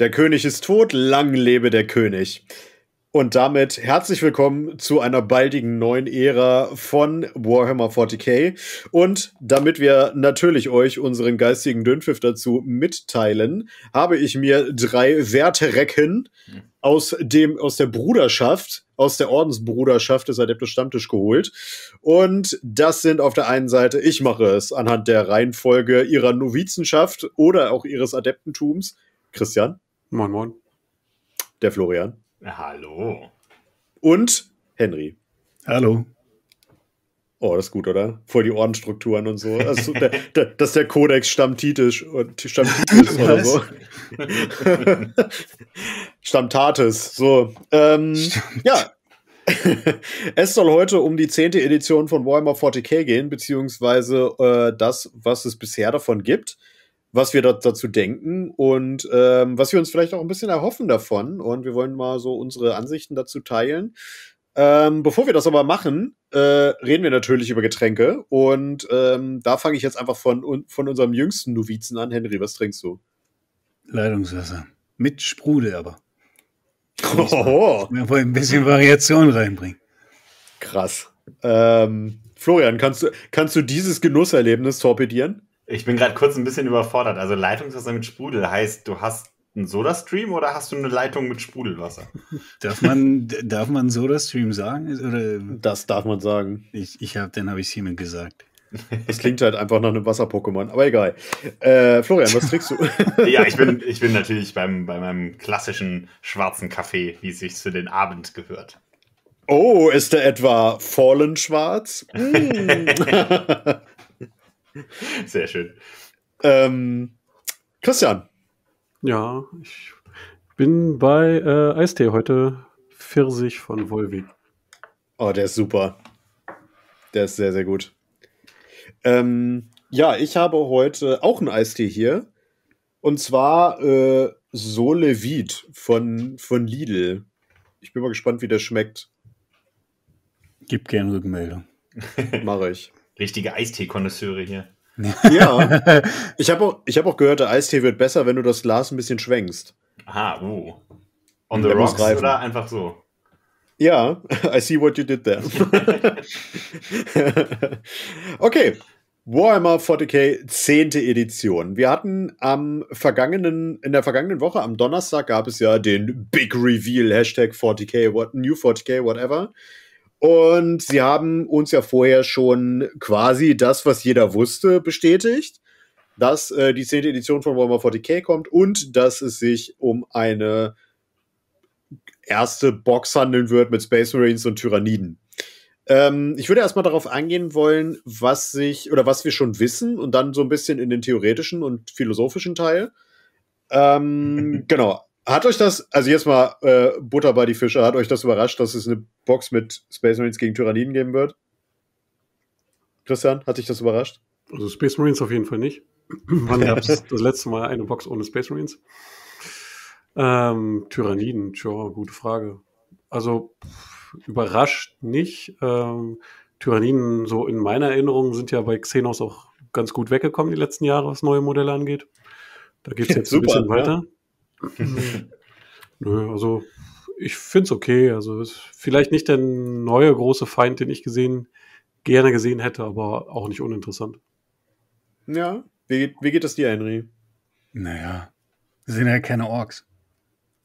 Der König ist tot, lang lebe der König. Und damit herzlich willkommen zu einer baldigen neuen Ära von Warhammer 40k. Und damit wir natürlich euch unseren geistigen Dünnpfiff dazu mitteilen, habe ich mir drei Werterecken aus dem, aus der Bruderschaft, aus der Ordensbruderschaft des Adeptus Stammtisch geholt. Und das sind auf der einen Seite, ich mache es anhand der Reihenfolge ihrer Novizenschaft oder auch ihres Adeptentums. Christian. Moin, moin. Der Florian. Hallo. Und Henry. Hallo. Oh, das ist gut, oder? Vor die Ordensstrukturen und so. Also, der, der, das ist der Kodex Stammtitis und Stammtitis oder so. Stammtatis. So. Ähm, ja. es soll heute um die zehnte Edition von Warhammer 40k gehen, beziehungsweise äh, das, was es bisher davon gibt was wir dazu denken und ähm, was wir uns vielleicht auch ein bisschen erhoffen davon. Und wir wollen mal so unsere Ansichten dazu teilen. Ähm, bevor wir das aber machen, äh, reden wir natürlich über Getränke. Und ähm, da fange ich jetzt einfach von, von unserem jüngsten Novizen an. Henry, was trinkst du? Leitungswasser. Mit Sprudel aber. Oh. Wir wollen ein bisschen Variation reinbringen. Krass. Ähm, Florian, kannst du, kannst du dieses Genusserlebnis torpedieren? Ich bin gerade kurz ein bisschen überfordert. Also Leitungswasser mit Sprudel heißt, du hast einen Soda-Stream oder hast du eine Leitung mit Sprudelwasser? Darf man, darf man Soda-Stream sagen? Oder? Das darf man sagen. Ich, ich hab, dann habe ich es hiermit gesagt. Das klingt halt einfach nach einem Wasser-Pokémon, aber egal. Äh, Florian, was trinkst du? ja, ich bin, ich bin natürlich beim, bei meinem klassischen schwarzen Kaffee, wie es sich für den Abend gehört. Oh, ist der etwa Fallen schwarz? Mm. Sehr schön. Ähm, Christian. Ja, ich bin bei äh, Eistee heute. Pfirsich von Volvic. Oh, der ist super. Der ist sehr, sehr gut. Ähm, ja, ich habe heute auch einen Eistee hier. Und zwar äh, Solevit von, von Lidl. Ich bin mal gespannt, wie der schmeckt. Gib gerne Rückmeldung. Mache ich. Richtige Eistee-Konnoisseure hier. Ja. Ich habe auch, hab auch gehört, der Eistee wird besser, wenn du das Glas ein bisschen schwenkst. Aha, uh. On the der rocks oder einfach so? Ja, I see what you did there. okay. Warhammer 40k 10. Edition. Wir hatten am vergangenen, in der vergangenen Woche, am Donnerstag, gab es ja den Big Reveal, Hashtag 40k, what, New 40k, whatever. Und sie haben uns ja vorher schon quasi das, was jeder wusste, bestätigt, dass äh, die 10. Edition von Warhammer 40k kommt und dass es sich um eine erste Box handeln wird mit Space Marines und Tyranniden. Ähm, ich würde erstmal darauf eingehen wollen, was sich oder was wir schon wissen und dann so ein bisschen in den theoretischen und philosophischen Teil. Ähm, genau. Hat euch das, also jetzt mal äh, Butter bei die Fische, hat euch das überrascht, dass es eine Box mit Space Marines gegen Tyranniden geben wird? Christian, hat dich das überrascht? Also Space Marines auf jeden Fall nicht. Wann gab es das letzte Mal eine Box ohne Space Marines? Ähm, Tyranniden, tja, gute Frage. Also überrascht nicht. Ähm, Tyranniden, so in meiner Erinnerung, sind ja bei Xenos auch ganz gut weggekommen die letzten Jahre, was neue Modelle angeht. Da geht es jetzt Super, ein bisschen weiter. Ja. Nö, also ich finde es okay. Also ist vielleicht nicht der neue große Feind, den ich gesehen, gerne gesehen hätte, aber auch nicht uninteressant. Ja, wie, wie geht es dir, Henry? Naja, wir sind ja keine Orks.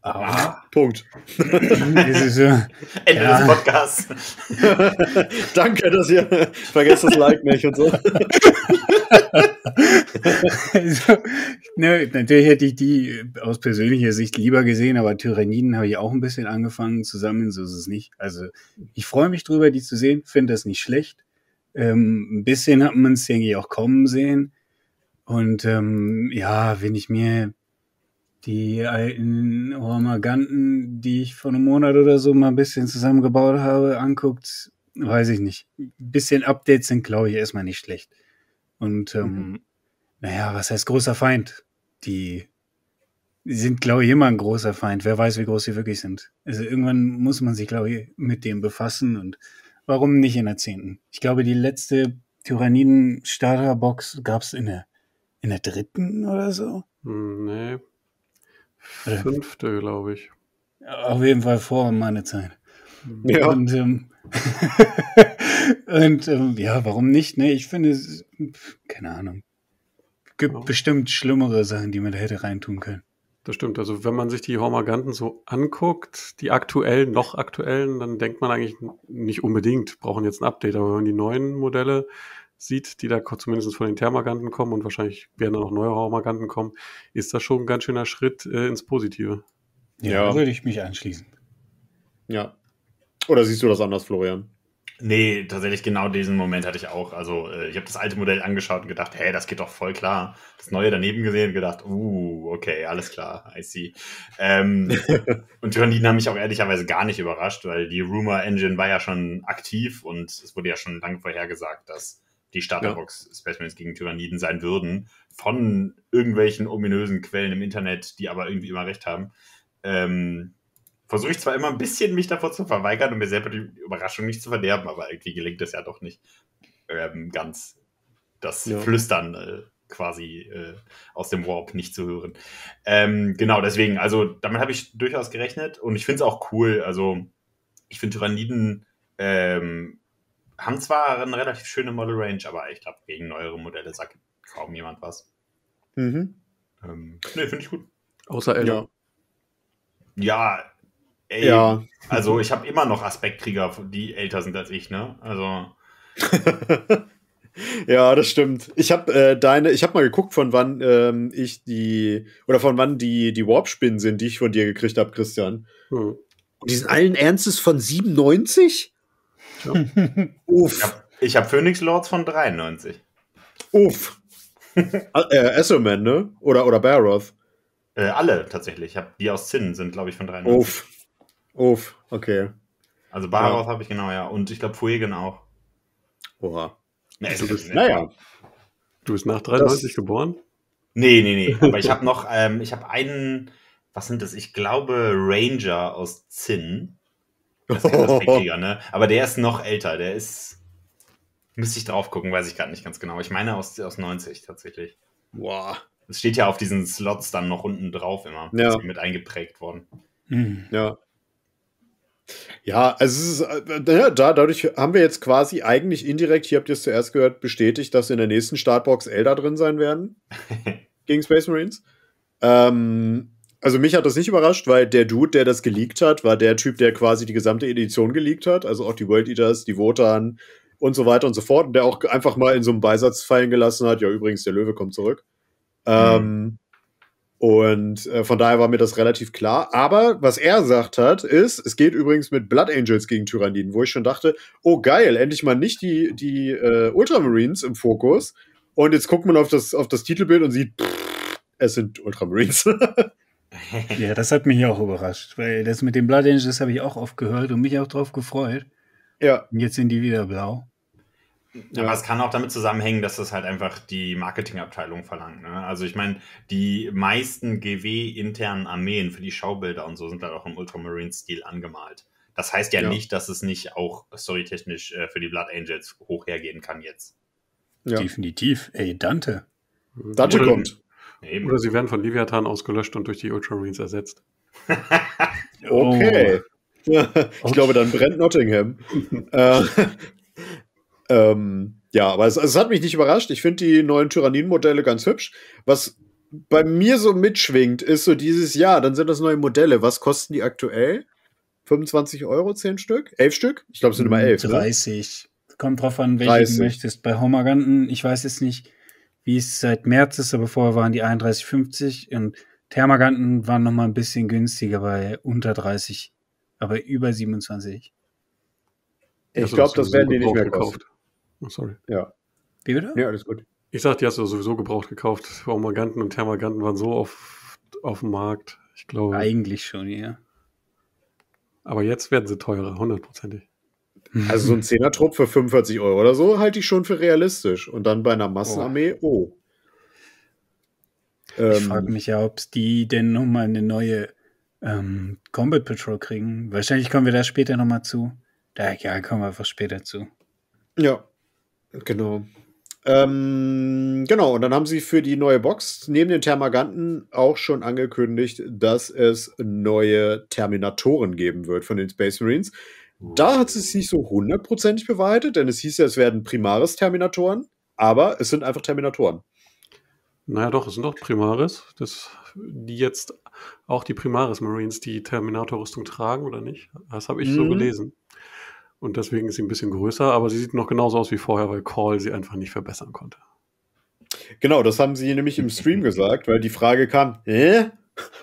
Ah, Punkt. so, Ende ja. des Podcasts. Danke, dass ihr vergesst das Like nicht und so. also, ne, natürlich hätte ich die aus persönlicher Sicht lieber gesehen, aber Tyranniden habe ich auch ein bisschen angefangen zusammen, so ist es nicht. Also ich freue mich drüber, die zu sehen, finde das nicht schlecht. Ähm, ein bisschen hat man es, denke ich, auch kommen sehen. Und ähm, ja, wenn ich mir die alten Hormaganten, die ich vor einem Monat oder so mal ein bisschen zusammengebaut habe, anguckt, weiß ich nicht. Ein bisschen Updates sind, glaube ich, erstmal nicht schlecht. Und ähm, mhm. naja, was heißt großer Feind? Die, die sind, glaube ich, immer ein großer Feind. Wer weiß, wie groß sie wirklich sind. Also irgendwann muss man sich, glaube ich, mit dem befassen und warum nicht in der zehnten? Ich glaube, die letzte Tyranniden-Starterbox gab es in der, in der dritten oder so. Hm, nee, Fünfte, glaube ich. Auf jeden Fall vor meiner Zeit. Ja. Und, ähm, und ähm, ja, warum nicht? Ne? Ich finde, es, keine Ahnung. Gibt Ja. bestimmt schlimmere Sachen, die man da hätte reintun können. Das stimmt. Also wenn man sich die Hormaganten so anguckt, die aktuellen, noch aktuellen, dann denkt man eigentlich nicht unbedingt, brauchen jetzt ein Update. Aber wenn man die neuen Modelle sieht, die da zumindest von den Thermaganten kommen und wahrscheinlich werden da noch neue Hormaganten kommen, ist das schon ein ganz schöner Schritt äh, ins Positive. Ja, Ja. da würde ich mich anschließen. Ja. Oder siehst du das anders, Florian? Nee, tatsächlich genau diesen Moment hatte ich auch. Also äh, ich habe das alte Modell angeschaut und gedacht, hey, das geht doch voll klar. Das neue daneben gesehen und gedacht, uh, okay, alles klar, I see. Ähm, und Tyranniden haben mich auch ehrlicherweise gar nicht überrascht, weil die Rumor Engine war ja schon aktiv und es wurde ja schon lange vorhergesagt, dass die Starterbox Specimens gegen Tyranniden sein würden. Von irgendwelchen ominösen Quellen im Internet, die aber irgendwie immer recht haben. Ähm, versuche ich zwar immer ein bisschen mich davor zu verweigern und mir selber die Überraschung nicht zu verderben, aber irgendwie gelingt es ja doch nicht ähm, ganz, das Ja. Flüstern äh, quasi äh, aus dem Warp nicht zu hören. Ähm, genau, deswegen, also damit habe ich durchaus gerechnet und ich finde es auch cool. Also ich finde Tyranniden ähm, haben zwar eine relativ schöne Model Range, aber ich glaube, gegen neuere Modelle sagt kaum jemand was. Mhm. Ähm, nee, finde ich gut. Außer Ella. Ja. Ja, ey, Ja. Also ich habe immer noch Aspektkrieger, die älter sind als ich, ne? Also ja, das stimmt. Ich habe äh, deine, ich habe mal geguckt, von wann ähm, ich die oder von wann die die Warp-Spinnen sind, die ich von dir gekriegt habe, Christian. Hm. Und die sind allen Ernstes von 97? Uff. ich habe hab Phoenix Lords von 93. Uff. äh, Esselman, ne? Oder, oder Baroth. Äh, alle tatsächlich. Ich hab, die aus Zinn sind, glaube ich, von 93. Uff. Uff, okay. Also Baroth habe ich genau, ja. Und ich glaube Fuegen auch. Oha. Nee, Du bist- Naja. Du bist nach 93 Das- geboren? Nee, nee, nee. Aber ich habe noch, ähm, ich habe einen, was sind das? Ich glaube Ranger aus Zinn. Das ist kein Aspektkrieger, ne? Aber der ist noch älter. Der ist, müsste ich drauf gucken, weiß ich gerade nicht ganz genau. Ich meine aus, aus 90 tatsächlich. Boah. Es steht ja auf diesen Slots dann noch unten drauf immer. Ja. Das ist mit eingeprägt worden. Ja. Ja, also es ist, äh, naja, da, dadurch haben wir jetzt quasi eigentlich indirekt, hier habt ihr es zuerst gehört, bestätigt, dass in der nächsten Startbox Elder drin sein werden gegen Space Marines. Ähm, also mich hat das nicht überrascht, weil der Dude, der das geleakt hat, war der Typ, der quasi die gesamte Edition geleakt hat, also auch die World Eaters, die Wotan und so weiter und so fort, und der auch einfach mal in so einem Beisatz fallen gelassen hat, ja übrigens, der Löwe kommt zurück. Ähm, und äh, von daher war mir das relativ klar. Aber was er gesagt hat, ist, es geht übrigens mit Blood Angels gegen Tyranniden, wo ich schon dachte, oh geil, endlich mal nicht die, die äh, Ultramarines im Fokus. Und jetzt guckt man auf das, auf das Titelbild und sieht, pff, es sind Ultramarines. Ja, das hat mich auch überrascht, weil das mit den Blood Angels habe ich auch oft gehört und mich auch drauf gefreut. ja, Und jetzt sind die wieder blau. Aber Ja. es kann auch damit zusammenhängen, dass das halt einfach die Marketingabteilung verlangt. Ne? Also ich meine, die meisten GW-internen Armeen für die Schaubilder und so sind halt auch im Ultramarine-Stil angemalt. Das heißt ja, Ja. nicht, dass es nicht auch storytechnisch äh, für die Blood Angels hoch hergehen kann jetzt. ja. Definitiv. Ey, Dante. Dante Oder- kommt. Eben. Oder sie werden von Leviathan ausgelöscht und durch die Ultramarines ersetzt. Okay. Ja, ich glaube, dann brennt Nottingham. äh, ähm, ja, aber es, es hat mich nicht überrascht. Ich finde die neuen Tyranniden-Modelle ganz hübsch. Was bei mir so mitschwingt, ist so dieses Jahr, dann sind das neue Modelle. Was kosten die aktuell? 25 Euro, 10 Stück? 11 Stück? Ich glaube, es sind immer 11. Ne? 30. Kommt drauf an, welche 30. du möchtest. Bei Homaganten, ich weiß jetzt nicht, wie es seit März ist, aber vorher waren die 31,50 und Thermaganten waren noch mal ein bisschen günstiger bei unter 30, aber über 27. Die Ich du glaube, das werden die nicht mehr kosten. Oh, sorry. Ja. Wie bitte? ja, alles gut. Ich sagte, die hast du sowieso gebraucht gekauft. Hormaganten und Thermaganten waren so auf, auf dem Markt. Ich glaube. Eigentlich schon, ja. Aber jetzt werden sie teurer, hundertprozentig. Also so ein Zehner-Trupp für 45 Euro oder so halte ich schon für realistisch. Und dann bei einer Massenarmee, oh. Ich Ähm, frage mich ja, ob die denn noch mal eine neue ähm, Combat Patrol kriegen. Wahrscheinlich kommen wir da später noch mal zu. Da, ja, kommen wir einfach später zu. Ja, genau. Ähm, genau, und dann haben sie für die neue Box neben den Termaganten auch schon angekündigt, dass es neue Terminatoren geben wird von den Space Marines. Da hat es sich nicht so hundertprozentig bewahrheitet, denn es hieß ja, es werden Primaris-Terminatoren, aber es sind einfach Terminatoren. Naja, doch, es sind doch Primaris. Das, die jetzt auch die Primaris Marines die Terminator-Rüstung tragen, oder nicht? Das habe ich so Mhm. gelesen. Und deswegen ist sie ein bisschen größer, aber sie sieht noch genauso aus wie vorher, weil Call sie einfach nicht verbessern konnte. Genau, das haben sie nämlich im Stream gesagt, weil die Frage kam, hä?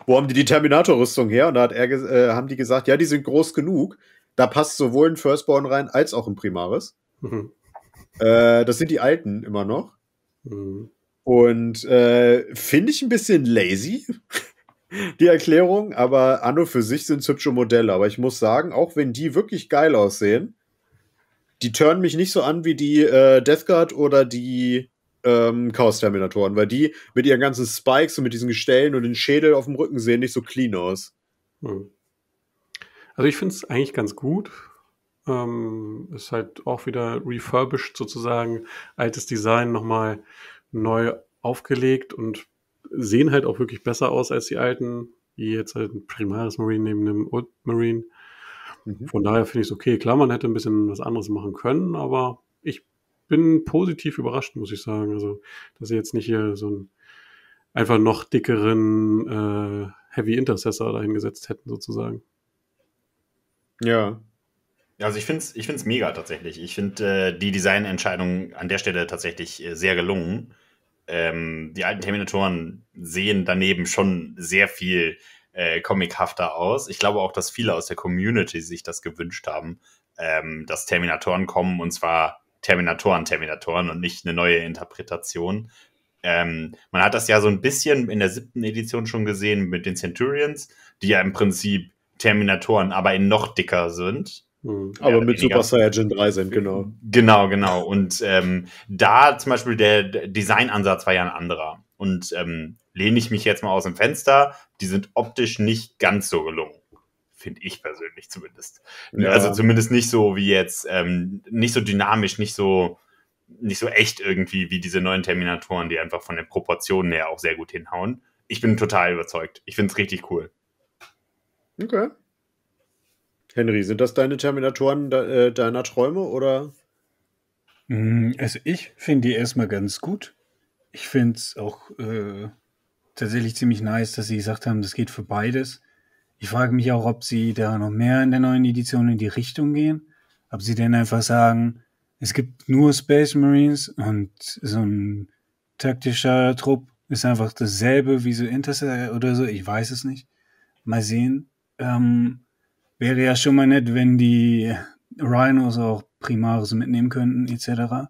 Wo haben die die Terminator-Rüstung her? Und da hat er, äh, haben die gesagt, ja, die sind groß genug. Da passt sowohl ein Firstborn rein als auch ein Primaris. Mhm. Äh, das sind die alten immer noch. Mhm. Und äh, finde ich ein bisschen lazy, die Erklärung, aber Anno für sich sind hübsche Modelle. Aber ich muss sagen, auch wenn die wirklich geil aussehen, die turnen mich nicht so an wie die äh, Death Guard oder die ähm, Chaos-Terminatoren, weil die mit ihren ganzen Spikes und mit diesen Gestellen und den Schädel auf dem Rücken sehen nicht so clean aus. Mhm. Also ich finde es eigentlich ganz gut. Ähm, ist halt auch wieder refurbished sozusagen, altes Design nochmal neu aufgelegt und sehen halt auch wirklich besser aus als die alten, wie jetzt halt ein Primaris Marine neben einem Old Marine. Mhm. Von daher finde ich es okay. Klar, man hätte ein bisschen was anderes machen können, aber ich bin positiv überrascht, muss ich sagen. Also, dass sie jetzt nicht hier so einen einfach noch dickeren äh, Heavy Intercessor dahingesetzt hätten, sozusagen. Ja. Also ich finde es ich find's mega tatsächlich. Ich finde äh, die Designentscheidung an der Stelle tatsächlich äh, sehr gelungen. Ähm, die alten Terminatoren sehen daneben schon sehr viel äh, comichafter aus. Ich glaube auch, dass viele aus der Community sich das gewünscht haben, ähm, dass Terminatoren kommen und zwar Terminatoren, Terminatoren und nicht eine neue Interpretation. Ähm, man hat das ja so ein bisschen in der siebten Edition schon gesehen mit den Centurions, die ja im Prinzip Terminatoren, aber in noch dicker sind. Hm. Aber mit. Super Saiyajin 3 sind, genau. Genau, genau. Und ähm, da zum Beispiel der der Designansatz war ja ein anderer. Und ähm, lehne ich mich jetzt mal aus dem Fenster, die sind optisch nicht ganz so gelungen. Finde ich persönlich zumindest. Ja. Also zumindest nicht so wie jetzt, ähm, nicht so dynamisch, nicht so, nicht so echt irgendwie wie diese neuen Terminatoren, die einfach von den Proportionen her auch sehr gut hinhauen. Ich bin total überzeugt. Ich finde es richtig cool. Okay. Henry, sind das deine Terminatoren de äh, deiner Träume oder? Mm, Also ich finde die erstmal ganz gut. Ich finde es auch äh, tatsächlich ziemlich nice, dass sie gesagt haben, das geht für beides. Ich frage mich auch, ob sie da noch mehr in der neuen Edition in die Richtung gehen. Ob sie denn einfach sagen, es gibt nur Space Marines und so ein taktischer Trupp ist einfach dasselbe wie so Intercessor oder so. Ich weiß es nicht. Mal sehen. Ähm, wäre ja schon mal nett, wenn die Rhinos auch Primaris mitnehmen könnten, etc.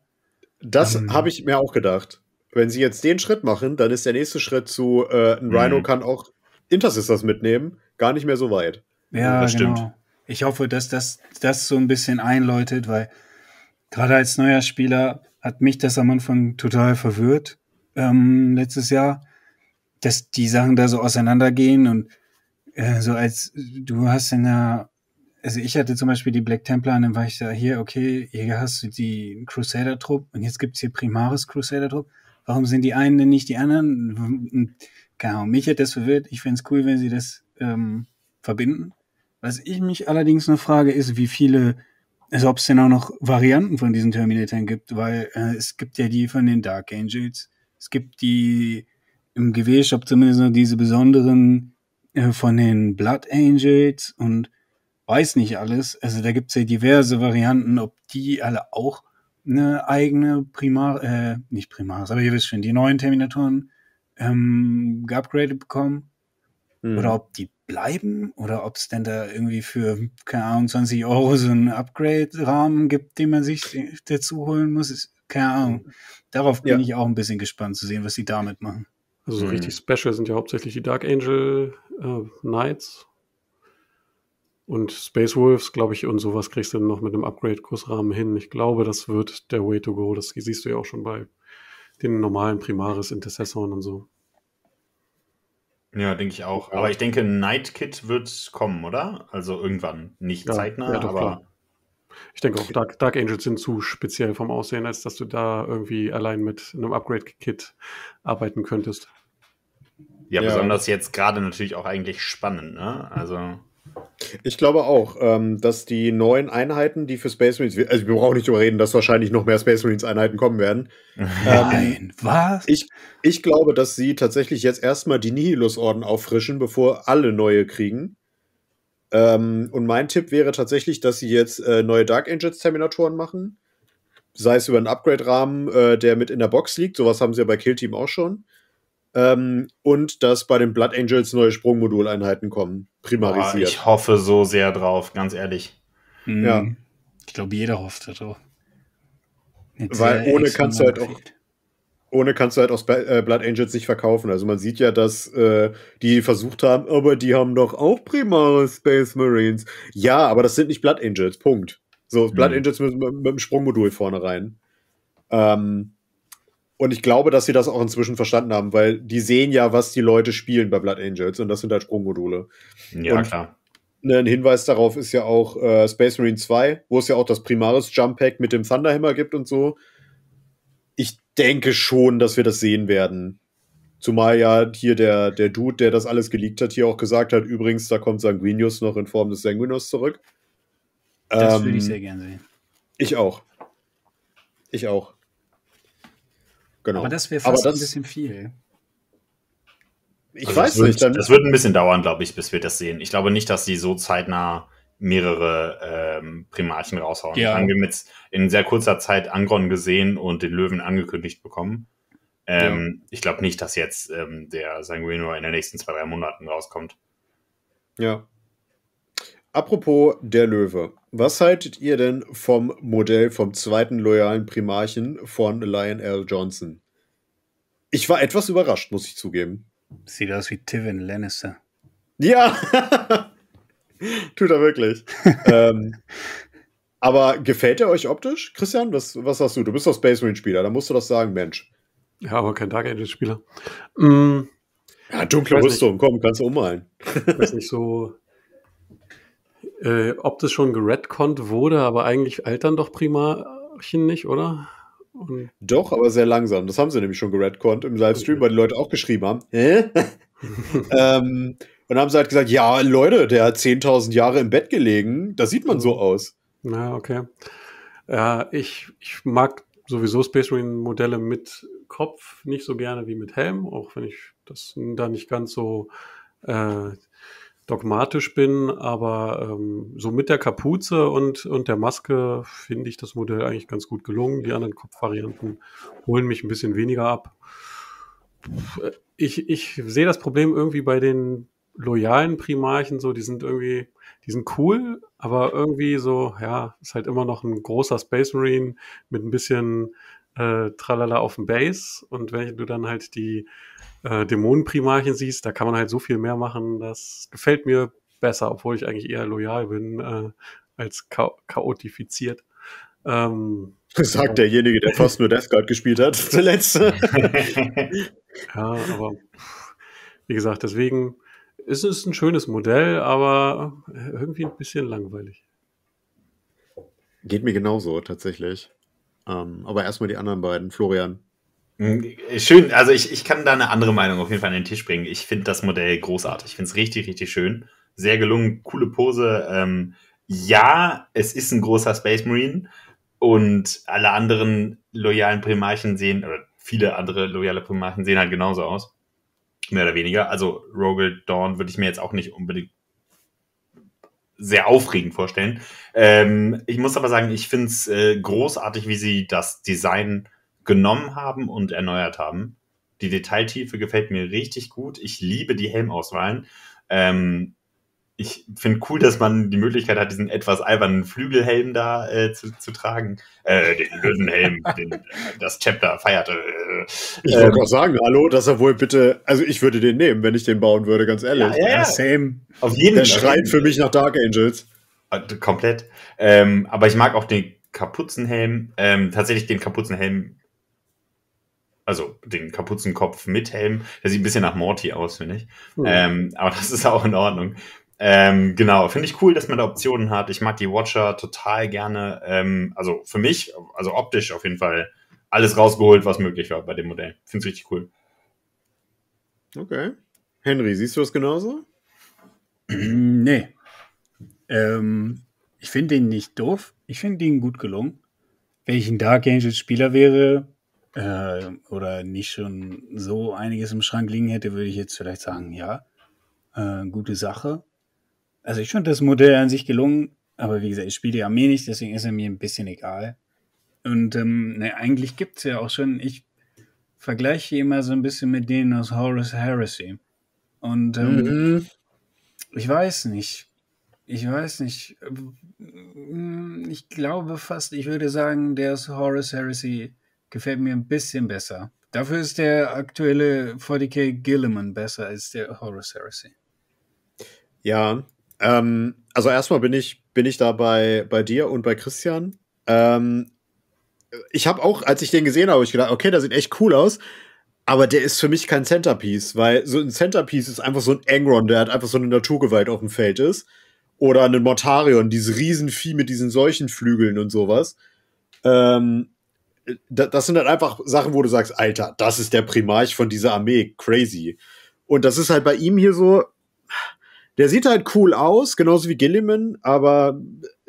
Das Ähm. habe ich mir auch gedacht. Wenn sie jetzt den Schritt machen, dann ist der nächste Schritt zu, äh, ein Rhino Mhm. kann auch Intercessors mitnehmen, gar nicht mehr so weit. Ja, Das genau. stimmt. Ich hoffe, dass das, das so ein bisschen einläutet, weil gerade als neuer Spieler hat mich das am Anfang total verwirrt ähm, letztes Jahr, dass die Sachen da so auseinandergehen und äh, so als du hast in der, also ich hatte zum Beispiel die Black Templar und dann war ich da hier, okay, hier hast du die Crusader-Trupp und jetzt gibt's hier Primaris Crusader-Trupp. Warum sind die einen denn nicht die anderen? Ahnung, mich hat das verwirrt. Ich find's cool, wenn sie das ähm, verbinden. Was ich mich allerdings noch frage, ist, wie viele, also ob es denn auch noch Varianten von diesen Terminatoren gibt, weil äh, es gibt ja die von den Dark Angels, es gibt die im GW-Shop zumindest noch diese besonderen äh, von den Blood Angels und weiß nicht alles. Also da gibt's ja diverse Varianten, ob die alle auch eine eigene Primar, äh, nicht Primaris, aber ihr wisst schon, die neuen Terminatoren ähm, geupgradet bekommen. Hm. Oder ob die bleiben oder ob es denn da irgendwie für, keine Ahnung, 20 Euro so einen Upgrade-Rahmen gibt, den man sich dazu holen muss. Ist, keine Ahnung. Darauf bin Ja. ich auch ein bisschen gespannt zu sehen, was sie damit machen. Also so Mhm. richtig special sind ja hauptsächlich die Dark Angel äh, Knights und Space Wolves, glaube ich, und sowas kriegst du dann noch mit einem Upgrade-Kursrahmen hin. Ich glaube, das wird der Way to go. Das siehst du ja auch schon bei den normalen Primaris Intercessoren und so. Ja, denke ich auch. Aber ich denke, Night Kit wird kommen, oder? Also irgendwann. Nicht Ja, zeitnah, ja, aber. klar. Ich denke auch, Dark, Dark Angels sind zu speziell vom Aussehen, als dass du da irgendwie allein mit einem Upgrade-Kit arbeiten könntest. Ja, ja, besonders jetzt gerade natürlich auch eigentlich spannend, ne? Also. Ich glaube auch, ähm, dass die neuen Einheiten, die für Space Marines, also wir brauchen nicht darüber reden, dass wahrscheinlich noch mehr Space Marines Einheiten kommen werden. Nein, ähm, was? Ich, ich glaube, dass sie tatsächlich jetzt erstmal die Nihilus-Orden auffrischen, bevor alle neue kriegen. Ähm, und mein Tipp wäre tatsächlich, dass sie jetzt äh, neue Dark Angels Terminatoren machen. Sei es über einen Upgrade-Rahmen, äh, der mit in der Box liegt. Sowas haben sie ja bei Kill Team auch schon. Ähm, und dass bei den Blood Angels neue Sprungmoduleinheiten kommen. Primarisiert. Boah, ich hoffe so sehr drauf, ganz ehrlich. Mhm. Ja. Ich glaube, jeder hofft darauf. Weil ohne kannst du halt auch ohne kannst du halt auch äh, Blood Angels nicht verkaufen. Also man sieht ja, dass äh, die versucht haben, aber die haben doch auch primare Space Marines. Ja, aber das sind nicht Blood Angels, Punkt. So, mhm. Blood Angels müssen mit, mit dem Sprungmodul vorne rein. Ähm, und ich glaube, dass sie das auch inzwischen verstanden haben, weil die sehen ja, was die Leute spielen bei Blood Angels und das sind halt Sprungmodule. Ja, und klar. Ein Hinweis darauf ist ja auch äh, Space Marine 2, wo es ja auch das primares Jump Pack mit dem Thunderhammer gibt und so denke schon, dass wir das sehen werden. Zumal ja hier der, der Dude, der das alles geleakt hat, hier auch gesagt hat, übrigens, da kommt Sanguinius noch in Form des Sanguinus zurück. Das ähm, würde ich sehr gerne sehen. Ich auch. Ich auch. Genau. Aber das wäre fast das, ein bisschen viel. Ich also weiß nicht. Wird, das wird ein bisschen dauern, glaube ich, bis wir das sehen. Ich glaube nicht, dass die so zeitnah mehrere ähm, Primarchen raushauen. Ja. Haben wir mit in sehr kurzer Zeit Angron gesehen und den Löwen angekündigt bekommen. Ähm, ja. Ich glaube nicht, dass jetzt ähm, der Sanguino in den nächsten zwei, drei Monaten rauskommt. Ja. Apropos der Löwe. Was haltet ihr denn vom Modell vom zweiten loyalen Primarchen von Lion L. Johnson? Ich war etwas überrascht, muss ich zugeben. Sieht aus wie Tivin Lannister. Ja! Tut er wirklich. ähm, aber gefällt er euch optisch, Christian? Was, was hast du? Du bist doch Space Marine-Spieler, da musst du das sagen, Mensch. Ja, aber kein Dark Angel-Spieler. Mm, ja, dunkle Rüstung, komm, kannst du ummalen. Ich weiß nicht so, äh, ob das schon geredconnt wurde, aber eigentlich altern doch Primarchen nicht, oder? Und doch, aber sehr langsam. Das haben sie nämlich schon geredconnt im Livestream, weil die Leute auch geschrieben haben. Hä? ähm, und haben sie halt gesagt, ja, Leute, der hat 10.000 Jahre im Bett gelegen, da sieht man so aus. Na, okay. Ja, ich, ich mag sowieso Space Marine Modelle mit Kopf nicht so gerne wie mit Helm, auch wenn ich das da nicht ganz so äh, dogmatisch bin, aber ähm, so mit der Kapuze und, und der Maske finde ich das Modell eigentlich ganz gut gelungen. Die anderen Kopfvarianten holen mich ein bisschen weniger ab. Ich, ich sehe das Problem irgendwie bei den loyalen Primarchen so, die sind irgendwie, die sind cool, aber irgendwie so, ja, ist halt immer noch ein großer Space Marine mit ein bisschen äh, Tralala auf dem Base. Und wenn du dann halt die äh, Dämonenprimarchen siehst, da kann man halt so viel mehr machen. Das gefällt mir besser, obwohl ich eigentlich eher loyal bin äh, als cha chaotifiziert. Ähm, Sagt derjenige, der fast nur Death Guard gespielt hat, zuletzt. ja, aber wie gesagt, deswegen es ist ein schönes Modell, aber irgendwie ein bisschen langweilig. Geht mir genauso, tatsächlich. Ähm, aber erstmal die anderen beiden. Florian. Hm, schön, also ich, ich kann da eine andere Meinung auf jeden Fall an den Tisch bringen. Ich finde das Modell großartig. Ich finde es richtig, richtig schön. Sehr gelungen, coole Pose. Ähm, ja, es ist ein großer Space Marine und alle anderen loyalen Primarchen sehen, oder viele andere loyale Primarchen sehen halt genauso aus mehr oder weniger. Also Rogel Dawn würde ich mir jetzt auch nicht unbedingt sehr aufregend vorstellen. Ähm, ich muss aber sagen, ich finde es äh, großartig, wie sie das Design genommen haben und erneuert haben. Die Detailtiefe gefällt mir richtig gut. Ich liebe die Helmauswahlen. Ähm, ich finde cool, dass man die Möglichkeit hat, diesen etwas albernen Flügelhelm da äh, zu, zu tragen. Äh, den Löwenhelm, den, das Chapter feierte. Äh, ich wollte ähm, sagen, hallo, dass er wohl bitte, also ich würde den nehmen, wenn ich den bauen würde, ganz ehrlich. Ja, ja, ja. same. Auf jeden Der schreit für mich nach Dark Angels. Äh, komplett. Ähm, aber ich mag auch den Kapuzenhelm, ähm, tatsächlich den Kapuzenhelm also den Kapuzenkopf mit Helm. Der sieht ein bisschen nach Morty aus, finde ich. Mhm. Ähm, aber das ist auch in Ordnung. Ähm, genau, finde ich cool, dass man da Optionen hat. Ich mag die Watcher total gerne. Ähm, also für mich, also optisch auf jeden Fall alles rausgeholt, was möglich war bei dem Modell. Finde es richtig cool. Okay. Henry, siehst du das genauso? nee. Ähm, ich finde ihn nicht doof. Ich finde ihn gut gelungen. Wenn ich ein Dark Angels Spieler wäre äh, oder nicht schon so einiges im Schrank liegen hätte, würde ich jetzt vielleicht sagen, ja, äh, gute Sache. Also ich finde das Modell an sich gelungen, aber wie gesagt, ich spiele die Armee nicht, deswegen ist er mir ein bisschen egal. Und ähm, ne, eigentlich gibt's ja auch schon, ich vergleiche immer so ein bisschen mit denen aus Horus Heresy. Und ähm, mhm. ich weiß nicht. Ich weiß nicht. Ich glaube fast, ich würde sagen, der aus Horus Heresy gefällt mir ein bisschen besser. Dafür ist der aktuelle 40k Gilliman besser als der Horus Heresy. Ja, ähm, also erstmal bin ich, bin ich da bei, bei dir und bei Christian. Ähm, ich habe auch, als ich den gesehen habe, ich gedacht, okay, der sieht echt cool aus. Aber der ist für mich kein Centerpiece, weil so ein Centerpiece ist einfach so ein Angron, der hat einfach so eine Naturgewalt auf dem Feld ist. Oder ein Mortarion, dieses Riesenvieh mit diesen Seuchenflügeln und sowas. Ähm, das sind halt einfach Sachen, wo du sagst, Alter, das ist der Primarch von dieser Armee, crazy. Und das ist halt bei ihm hier so, der sieht halt cool aus, genauso wie Gilliman, aber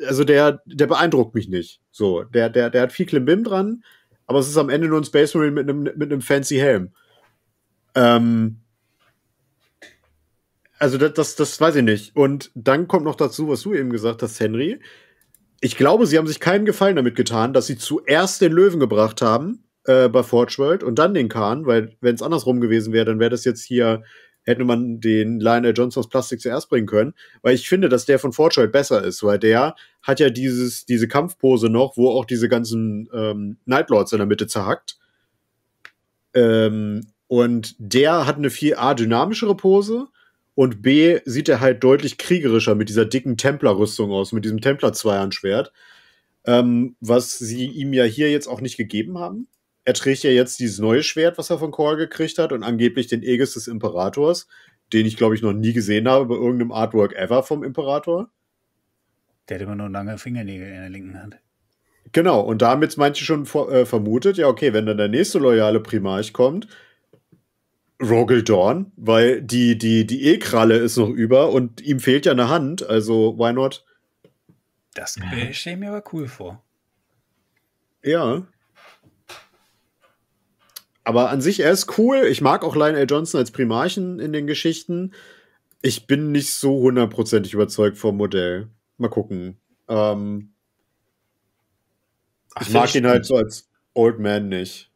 also der, der beeindruckt mich nicht. So, der, der, der hat viel Klimbim dran, aber es ist am Ende nur ein Space Marine mit einem, mit einem fancy Helm. Ähm, also das, das, das weiß ich nicht. Und dann kommt noch dazu, was du eben gesagt hast, Henry. Ich glaube, sie haben sich keinen Gefallen damit getan, dass sie zuerst den Löwen gebracht haben äh, bei Forge World und dann den Kahn, weil wenn es andersrum gewesen wäre, dann wäre das jetzt hier hätte man den Lionel Johnson aus Plastik zuerst bringen können, weil ich finde, dass der von Fortschritt besser ist, weil der hat ja dieses, diese Kampfpose noch, wo auch diese ganzen ähm, Nightlords in der Mitte zerhackt. Ähm, und der hat eine viel A dynamischere Pose und B sieht er halt deutlich kriegerischer mit dieser dicken Templerrüstung aus, mit diesem Templer-Zweihandschwert, ähm, was sie ihm ja hier jetzt auch nicht gegeben haben er trägt ja jetzt dieses neue Schwert, was er von Korra gekriegt hat und angeblich den Aegis des Imperators, den ich glaube ich noch nie gesehen habe bei irgendeinem Artwork ever vom Imperator. Der hat immer nur lange Fingernägel in der linken Hand. Genau, und damit manche schon äh, vermutet, ja, okay, wenn dann der nächste loyale Primarch kommt, Rogel Dorn, weil die, die, die E-Kralle ist noch über und ihm fehlt ja eine Hand, also why not? Das stelle ich mir aber cool vor. Ja. Aber an sich, er ist cool. Ich mag auch Lionel Johnson als Primarchen in den Geschichten. Ich bin nicht so hundertprozentig überzeugt vom Modell. Mal gucken. Ähm, ich mag ihn halt so als Old Man nicht.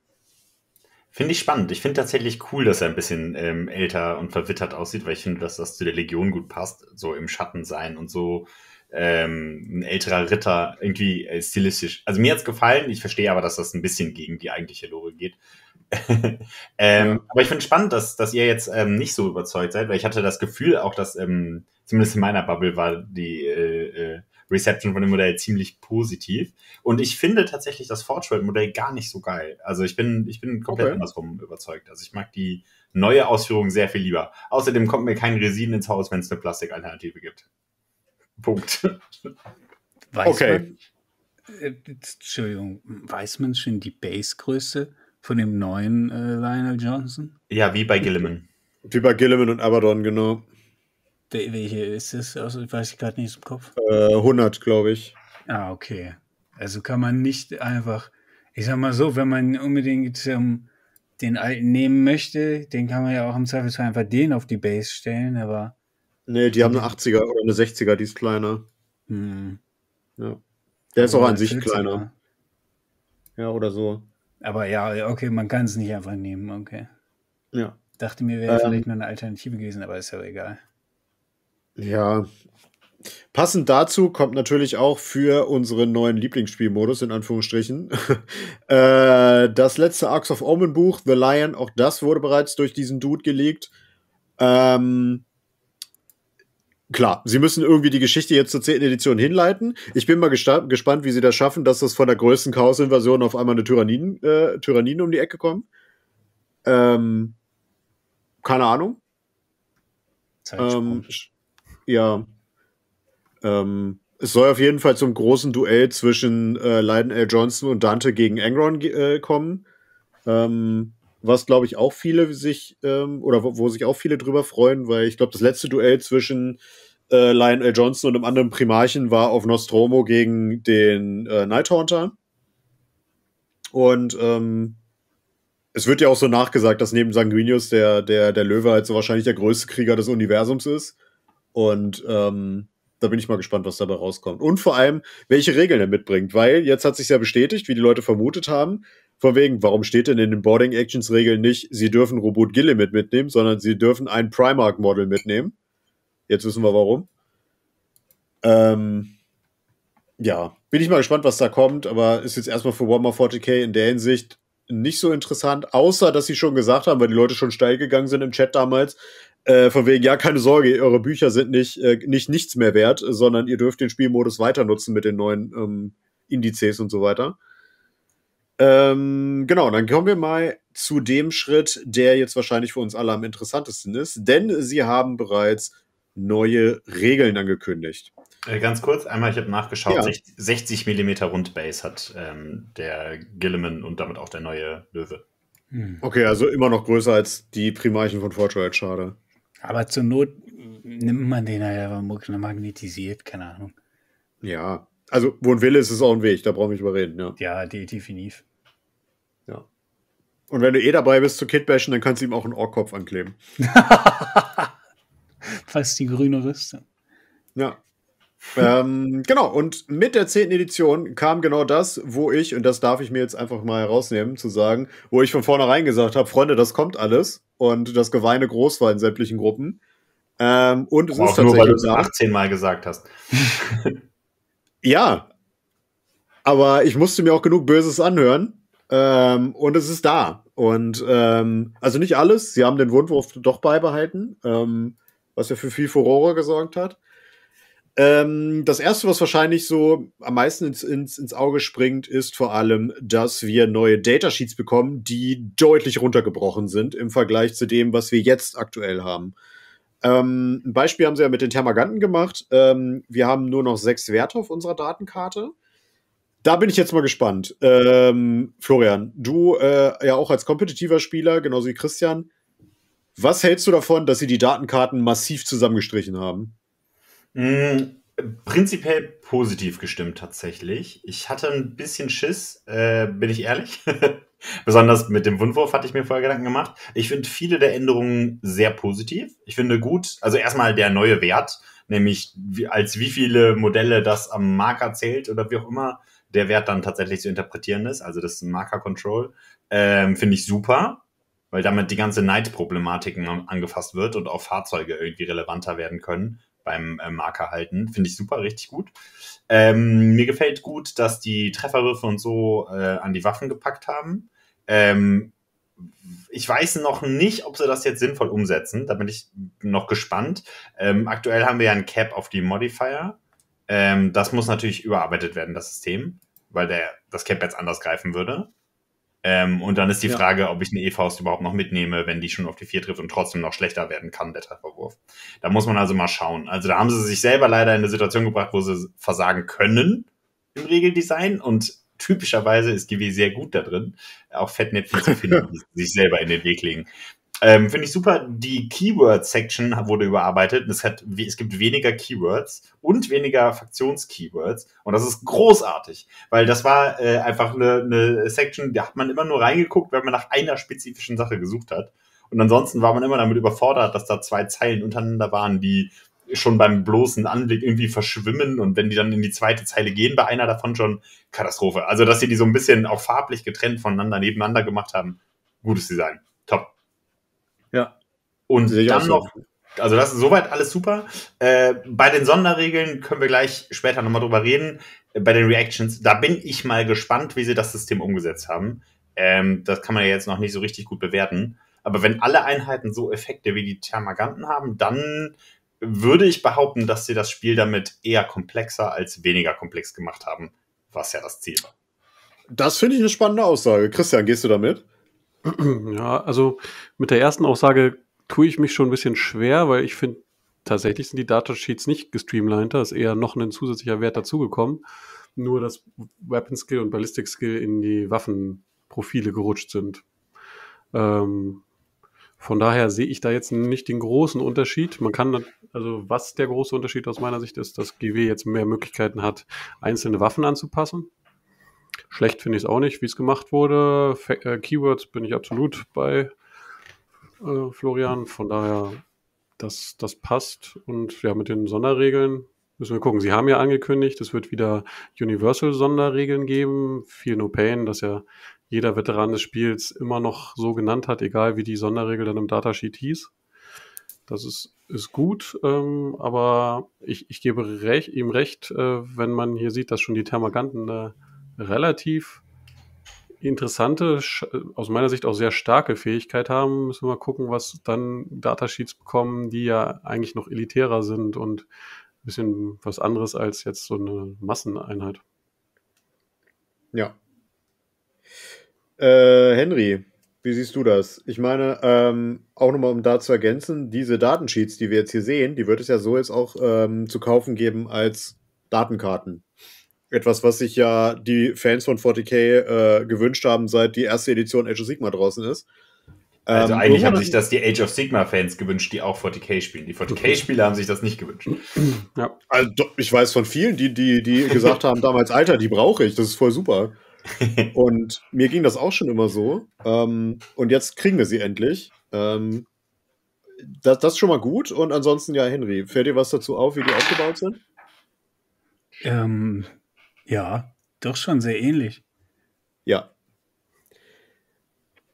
Finde ich spannend. Ich finde tatsächlich cool, dass er ein bisschen ähm, älter und verwittert aussieht, weil ich finde, dass das zu der Legion gut passt. So im Schatten sein und so ähm, ein älterer Ritter irgendwie äh, stilistisch. Also mir hat's gefallen. Ich verstehe aber, dass das ein bisschen gegen die eigentliche Lore geht. ähm, ja. Aber ich finde spannend, dass, dass ihr jetzt ähm, nicht so überzeugt seid, weil ich hatte das Gefühl auch, dass ähm, zumindest in meiner Bubble war die äh, äh, Reception von dem Modell ziemlich positiv. Und ich finde tatsächlich das Forge-Modell gar nicht so geil. Also ich bin, ich bin komplett okay. andersrum überzeugt. Also ich mag die neue Ausführung sehr viel lieber. Außerdem kommt mir kein Resin ins Haus, wenn es eine Plastikalternative gibt. Punkt. Weiß okay. Man, äh, Entschuldigung, weiß man schon die Basegröße von dem neuen äh, Lionel Johnson? Ja, wie bei Gilliman. Wie bei Gilliman und Abaddon, genau. Wel welche ist es? Also, weiß ich gerade nicht im Kopf. Äh, 100, glaube ich. Ah, okay. Also kann man nicht einfach, ich sag mal so, wenn man unbedingt ähm, den alten nehmen möchte, den kann man ja auch im Zweifelsfall einfach den auf die Base stellen, aber. Nee, die haben eine 80er oder eine 60er, die ist kleiner. Hm. Ja. Der ist auch an sich kleiner. Ja, oder so. Aber ja, okay, man kann es nicht einfach nehmen, okay. Ja. Dachte mir, wäre ähm, vielleicht noch eine Alternative gewesen, aber ist ja egal. Ja. Passend dazu kommt natürlich auch für unseren neuen Lieblingsspielmodus, in Anführungsstrichen, äh, das letzte Arcs of Omen Buch, The Lion, auch das wurde bereits durch diesen Dude gelegt. Ähm, klar, sie müssen irgendwie die Geschichte jetzt zur 10. Edition hinleiten. Ich bin mal gespannt, wie sie das schaffen, dass das von der größten Chaos-Invasion auf einmal eine Tyranniden, äh, Tyranniden um die Ecke kommen. Ähm, keine Ahnung. Ähm, ja, ähm, es soll auf jeden Fall zum großen Duell zwischen äh, Leiden L. Johnson und Dante gegen Angron äh, kommen. Ähm, was, glaube ich, auch viele sich, ähm, oder wo, wo, sich auch viele drüber freuen, weil ich glaube, das letzte Duell zwischen äh, Lionel Johnson und einem anderen Primarchen war auf Nostromo gegen den äh, Nighthaunter. Und ähm, es wird ja auch so nachgesagt, dass neben Sanguinius der, der, der Löwe halt so wahrscheinlich der größte Krieger des Universums ist. Und ähm, da bin ich mal gespannt, was dabei rauskommt. Und vor allem, welche Regeln er mitbringt, weil jetzt hat sich ja bestätigt, wie die Leute vermutet haben, von wegen, warum steht denn in den Boarding Actions Regeln nicht, sie dürfen Robot Gillimit mitnehmen, sondern sie dürfen ein Primark Model mitnehmen. Jetzt wissen wir warum. Ähm, ja, bin ich mal gespannt, was da kommt, aber ist jetzt erstmal für Warhammer 40k in der Hinsicht nicht so interessant, außer dass sie schon gesagt haben, weil die Leute schon steil gegangen sind im Chat damals, äh, von wegen, ja, keine Sorge, eure Bücher sind nicht, äh, nicht nichts mehr wert, sondern ihr dürft den Spielmodus weiter nutzen mit den neuen ähm, Indizes und so weiter. Ähm, genau, dann kommen wir mal zu dem Schritt, der jetzt wahrscheinlich für uns alle am interessantesten ist, denn sie haben bereits neue Regeln angekündigt. Äh, ganz kurz, einmal, ich habe nachgeschaut, ja. 60, 60 mm Rundbase hat ähm, der Gilliman und damit auch der neue Löwe. Hm. Okay, also immer noch größer als die Primarchen von Fortune, schade. Aber zur Not nimmt man den ja magnetisiert, keine Ahnung. Ja, also wo ein Wille ist, ist auch ein Weg, da brauchen wir nicht überreden, ja. Ja, definitiv. Ja. Und wenn du eh dabei bist zu Kitbashen, dann kannst du ihm auch einen Ohrkopf ankleben. Fast die grüne Rüstung. Ja. ähm, genau, und mit der zehnten Edition kam genau das, wo ich, und das darf ich mir jetzt einfach mal herausnehmen, zu sagen, wo ich von vornherein gesagt habe, Freunde, das kommt alles und das Geweine groß war in sämtlichen Gruppen. Ähm, und es ist tatsächlich nur, weil du es 18 Mal gesagt hast. ja, aber ich musste mir auch genug Böses anhören ähm, und es ist da. Und ähm, also nicht alles, sie haben den Wundwurf doch beibehalten, ähm, was ja für viel Furore gesorgt hat. Ähm, das erste, was wahrscheinlich so am meisten ins, ins, ins Auge springt, ist vor allem, dass wir neue Datasheets bekommen, die deutlich runtergebrochen sind im Vergleich zu dem, was wir jetzt aktuell haben. Ähm, ein Beispiel haben sie ja mit den Thermaganten gemacht. Ähm, wir haben nur noch sechs Werte auf unserer Datenkarte. Da bin ich jetzt mal gespannt. Ähm, Florian, du äh, ja auch als kompetitiver Spieler, genauso wie Christian, was hältst du davon, dass sie die Datenkarten massiv zusammengestrichen haben? Mm, prinzipiell positiv gestimmt tatsächlich. Ich hatte ein bisschen Schiss, äh, bin ich ehrlich. Besonders mit dem Wundwurf hatte ich mir vorher Gedanken gemacht. Ich finde viele der Änderungen sehr positiv. Ich finde gut, also erstmal der neue Wert, nämlich wie, als wie viele Modelle das am Marker zählt oder wie auch immer der Wert dann tatsächlich zu interpretieren ist. Also das Marker Control ähm, finde ich super, weil damit die ganze Night-Problematiken angefasst wird und auch Fahrzeuge irgendwie relevanter werden können beim äh, Marker halten. Finde ich super, richtig gut. Ähm, mir gefällt gut, dass die Trefferwürfe und so äh, an die Waffen gepackt haben. Ähm, ich weiß noch nicht, ob sie das jetzt sinnvoll umsetzen. Da bin ich noch gespannt. Ähm, aktuell haben wir ja ein Cap auf die Modifier. Ähm, das muss natürlich überarbeitet werden, das System, weil der, das Cap jetzt anders greifen würde. Ähm, und dann ist die ja. Frage, ob ich eine E-Faust überhaupt noch mitnehme, wenn die schon auf die 4 trifft und trotzdem noch schlechter werden kann, der Trefferwurf. Da muss man also mal schauen. Also da haben sie sich selber leider in eine Situation gebracht, wo sie versagen können im Regeldesign und typischerweise ist GW sehr gut da drin, auch Fettnäpfchen zu finden, die sich selber in den Weg legen. Ähm, Finde ich super. Die Keyword-Section wurde überarbeitet. Es, hat, es gibt weniger Keywords und weniger Fraktions-Keywords. Und das ist großartig, weil das war äh, einfach eine, eine Section, da hat man immer nur reingeguckt, wenn man nach einer spezifischen Sache gesucht hat. Und ansonsten war man immer damit überfordert, dass da zwei Zeilen untereinander waren, die schon beim bloßen Anblick irgendwie verschwimmen und wenn die dann in die zweite Zeile gehen, bei einer davon schon Katastrophe. Also, dass sie die so ein bisschen auch farblich getrennt voneinander nebeneinander gemacht haben, gutes Design. Ja. Und dann noch, also das ist soweit alles super. Äh, bei den Sonderregeln können wir gleich später nochmal drüber reden. Äh, bei den Reactions, da bin ich mal gespannt, wie sie das System umgesetzt haben. Ähm, das kann man ja jetzt noch nicht so richtig gut bewerten. Aber wenn alle Einheiten so Effekte wie die Thermaganten haben, dann würde ich behaupten, dass sie das Spiel damit eher komplexer als weniger komplex gemacht haben, was ja das Ziel war. Das finde ich eine spannende Aussage. Christian, gehst du damit? Ja, also mit der ersten Aussage tue ich mich schon ein bisschen schwer, weil ich finde, tatsächlich sind die Datasheets nicht gestreamlined, da ist eher noch ein zusätzlicher Wert dazugekommen. Nur dass Weapon Skill und Ballistic Skill in die Waffenprofile gerutscht sind. Ähm, von daher sehe ich da jetzt nicht den großen Unterschied. Man kann, also was der große Unterschied aus meiner Sicht ist, dass GW jetzt mehr Möglichkeiten hat, einzelne Waffen anzupassen. Schlecht finde ich es auch nicht, wie es gemacht wurde. Fa äh, Keywords bin ich absolut bei äh, Florian. Von daher, das, das passt. Und ja, mit den Sonderregeln müssen wir gucken. Sie haben ja angekündigt, es wird wieder Universal-Sonderregeln geben. Feel No Pain, dass ja jeder Veteran des Spiels immer noch so genannt hat, egal wie die Sonderregel dann im Datasheet hieß. Das ist, ist gut, ähm, aber ich, ich gebe recht, ihm recht, äh, wenn man hier sieht, dass schon die Thermaganten eine relativ interessante, aus meiner Sicht auch sehr starke Fähigkeit haben, müssen wir mal gucken, was dann Datasheets bekommen, die ja eigentlich noch elitärer sind und ein bisschen was anderes als jetzt so eine Masseneinheit. Ja, äh, Henry, wie siehst du das? Ich meine, ähm, auch nochmal um da zu ergänzen, diese Datensheets, die wir jetzt hier sehen, die wird es ja so jetzt auch ähm, zu kaufen geben als Datenkarten. Etwas, was sich ja die Fans von 40k äh, gewünscht haben, seit die erste Edition Age of Sigma draußen ist. Also ähm, eigentlich haben sich das die Age of Sigma-Fans gewünscht, die auch 40k spielen. Die 40k-Spieler haben sich das nicht gewünscht. Ja. Also, ich weiß von vielen, die, die, die gesagt haben damals, Alter, die brauche ich, das ist voll super. und mir ging das auch schon immer so. Ähm, und jetzt kriegen wir sie endlich. Ähm, das, das ist schon mal gut. Und ansonsten, ja, Henry, fällt dir was dazu auf, wie die aufgebaut sind? Ähm, ja, doch schon sehr ähnlich. Ja.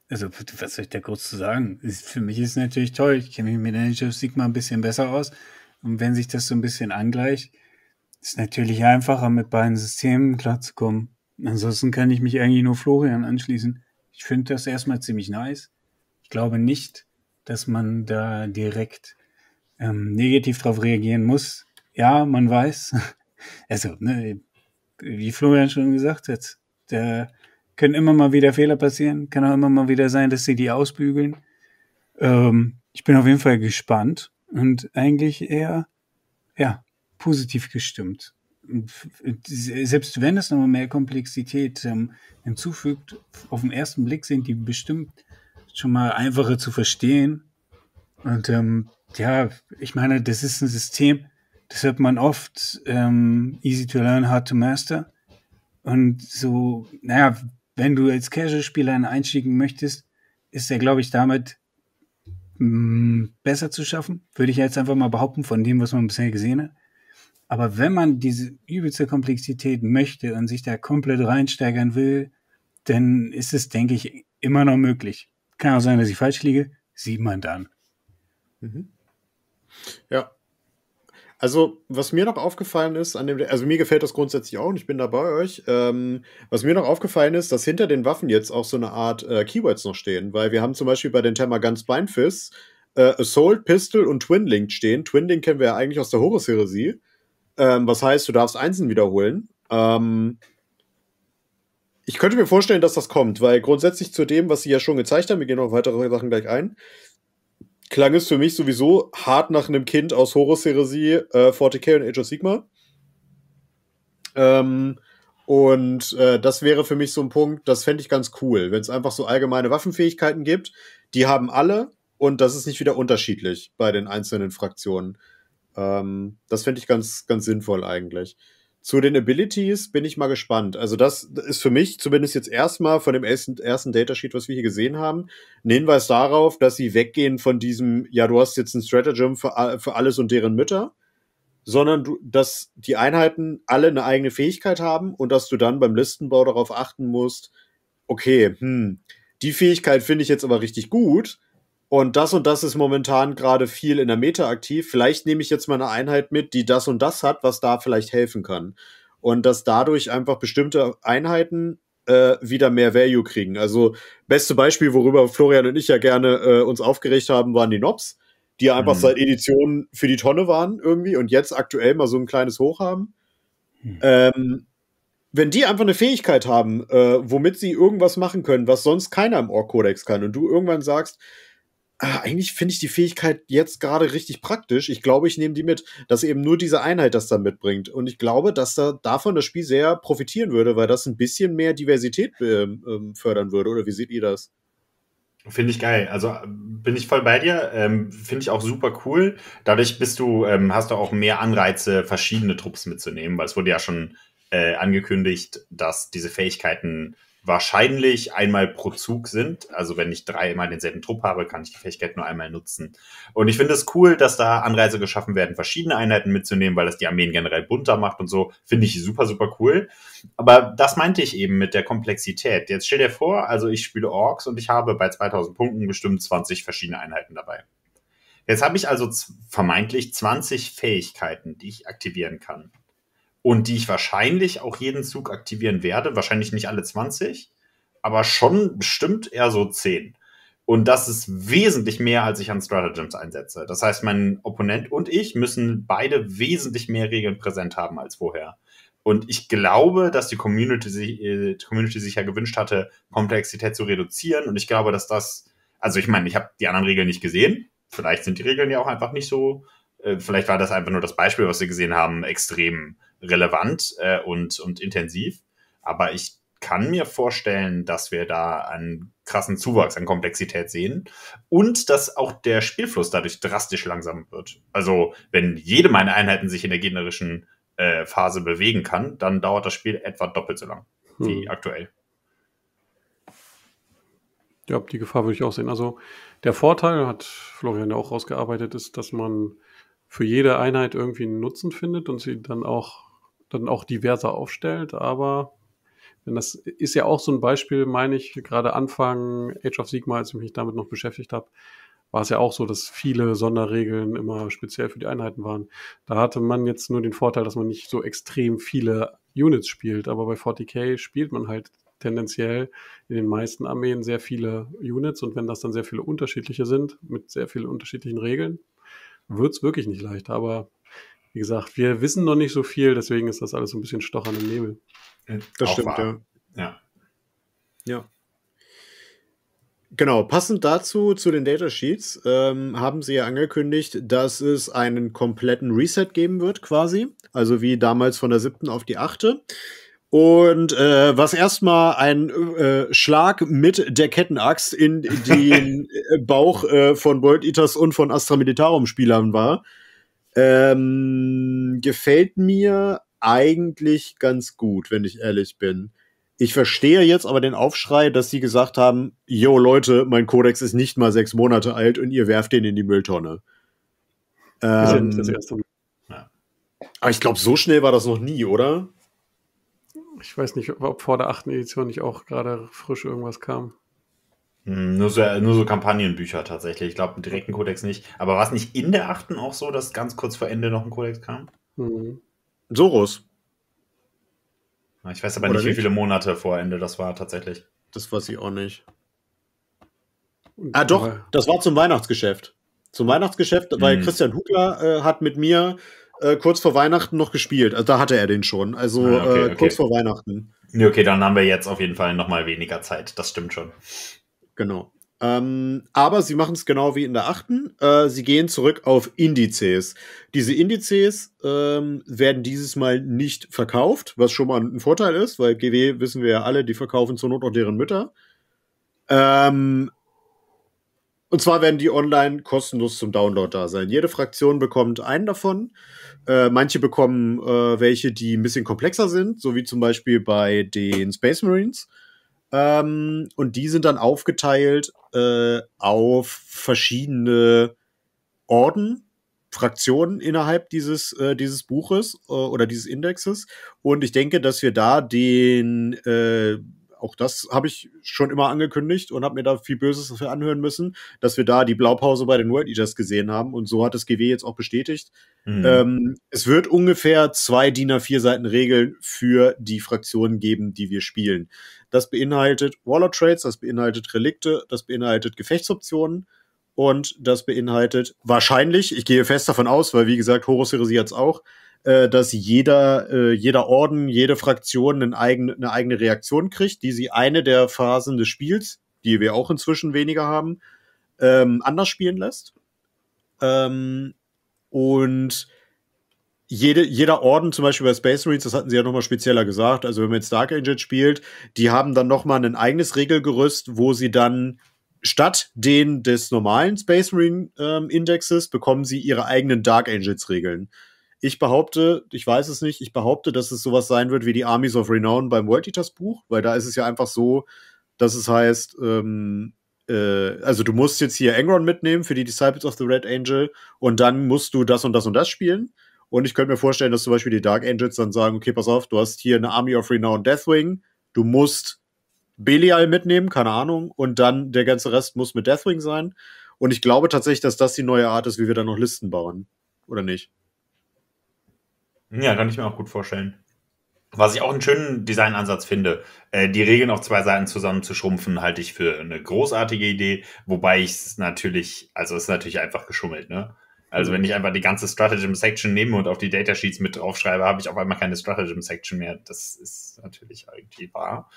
Also, was soll ich da kurz zu sagen? Für mich ist es natürlich toll. Ich kenne mich mit Age of Sigma ein bisschen besser aus. Und wenn sich das so ein bisschen angleicht, ist natürlich einfacher, mit beiden Systemen klarzukommen. Ansonsten kann ich mich eigentlich nur Florian anschließen. Ich finde das erstmal ziemlich nice. Ich glaube nicht, dass man da direkt ähm, negativ darauf reagieren muss. Ja, man weiß. Also, ne, wie Florian schon gesagt hat, da können immer mal wieder Fehler passieren. Kann auch immer mal wieder sein, dass sie die ausbügeln. Ähm, ich bin auf jeden Fall gespannt und eigentlich eher, ja, positiv gestimmt selbst wenn es nochmal mehr Komplexität ähm, hinzufügt, auf den ersten Blick sind die bestimmt schon mal einfacher zu verstehen. Und ähm, ja, ich meine, das ist ein System, das hört man oft, ähm, easy to learn, hard to master. Und so, naja, wenn du als Casual-Spieler einstiegen möchtest, ist er, glaube ich, damit mh, mm, besser zu schaffen. Würde ich jetzt einfach mal behaupten, von dem, was man bisher gesehen hat. Aber wenn man diese übelste Komplexität möchte und sich da komplett reinsteigern will, dann ist es, denke ich, immer noch möglich. Kann auch sein, dass ich falsch liege, sieht man dann. Mhm. Ja. Also, was mir noch aufgefallen ist, an dem, also mir gefällt das grundsätzlich auch und ich bin da bei euch. Ähm, was mir noch aufgefallen ist, dass hinter den Waffen jetzt auch so eine Art äh, Keywords noch stehen, weil wir haben zum Beispiel bei den Thermaguns Bindfists äh, Assault, Pistol und Twin Link stehen. Twin Link kennen wir ja eigentlich aus der Horus-Heresie. Ähm, was heißt, du darfst Einsen wiederholen. Ähm, ich könnte mir vorstellen, dass das kommt, weil grundsätzlich zu dem, was sie ja schon gezeigt haben, wir gehen auf weitere Sachen gleich ein, klang es für mich sowieso hart nach einem Kind aus Horus Heresie, äh, 40k und Age of Sigma. Ähm, und äh, das wäre für mich so ein Punkt, das fände ich ganz cool, wenn es einfach so allgemeine Waffenfähigkeiten gibt. Die haben alle und das ist nicht wieder unterschiedlich bei den einzelnen Fraktionen. Ähm, das fände ich ganz, ganz sinnvoll eigentlich. Zu den Abilities bin ich mal gespannt. Also das ist für mich zumindest jetzt erstmal von dem ersten, ersten Datasheet, was wir hier gesehen haben, ein Hinweis darauf, dass sie weggehen von diesem, ja, du hast jetzt ein Stratagem für, für alles und deren Mütter, sondern du, dass die Einheiten alle eine eigene Fähigkeit haben und dass du dann beim Listenbau darauf achten musst, okay, hm, die Fähigkeit finde ich jetzt aber richtig gut, und das und das ist momentan gerade viel in der Meta aktiv. Vielleicht nehme ich jetzt mal eine Einheit mit, die das und das hat, was da vielleicht helfen kann. Und dass dadurch einfach bestimmte Einheiten äh, wieder mehr Value kriegen. Also beste Beispiel, worüber Florian und ich ja gerne äh, uns aufgeregt haben, waren die Nobs, die einfach mhm. seit Editionen für die Tonne waren irgendwie und jetzt aktuell mal so ein kleines Hoch haben. Mhm. Ähm, wenn die einfach eine Fähigkeit haben, äh, womit sie irgendwas machen können, was sonst keiner im Ork-Kodex kann, und du irgendwann sagst, Ah, eigentlich finde ich die Fähigkeit jetzt gerade richtig praktisch. Ich glaube, ich nehme die mit, dass eben nur diese Einheit das dann mitbringt. Und ich glaube, dass da davon das Spiel sehr profitieren würde, weil das ein bisschen mehr Diversität ähm, ähm fördern würde. Oder wie seht ihr das? Finde ich geil. Also bin ich voll bei dir. Ähm, Finde ich auch super cool. Dadurch bist du, ähm, hast du auch mehr Anreize, verschiedene Trupps mitzunehmen, weil es wurde ja schon äh, angekündigt, dass diese Fähigkeiten wahrscheinlich einmal pro Zug sind. Also wenn ich dreimal denselben Trupp habe, kann ich die Fähigkeit nur einmal nutzen. Und ich finde es cool, dass da Anreize geschaffen werden, verschiedene Einheiten mitzunehmen, weil das die Armeen generell bunter macht und so. Finde ich super, super cool. Aber das meinte ich eben mit der Komplexität. Jetzt stell dir vor, also ich spiele Orks und ich habe bei 2000 Punkten bestimmt 20 verschiedene Einheiten dabei. Jetzt habe ich also vermeintlich 20 Fähigkeiten, die ich aktivieren kann und die ich wahrscheinlich auch jeden Zug aktivieren werde. Wahrscheinlich nicht alle 20, aber schon bestimmt eher so 10. Und das ist wesentlich mehr, als ich an Stratagems einsetze. Das heißt, mein Opponent und ich müssen beide wesentlich mehr Regeln präsent haben als vorher. Und ich glaube, dass die Community sich, äh, die Community sich ja gewünscht hatte, Komplexität zu reduzieren. Und ich glaube, dass das, also ich meine, ich habe die anderen Regeln nicht gesehen. Vielleicht sind die Regeln ja auch einfach nicht so, äh, vielleicht war das einfach nur das Beispiel, was wir gesehen haben, extrem relevant äh, und, und intensiv. Aber ich kann mir vorstellen, dass wir da einen krassen Zuwachs an Komplexität sehen und dass auch der Spielfluss dadurch drastisch langsam wird. Also wenn jede meiner Einheiten sich in der gegnerischen äh, Phase bewegen kann, dann dauert das Spiel etwa doppelt so lang hm. wie aktuell. Ja, die Gefahr würde ich auch sehen. Also der Vorteil, hat Florian ja auch rausgearbeitet, ist, dass man für jede Einheit irgendwie einen Nutzen findet und sie dann auch dann auch diverser aufstellt, aber denn das ist ja auch so ein Beispiel, meine ich, gerade Anfang Age of Sigma, als ich mich damit noch beschäftigt habe, war es ja auch so, dass viele Sonderregeln immer speziell für die Einheiten waren. Da hatte man jetzt nur den Vorteil, dass man nicht so extrem viele Units spielt, aber bei 40k spielt man halt tendenziell in den meisten Armeen sehr viele Units und wenn das dann sehr viele unterschiedliche sind, mit sehr vielen unterschiedlichen Regeln, wird es wirklich nicht leicht. Aber wie gesagt, wir wissen noch nicht so viel, deswegen ist das alles so ein bisschen stochern im Nebel. Das Auch stimmt, ja. Ja. Ja. Genau, passend dazu, zu den Datasheets, ähm, haben sie ja angekündigt, dass es einen kompletten Reset geben wird, quasi. Also wie damals von der siebten auf die achte. Und äh, was erstmal ein äh, Schlag mit der Kettenaxt in den Bauch äh, von World Eaters und von Astra Militarum Spielern war. Ähm, gefällt mir eigentlich ganz gut, wenn ich ehrlich bin. Ich verstehe jetzt aber den Aufschrei, dass sie gesagt haben, yo Leute, mein Kodex ist nicht mal sechs Monate alt und ihr werft den in die Mülltonne. Ähm, das erste Mal. Aber ich glaube, so schnell war das noch nie, oder? Ich weiß nicht, ob vor der achten Edition nicht auch gerade frisch irgendwas kam. Hm, nur, so, nur so Kampagnenbücher tatsächlich. Ich glaube, einen direkten Kodex nicht. Aber war es nicht in der achten auch so, dass ganz kurz vor Ende noch ein Kodex kam? Mhm. Soros. Ich weiß aber nicht, nicht, wie viele Monate vor Ende das war tatsächlich. Das weiß ich auch nicht. Ah, doch, das war zum Weihnachtsgeschäft. Zum Weihnachtsgeschäft, weil mhm. Christian Hugler äh, hat mit mir äh, kurz vor Weihnachten noch gespielt. Also da hatte er den schon. Also ah, okay, äh, kurz vor Weihnachten. Okay, dann haben wir jetzt auf jeden Fall noch mal weniger Zeit. Das stimmt schon. Genau. Ähm, aber sie machen es genau wie in der achten. Äh, sie gehen zurück auf Indizes. Diese Indizes ähm, werden dieses Mal nicht verkauft, was schon mal ein Vorteil ist, weil GW wissen wir ja alle, die verkaufen zur Not auch deren Mütter. Ähm, und zwar werden die online kostenlos zum Download da sein. Jede Fraktion bekommt einen davon. Äh, manche bekommen äh, welche, die ein bisschen komplexer sind, so wie zum Beispiel bei den Space Marines. Ähm, und die sind dann aufgeteilt äh, auf verschiedene Orden, Fraktionen innerhalb dieses, äh, dieses Buches äh, oder dieses Indexes. Und ich denke, dass wir da den auch das habe ich schon immer angekündigt und habe mir da viel Böses dafür anhören müssen, dass wir da die Blaupause bei den World Eaters gesehen haben und so hat das GW jetzt auch bestätigt. Mhm. Ähm, es wird ungefähr zwei DIN A4 Seiten Regeln für die Fraktionen geben, die wir spielen. Das beinhaltet Warlord Trades, das beinhaltet Relikte, das beinhaltet Gefechtsoptionen und das beinhaltet wahrscheinlich, ich gehe fest davon aus, weil wie gesagt, Horus Heresie hat es auch, äh, dass jeder, äh, jeder Orden, jede Fraktion eine eigene, eine eigene Reaktion kriegt, die sie eine der Phasen des Spiels, die wir auch inzwischen weniger haben, ähm, anders spielen lässt. Ähm, und jede, jeder Orden, zum Beispiel bei Space Marines, das hatten sie ja nochmal spezieller gesagt, also wenn man jetzt Dark Angel spielt, die haben dann nochmal ein eigenes Regelgerüst, wo sie dann statt den des normalen Space Marine ähm, Indexes bekommen sie ihre eigenen Dark Angels Regeln. Ich behaupte, ich weiß es nicht, ich behaupte, dass es sowas sein wird wie die Armies of Renown beim World Eaters Buch, weil da ist es ja einfach so, dass es heißt, ähm, äh, also du musst jetzt hier Angron mitnehmen für die Disciples of the Red Angel und dann musst du das und das und das spielen. Und ich könnte mir vorstellen, dass zum Beispiel die Dark Angels dann sagen, okay, pass auf, du hast hier eine Army of Renown Deathwing, du musst Belial mitnehmen, keine Ahnung, und dann der ganze Rest muss mit Deathwing sein. Und ich glaube tatsächlich, dass das die neue Art ist, wie wir dann noch Listen bauen. Oder nicht? Ja, kann ich mir auch gut vorstellen. Was ich auch einen schönen Designansatz finde, äh, die Regeln auf zwei Seiten zusammen zu schrumpfen, halte ich für eine großartige Idee, wobei ich es natürlich, also es ist natürlich einfach geschummelt, ne? Also wenn ich einfach die ganze Stratagem Section nehme und auf die Datasheets mit draufschreibe, habe ich auf einmal keine Stratagem Section mehr. Das ist natürlich irgendwie wahr.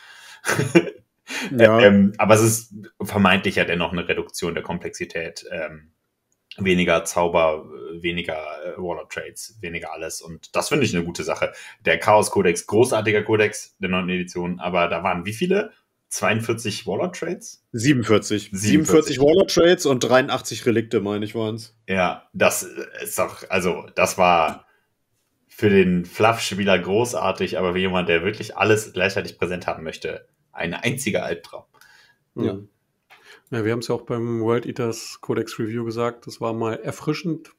ja. ähm, aber es ist vermeintlich ja dennoch eine Reduktion der Komplexität. Ähm, weniger Zauber, weniger äh, Warlord Trades, weniger alles. Und das finde ich eine gute Sache. Der Chaos Codex, großartiger Codex der neunten Edition, aber da waren wie viele? 42 Warlord Trades? 47. 47, 47 Warlord Trades und 83 Relikte, meine ich, waren es. Ja, das ist doch, also, das war für den Fluff-Spieler großartig, aber für jemand, der wirklich alles gleichzeitig präsent haben möchte, ein einziger Albtraum. Ja. Ja wir haben es ja auch beim World Eaters Codex Review gesagt, das war mal erfrischend,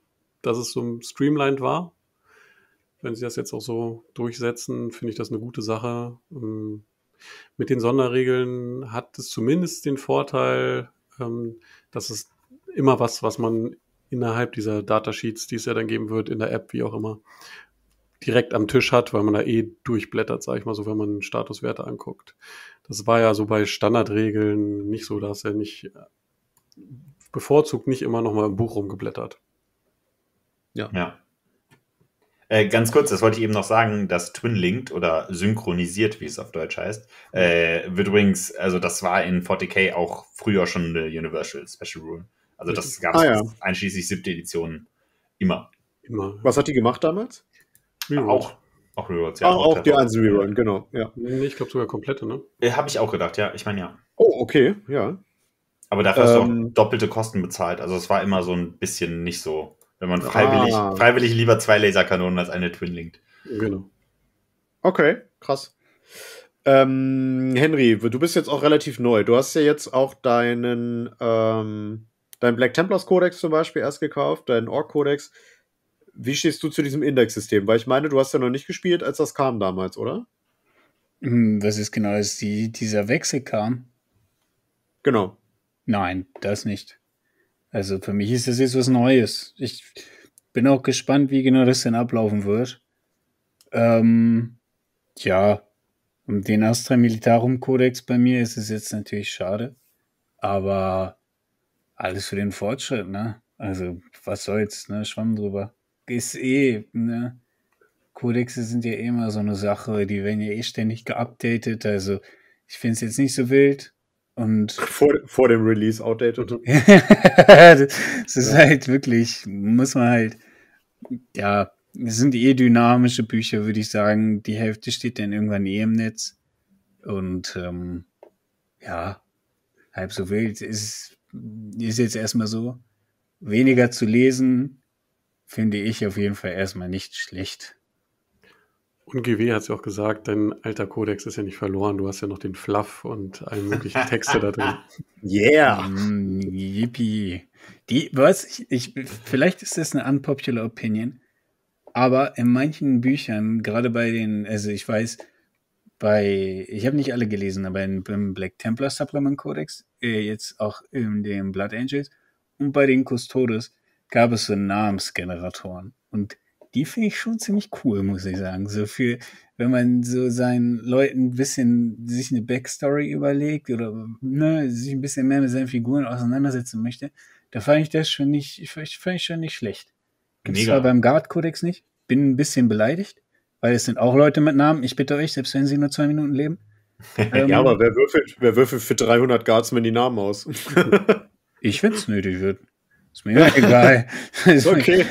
dass es so streamlined war. Wenn sie das jetzt auch so durchsetzen, finde ich das eine gute Sache. Ähm, mit den Sonderregeln hat es zumindest den Vorteil, ähm, dass es immer was, was man innerhalb dieser Datasheets, die es ja dann geben wird, in der App, wie auch immer, direkt am Tisch hat, weil man da eh durchblättert, sag ich mal so, wenn man Statuswerte anguckt. Das war ja so bei Standardregeln nicht so, dass er nicht bevorzugt nicht immer noch mal im Buch rumgeblättert. Ja. Ja. Äh, ganz kurz, das wollte ich eben noch sagen, das Twin-Linked oder synchronisiert, wie es auf Deutsch heißt, äh, wird übrigens, also das war in 40k auch früher schon eine Universal Special Rule. Also das gab es ah, ja. einschließlich siebte Edition immer. Immer. Was hat die gemacht damals? Auch. Auch Rewards, ja. Auch, auch die einzelnen Rerun, genau. Ja. Ich glaube sogar komplette, ne? Habe ich auch gedacht, ja. Ich meine, ja. Oh, okay, ja. Aber dafür hast ähm, du auch doppelte Kosten bezahlt. Also es war immer so ein bisschen nicht so wenn man freiwillig, ah. freiwillig lieber zwei Laserkanonen als eine Twin linkt. Genau. Okay, krass. Ähm, Henry, du bist jetzt auch relativ neu. Du hast ja jetzt auch deinen, ähm, deinen Black Templars Codex zum Beispiel erst gekauft, deinen Orc Codex. Wie stehst du zu diesem Index-System? Weil ich meine, du hast ja noch nicht gespielt, als das kam damals, oder? Hm, was ist genau, dass die, dieser Wechsel kam? Genau. Nein, das nicht. Also für mich ist das jetzt was Neues. Ich bin auch gespannt, wie genau das denn ablaufen wird. Ähm, ja, um den Astra Militarum Kodex bei mir ist es jetzt natürlich schade. Aber alles für den Fortschritt, ne? Also, was soll's, ne? Schwamm drüber. Ist eh, ne? Kodexe sind ja eh immer so eine Sache, die werden ja eh ständig geupdatet. Also, ich finde es jetzt nicht so wild. Und vor, vor dem Release outdated. das ist ja. halt wirklich, muss man halt, ja, es sind eh dynamische Bücher, würde ich sagen. Die Hälfte steht dann irgendwann eh im Netz. Und ähm, ja, halb so wild ist, ist jetzt erstmal so. Weniger zu lesen, finde ich auf jeden Fall erstmal nicht schlecht. Und GW hat es ja auch gesagt, dein alter Kodex ist ja nicht verloren. Du hast ja noch den Fluff und alle möglichen Texte da drin. Yeah. Mm, yippie. Die, was, ich, ich, vielleicht ist das eine unpopular Opinion, aber in manchen Büchern, gerade bei den, also ich weiß, bei, ich habe nicht alle gelesen, aber in, beim Black Templar Supplement Codex, äh, jetzt auch in den Blood Angels und bei den Custodes gab es so Namensgeneratoren. Und die finde ich schon ziemlich cool, muss ich sagen. So für, wenn man so seinen Leuten ein bisschen sich eine Backstory überlegt oder ne, sich ein bisschen mehr mit seinen Figuren auseinandersetzen möchte, da fand ich das schon nicht, fand ich schon nicht schlecht. Gibt es zwar beim Guard-Kodex nicht, bin ein bisschen beleidigt, weil es sind auch Leute mit Namen. Ich bitte euch, selbst wenn sie nur zwei Minuten leben. ähm, ja, aber wer würfelt, wer würfelt für 300 Guardsmen die Namen aus? Ich es nötig wird. Ist mir ja egal. Also, Okay.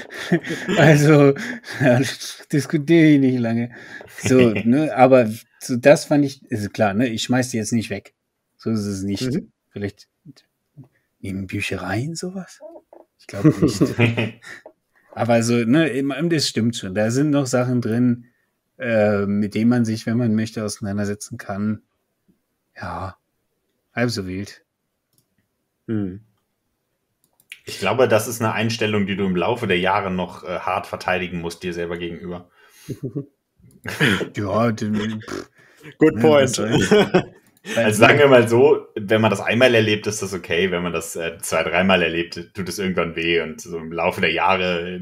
Also, ja, diskutiere ich nicht lange. So, ne, aber so das fand ich, ist klar, ne, ich schmeiß die jetzt nicht weg. So ist es nicht. Mhm. Vielleicht in Büchereien sowas? Ich glaube nicht. aber so, ne, das stimmt schon. Da sind noch Sachen drin, äh, mit denen man sich, wenn man möchte, auseinandersetzen kann. Ja, halb so wild. Hm. Ich glaube, das ist eine Einstellung, die du im Laufe der Jahre noch äh, hart verteidigen musst, dir selber gegenüber. Ja, den, Good Ja, point. Also sagen wir mal so, wenn man das einmal erlebt, ist das okay. Wenn man das äh, zwei, dreimal erlebt, tut es irgendwann weh. Und so im Laufe der Jahre,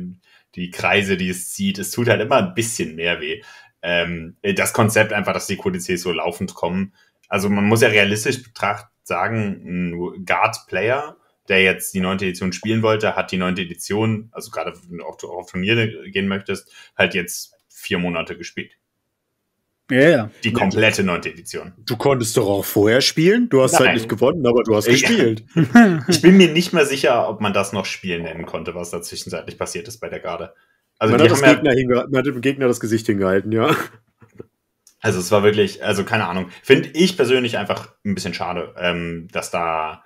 die Kreise, die es zieht, es tut halt immer ein bisschen mehr weh. Ähm, das Konzept einfach, dass die Kodizes so laufend kommen. Also man muss ja realistisch betrachtet sagen, ein Guard-Player, der jetzt die neunte Edition spielen wollte, hat die neunte Edition, also gerade wenn du auch auf Turniere gehen möchtest, halt jetzt vier Monate gespielt. ja, ja. Die komplette neunte Edition. Du konntest doch auch vorher spielen. Du hast Nein. halt nicht gewonnen, aber du hast gespielt. Ich bin mir nicht mehr sicher, ob man das noch Spielen nennen konnte, was da zwischenzeitlich passiert ist bei der Garde. Also, man, hat das ja, Gegner hinge man hat dem Gegner das Gesicht hingehalten, ja. also es war wirklich, also keine Ahnung. Finde ich persönlich einfach ein bisschen schade, ähm, dass da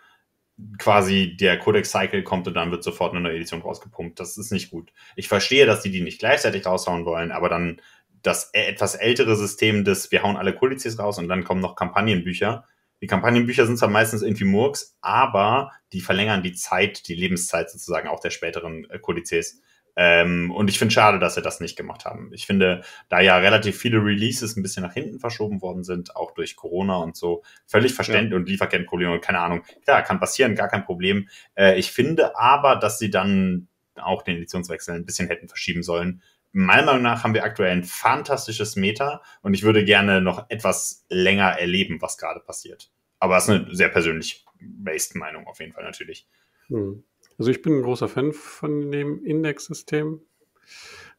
quasi der Codex Cycle kommt und dann wird sofort eine neue Edition rausgepumpt. Das ist nicht gut. Ich verstehe, dass die die nicht gleichzeitig raushauen wollen, aber dann das etwas ältere System des, wir hauen alle Kodizes raus und dann kommen noch Kampagnenbücher. Die Kampagnenbücher sind zwar meistens irgendwie Murks, aber die verlängern die Zeit, die Lebenszeit sozusagen auch der späteren äh, Kodizes. Ähm, und ich finde schade, dass sie das nicht gemacht haben. Ich finde, da ja relativ viele Releases ein bisschen nach hinten verschoben worden sind, auch durch Corona und so, völlig verständlich und Lieferkettenprobleme und keine Ahnung. Klar, kann passieren, gar kein Problem. Äh, ich finde aber, dass sie dann auch den Editionswechsel ein bisschen hätten verschieben sollen. Meiner Meinung nach haben wir aktuell ein fantastisches Meta und ich würde gerne noch etwas länger erleben, was gerade passiert. Aber das ist eine sehr persönlich based Meinung auf jeden Fall natürlich. Hm. Also ich bin ein großer Fan von dem Index-System.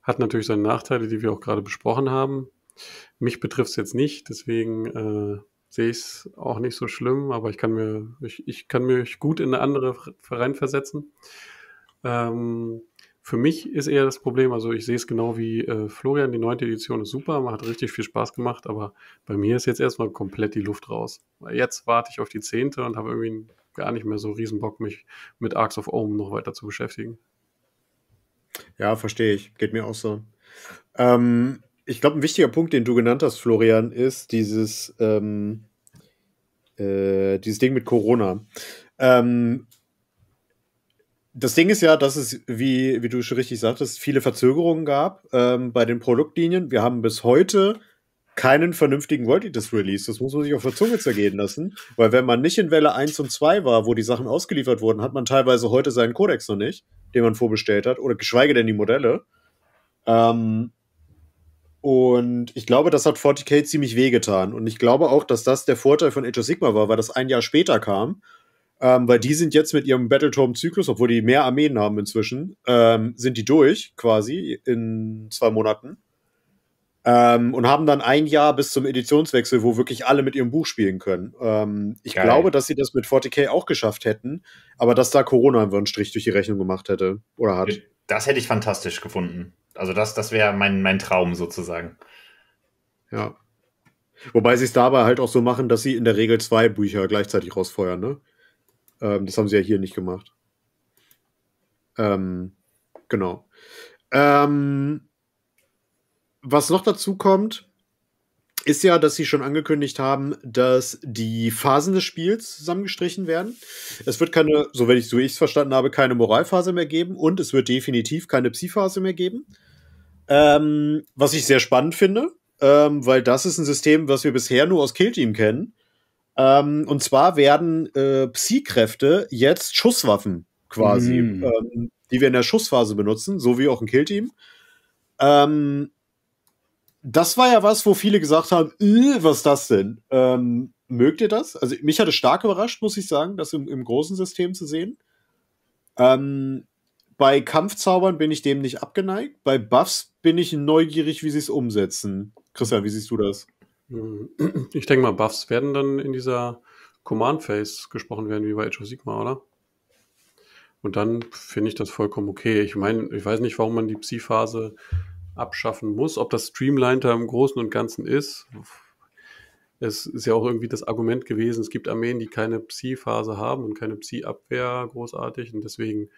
Hat natürlich seine Nachteile, die wir auch gerade besprochen haben. Mich betrifft es jetzt nicht, deswegen äh, sehe ich es auch nicht so schlimm, aber ich kann mir, ich, ich kann mich gut in eine andere Verein versetzen. Ähm, für mich ist eher das Problem, also ich sehe es genau wie äh, Florian, die neunte Edition ist super, man hat richtig viel Spaß gemacht, aber bei mir ist jetzt erstmal komplett die Luft raus. Jetzt warte ich auf die zehnte und habe irgendwie gar nicht mehr so riesen Bock, mich mit Arcs of Omen noch weiter zu beschäftigen. Ja, verstehe ich. Geht mir auch so. Ähm, ich glaube, ein wichtiger Punkt, den du genannt hast, Florian, ist dieses, ähm, äh, dieses Ding mit Corona. Ähm, das Ding ist ja, dass es, wie, wie du schon richtig sagtest, viele Verzögerungen gab ähm, bei den Produktlinien. Wir haben bis heute keinen vernünftigen World Eaters Release. Das muss man sich auf der Zunge zergehen lassen. Weil wenn man nicht in Welle 1 und 2 war, wo die Sachen ausgeliefert wurden, hat man teilweise heute seinen Codex noch nicht, den man vorbestellt hat, oder geschweige denn die Modelle. Ähm, und ich glaube, das hat 40k ziemlich wehgetan. Und ich glaube auch, dass das der Vorteil von Age of Sigma war, weil das ein Jahr später kam. Ähm, weil die sind jetzt mit ihrem Battletorm-Zyklus, obwohl die mehr Armeen haben inzwischen, ähm, sind die durch quasi in zwei Monaten. Ähm, und haben dann ein Jahr bis zum Editionswechsel, wo wirklich alle mit ihrem Buch spielen können. Ähm, ich Geil. glaube, dass sie das mit 40k auch geschafft hätten, aber dass da Corona einfach einen Strich durch die Rechnung gemacht hätte oder hat. Das hätte ich fantastisch gefunden. Also das, das wäre mein, mein Traum sozusagen. Ja. Wobei sie es dabei halt auch so machen, dass sie in der Regel zwei Bücher gleichzeitig rausfeuern, ne? Ähm, das haben sie ja hier nicht gemacht. Ähm, genau. Ähm, was noch dazu kommt, ist ja, dass sie schon angekündigt haben, dass die Phasen des Spiels zusammengestrichen werden. Es wird keine, so wenn ich so ich es verstanden habe, keine Moralphase mehr geben und es wird definitiv keine Psi-Phase mehr geben. Ähm, was ich sehr spannend finde, ähm, weil das ist ein System, was wir bisher nur aus Killteam kennen. Ähm, und zwar werden äh, Psi-Kräfte jetzt Schusswaffen quasi, Mm. die wir in der Schussphase benutzen, so wie auch ein Killteam. Ähm, das war ja was, wo viele gesagt haben, "Äh, was ist das denn? Ähm, mögt ihr das? Also mich hat es stark überrascht, muss ich sagen, das im, im großen System zu sehen. Ähm, bei Kampfzaubern bin ich dem nicht abgeneigt. Bei Buffs bin ich neugierig, wie sie es umsetzen. Christian, wie siehst du das? Hm. Ich denke mal, Buffs werden dann in dieser Command Phase gesprochen werden, wie bei Age of Sigma, oder? Und dann finde ich das vollkommen okay. Ich meine, ich weiß nicht, warum man die Psi-Phase abschaffen muss, ob das Streamliner im Großen und Ganzen ist. Es ist ja auch irgendwie das Argument gewesen, es gibt Armeen, die keine Psi-Phase haben und keine Psi-Abwehr großartig und deswegen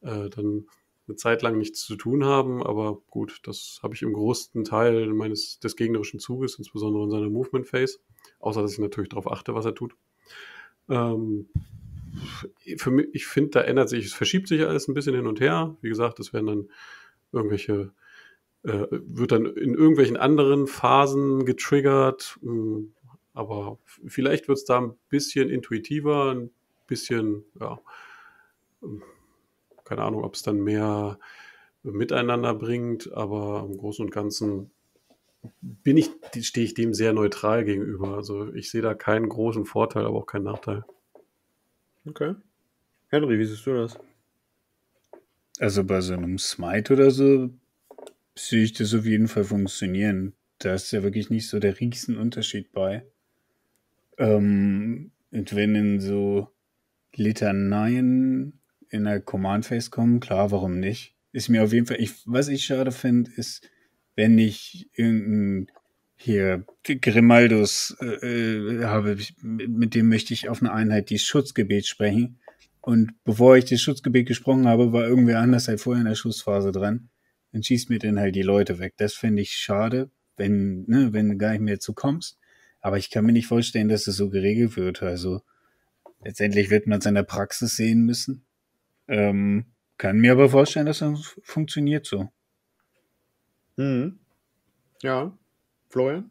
äh, dann eine Zeit lang nichts zu tun haben. Aber gut, das habe ich im größten Teil meines des gegnerischen Zuges, insbesondere in seiner Movement Phase. Außer dass ich natürlich darauf achte, was er tut. Ähm, für mich, ich finde, da ändert sich, es verschiebt sich alles ein bisschen hin und her. Wie gesagt, es werden dann irgendwelche, äh, wird dann in irgendwelchen anderen Phasen getriggert. Hm, aber vielleicht wird es da ein bisschen intuitiver, ein bisschen, ja, keine Ahnung, ob es dann mehr miteinander bringt, aber im Großen und Ganzen bin ich, stehe ich dem sehr neutral gegenüber. Also ich sehe da keinen großen Vorteil, aber auch keinen Nachteil. Okay. Henry, wie siehst du das? Also bei so einem Smite oder so sehe das auf jeden Fall funktionieren. Da ist ja wirklich nicht so der Riesenunterschied bei. Ähm, und wenn in so Litaneien in der Command Phase kommen, klar, warum nicht? Ist mir auf jeden Fall, ich, was ich schade finde, ist, wenn ich irgendein hier Grimaldus äh, äh habe, mit dem möchte ich auf eine Einheit die Schutzgebet sprechen. Und bevor ich das Schutzgebet gesprochen habe, war irgendwer anders halt vorher in der Schussphase dran. Dann schießt mir dann halt die Leute weg. Das finde ich schade, wenn, ne, wenn du gar nicht mehr zu kommst. Aber ich kann mir nicht vorstellen, dass es so geregelt wird. Also letztendlich wird man es in der Praxis sehen müssen. Ähm, kann mir aber vorstellen, dass das funktioniert so. Mhm. Ja. Florian?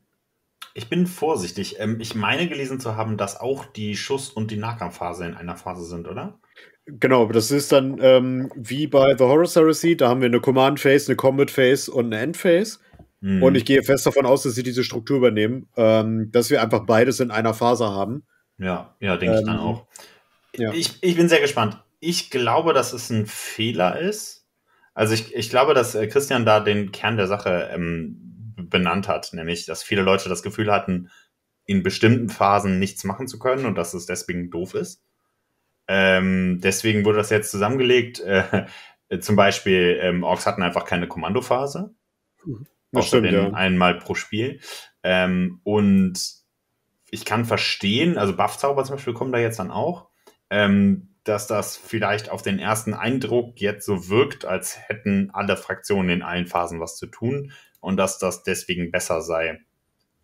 Ich bin vorsichtig. Ähm, ich meine gelesen zu haben, dass auch die Schuss- und die Nahkampfphase in einer Phase sind, oder? Genau, das ist dann ähm, wie bei The Horror Heresy, da haben wir eine Command Phase, eine Combat Phase und eine End Phase. Mhm. Und ich gehe fest davon aus, dass sie diese Struktur übernehmen, ähm, dass wir einfach beides in einer Phase haben. Ja, ja, denke ich dann ähm, auch. Ja. Ich, ich bin sehr gespannt ich glaube, dass es ein Fehler ist. Also ich, ich glaube, dass äh, Christian da den Kern der Sache ähm, benannt hat, nämlich, dass viele Leute das Gefühl hatten, in bestimmten Phasen nichts machen zu können und dass es deswegen doof ist. Ähm, deswegen wurde das jetzt zusammengelegt. Äh, zum Beispiel, ähm, Orks hatten einfach keine Kommandophase. Mhm. Das außer stimmt, ja. einmal pro Spiel. Ähm, und ich kann verstehen, also Buffzauber zum Beispiel kommen da jetzt dann auch. Ähm, dass das vielleicht auf den ersten Eindruck jetzt so wirkt, als hätten alle Fraktionen in allen Phasen was zu tun und dass das deswegen besser sei.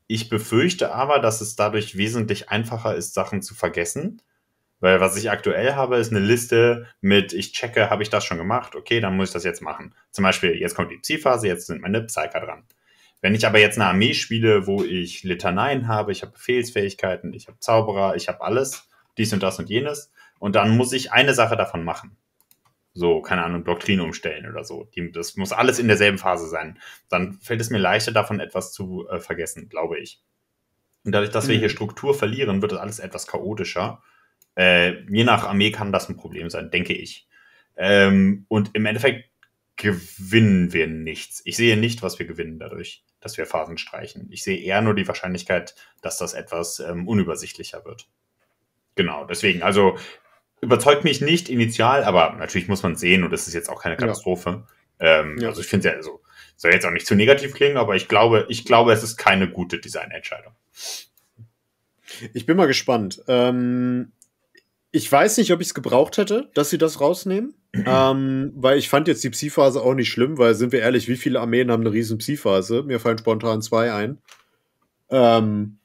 Ich befürchte aber, dass es dadurch wesentlich einfacher ist, Sachen zu vergessen. Weil was ich aktuell habe, ist eine Liste mit, ich checke, habe ich das schon gemacht? Okay, dann muss ich das jetzt machen. Zum Beispiel, jetzt kommt die Zielphase, jetzt sind meine Psyker dran. Wenn ich aber jetzt eine Armee spiele, wo ich Litaneien habe, ich habe Befehlsfähigkeiten, ich habe Zauberer, ich habe alles, dies und das und jenes, und dann muss ich eine Sache davon machen. So, keine Ahnung, Doktrin umstellen oder so. Die, das muss alles in derselben Phase sein. Dann fällt es mir leichter, davon etwas zu äh, vergessen, glaube ich. Und dadurch, dass mhm. wir hier Struktur verlieren, wird das alles etwas chaotischer. Äh, je nach Armee kann das ein Problem sein, denke ich. Ähm, und im Endeffekt gewinnen wir nichts. Ich sehe nicht, was wir gewinnen dadurch, dass wir Phasen streichen. Ich sehe eher nur die Wahrscheinlichkeit, dass das etwas ähm, unübersichtlicher wird. Genau, deswegen, also überzeugt mich nicht initial, aber natürlich muss man sehen und das ist jetzt auch keine Katastrophe. Ja. Ähm, ja. Also ich finde es ja, also, soll jetzt auch nicht zu negativ klingen, aber ich glaube, ich glaube, es ist keine gute Designentscheidung. Ich bin mal gespannt. Ähm, ich weiß nicht, ob ich es gebraucht hätte, dass sie das rausnehmen. ähm, weil ich fand jetzt die Psi-Phase auch nicht schlimm, weil sind wir ehrlich, wie viele Armeen haben eine riesen Psi-Phase? Mir fallen spontan zwei ein. Ähm,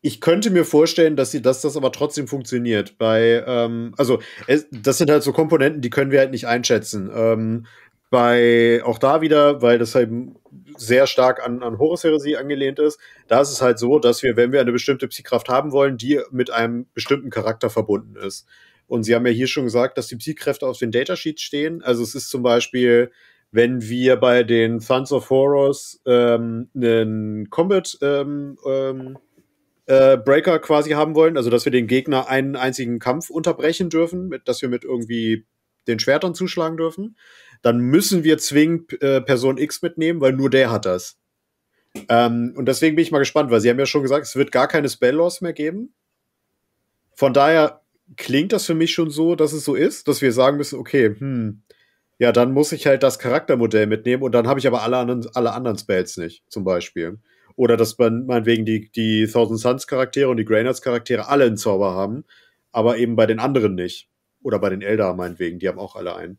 ich könnte mir vorstellen, dass sie, dass das aber trotzdem funktioniert. Bei, ähm, also es, das sind halt so Komponenten, die können wir halt nicht einschätzen. Ähm, bei auch da wieder, weil das halt sehr stark an, an Horus Heresie angelehnt ist, da ist es halt so, dass wir, wenn wir eine bestimmte Psykraft haben wollen, die mit einem bestimmten Charakter verbunden ist. Und sie haben ja hier schon gesagt, dass die Psykräfte auf den Datasheets stehen. Also es ist zum Beispiel, wenn wir bei den Sons of Horus ähm, einen Combat ähm, ähm, äh, Breaker quasi haben wollen, also dass wir den Gegner einen einzigen Kampf unterbrechen dürfen, mit, dass wir mit irgendwie den Schwertern zuschlagen dürfen, dann müssen wir zwingend äh, Person X mitnehmen, weil nur der hat das. Ähm, und deswegen bin ich mal gespannt, weil sie haben ja schon gesagt, es wird gar keine Spell-Loss mehr geben. Von daher klingt das für mich schon so, dass es so ist, dass wir sagen müssen, okay, hm, ja, dann muss ich halt das Charaktermodell mitnehmen und dann habe ich aber alle anderen, alle anderen Spells nicht, zum Beispiel. Oder dass man meinetwegen die, die Thousand Suns Charaktere und die Greynuts Charaktere alle einen Zauber haben, aber eben bei den anderen nicht. Oder bei den Eldar meinetwegen, die haben auch alle einen.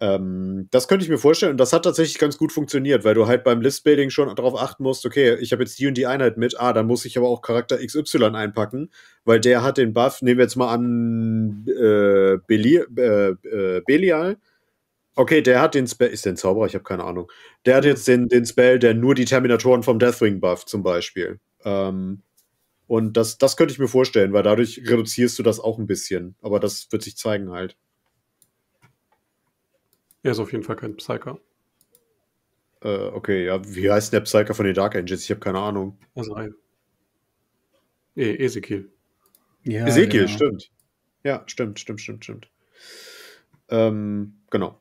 Ähm, das könnte ich mir vorstellen und das hat tatsächlich ganz gut funktioniert, weil du halt beim Listbuilding schon darauf achten musst, okay, ich habe jetzt die und die Einheit mit, ah, dann muss ich aber auch Charakter XY einpacken, weil der hat den Buff, nehmen wir jetzt mal an äh, Beli äh, äh, Belial, Okay, der hat den Spell. Ist der ein Zauberer? Ich habe keine Ahnung. Der hat jetzt den, den Spell, der nur die Terminatoren vom Deathwing bufft, zum Beispiel. Ähm, und das, das könnte ich mir vorstellen, weil dadurch reduzierst du das auch ein bisschen. Aber das wird sich zeigen halt. Er ist auf jeden Fall kein Psyker. Äh, okay, ja. Wie heißt der Psyker von den Dark Angels? Ich habe keine Ahnung. Also ein. E Ezekiel. Ja, Ezekiel, genau. stimmt. Ja, stimmt, stimmt, stimmt, stimmt. Ähm, genau.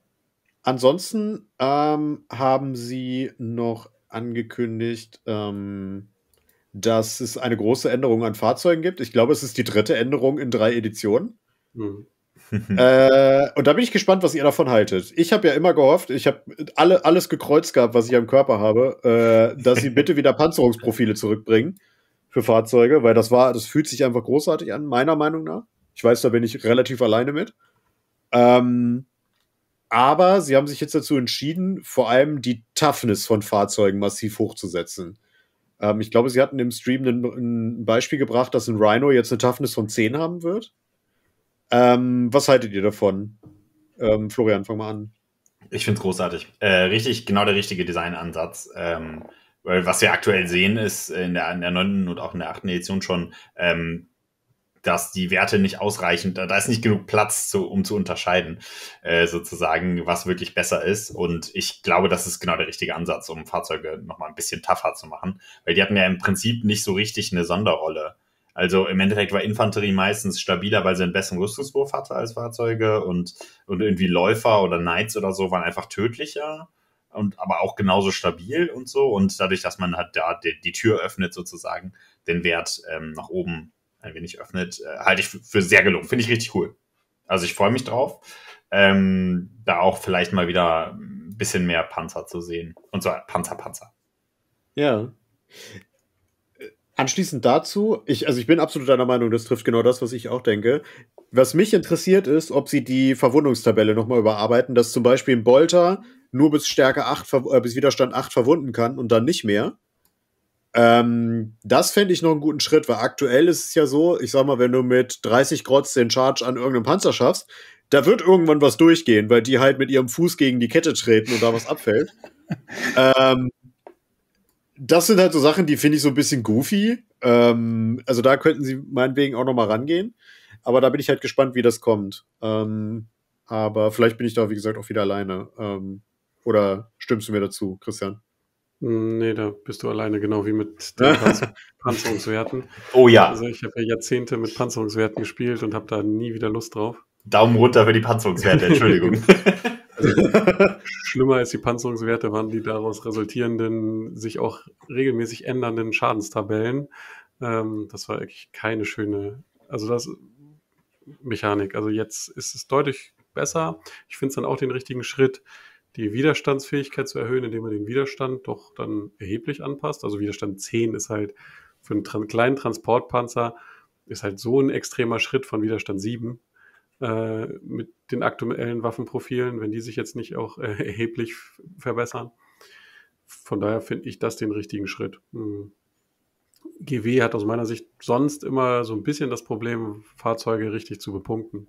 Ansonsten ähm, haben sie noch angekündigt, ähm, dass es eine große Änderung an Fahrzeugen gibt. Ich glaube, es ist die dritte Änderung in drei Editionen. Mhm. äh, und da bin ich gespannt, was ihr davon haltet. Ich habe ja immer gehofft, ich habe alle, alles gekreuzt gehabt, was ich am Körper habe, äh, dass sie bitte wieder Panzerungsprofile zurückbringen für Fahrzeuge, weil das war, das fühlt sich einfach großartig an, meiner Meinung nach. Ich weiß, da bin ich relativ alleine mit. Ähm, aber sie haben sich jetzt dazu entschieden, vor allem die Toughness von Fahrzeugen massiv hochzusetzen. Ähm, ich glaube, sie hatten im Stream ein, ein, Beispiel gebracht, dass ein Rhino jetzt eine Toughness von 10 haben wird. Ähm, was haltet ihr davon? Ähm, Florian, fang mal an. Ich finde es großartig. Äh, richtig, genau der richtige Designansatz. Ähm, weil was wir aktuell sehen, ist in der, in der 9. und auch in der 8. Edition schon, ähm, dass die Werte nicht ausreichend, da ist nicht genug Platz, zu, um zu unterscheiden, äh, sozusagen, was wirklich besser ist. Und ich glaube, das ist genau der richtige Ansatz, um Fahrzeuge nochmal ein bisschen tougher zu machen, weil die hatten ja im Prinzip nicht so richtig eine Sonderrolle. Also im Endeffekt war Infanterie meistens stabiler, weil sie einen besseren Rüstungswurf hatte als Fahrzeuge und, und irgendwie Läufer oder Knights oder so waren einfach tödlicher und aber auch genauso stabil und so. Und dadurch, dass man halt da die, die Tür öffnet, sozusagen, den Wert ähm, nach oben ein wenig öffnet, äh, halte ich für sehr gelungen. Finde ich richtig cool. Also ich freue mich drauf, ähm, da auch vielleicht mal wieder ein bisschen mehr Panzer zu sehen. Und zwar Panzer, Panzer. Ja. Anschließend dazu, ich, also ich bin absolut deiner Meinung, das trifft genau das, was ich auch denke. Was mich interessiert ist, ob sie die Verwundungstabelle nochmal überarbeiten, dass zum Beispiel ein Bolter nur bis Stärke 8, äh, bis Widerstand 8 verwunden kann und dann nicht mehr. Ähm, das fände ich noch einen guten Schritt, weil aktuell ist es ja so, ich sag mal, wenn du mit 30 Grotz den Charge an irgendeinem Panzer schaffst, da wird irgendwann was durchgehen, weil die halt mit ihrem Fuß gegen die Kette treten und da was abfällt. ähm, das sind halt so Sachen, die finde ich so ein bisschen goofy. Ähm, also da könnten sie meinetwegen auch noch mal rangehen. Aber da bin ich halt gespannt, wie das kommt. Ähm, aber vielleicht bin ich da, wie gesagt, auch wieder alleine. Ähm, oder stimmst du mir dazu, Christian? Nee, da bist du alleine, genau wie mit den Panzer Panzerungswerten. Oh ja. Also ich habe ja Jahrzehnte mit Panzerungswerten gespielt und habe da nie wieder Lust drauf. Daumen runter für die Panzerungswerte, Entschuldigung. Also, schlimmer als die Panzerungswerte waren die daraus resultierenden, sich auch regelmäßig ändernden Schadenstabellen. Ähm, das war wirklich keine schöne, also das Mechanik. Also jetzt ist es deutlich besser. Ich finde es dann auch den richtigen Schritt, die Widerstandsfähigkeit zu erhöhen, indem man den Widerstand doch dann erheblich anpasst. Also Widerstand 10 ist halt für einen tra kleinen Transportpanzer ist halt so ein extremer Schritt von Widerstand 7 äh, mit den aktuellen Waffenprofilen, wenn die sich jetzt nicht auch äh, erheblich verbessern. Von daher finde ich das den richtigen Schritt. Hm. GW hat aus meiner Sicht sonst immer so ein bisschen das Problem, Fahrzeuge richtig zu bepunkten.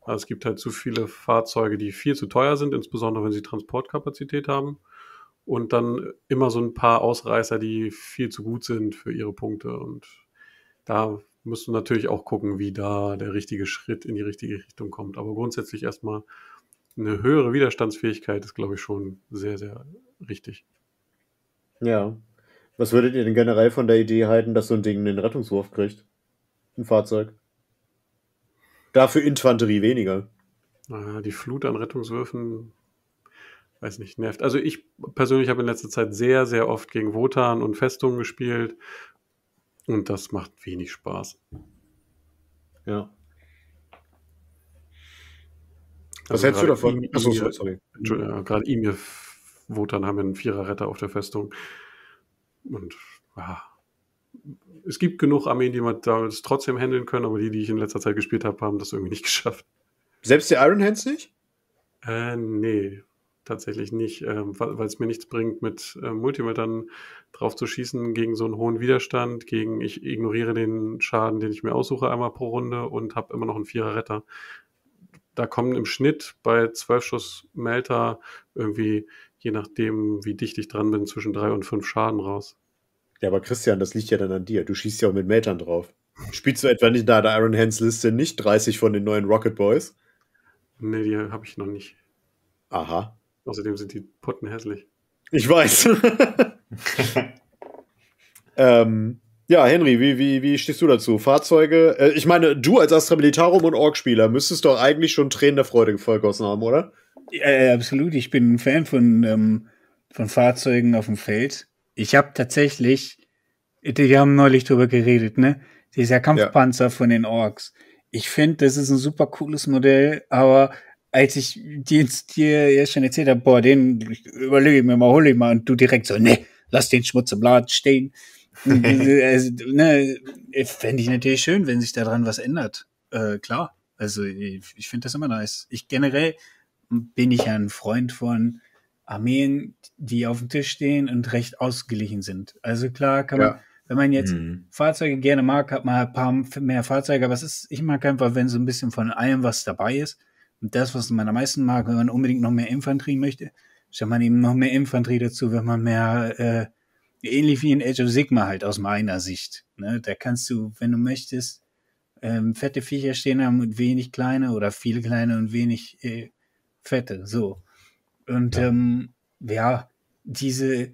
Also es gibt halt zu viele Fahrzeuge, die viel zu teuer sind, insbesondere wenn sie Transportkapazität haben. Und dann immer so ein paar Ausreißer, die viel zu gut sind für ihre Punkte. Und da du natürlich auch gucken, wie da der richtige Schritt in die richtige Richtung kommt. Aber grundsätzlich erstmal eine höhere Widerstandsfähigkeit ist, glaube ich, schon sehr, sehr richtig. Ja. Was würdet ihr denn generell von der Idee halten, dass so ein Ding einen Rettungswurf kriegt? Ein Fahrzeug? Dafür Infanterie weniger. Die Flut an Rettungswürfen, weiß nicht, nervt. Also ich persönlich habe in letzter Zeit sehr, sehr oft gegen Wotan und Festungen gespielt und das macht wenig Spaß. Ja. Also Was also hältst du davon? E-, Achso, sorry. Ja, gerade Emir Wotan haben einen Viererretter auf der Festung. Und ah, es gibt genug Armeen, die man das trotzdem handeln können, aber die, die ich in letzter Zeit gespielt habe, haben das irgendwie nicht geschafft. Selbst die Iron Hands nicht? Äh, nee tatsächlich nicht, ähm, weil es mir nichts bringt, mit äh, Multimetern drauf zu schießen gegen so einen hohen Widerstand, gegen ich ignoriere den Schaden, den ich mir aussuche einmal pro Runde und habe immer noch einen Vierer-Retter. Da kommen im Schnitt bei 12 Schuss Melter irgendwie, je nachdem, wie dicht ich dran bin, zwischen drei und fünf Schaden raus. Ja, aber Christian, das liegt ja dann an dir. Du schießt ja auch mit Metern drauf. Spielst du etwa nicht in der Iron Hands Liste nicht 30 von den neuen Rocket Boys? Nee, die habe ich noch nicht. Aha. Außerdem sind die Putten hässlich. Ich weiß. ähm, ja, Henry, wie, wie, wie stehst du dazu? Fahrzeuge? Äh, ich meine, du als Astra Militarum und Org-Spieler müsstest doch eigentlich schon Tränen der Freude vollgossen haben, oder? Ja, ja, absolut. Ich bin ein Fan von, ähm, von Fahrzeugen auf dem Feld. Ich habe tatsächlich, die haben neulich drüber geredet, ne? Dieser Kampfpanzer von den Orks. Ich finde, das ist ein super cooles Modell, aber als ich dir, dir ja schon erzählt habe, boah, den überlege ich mir mal, hol ich mal, und du direkt so, ne, lass den Schmutz im Laden stehen. also, ne, fände ich natürlich schön, wenn sich daran was ändert. Äh, klar. Also ich, ich finde das immer nice. Ich generell bin ich ja ein Freund von Armeen, die auf dem Tisch stehen und recht ausgeglichen sind. Also klar kann man, Ja. wenn man jetzt Mhm. Fahrzeuge gerne mag, hat man halt ein paar mehr Fahrzeuge, aber es ist, ich mag einfach, wenn so ein bisschen von allem was dabei ist. Und das, was man am meisten mag, wenn man unbedingt noch mehr Infanterie möchte, stellt man eben noch mehr Infanterie dazu, wenn man mehr, äh, ähnlich wie in Age of Sigma halt aus meiner Sicht. Ne? Da kannst du, wenn du möchtest, ähm, fette Viecher stehen haben und wenig kleine oder viele kleine und wenig äh, fette. So. Und ja. Ähm, ja, diese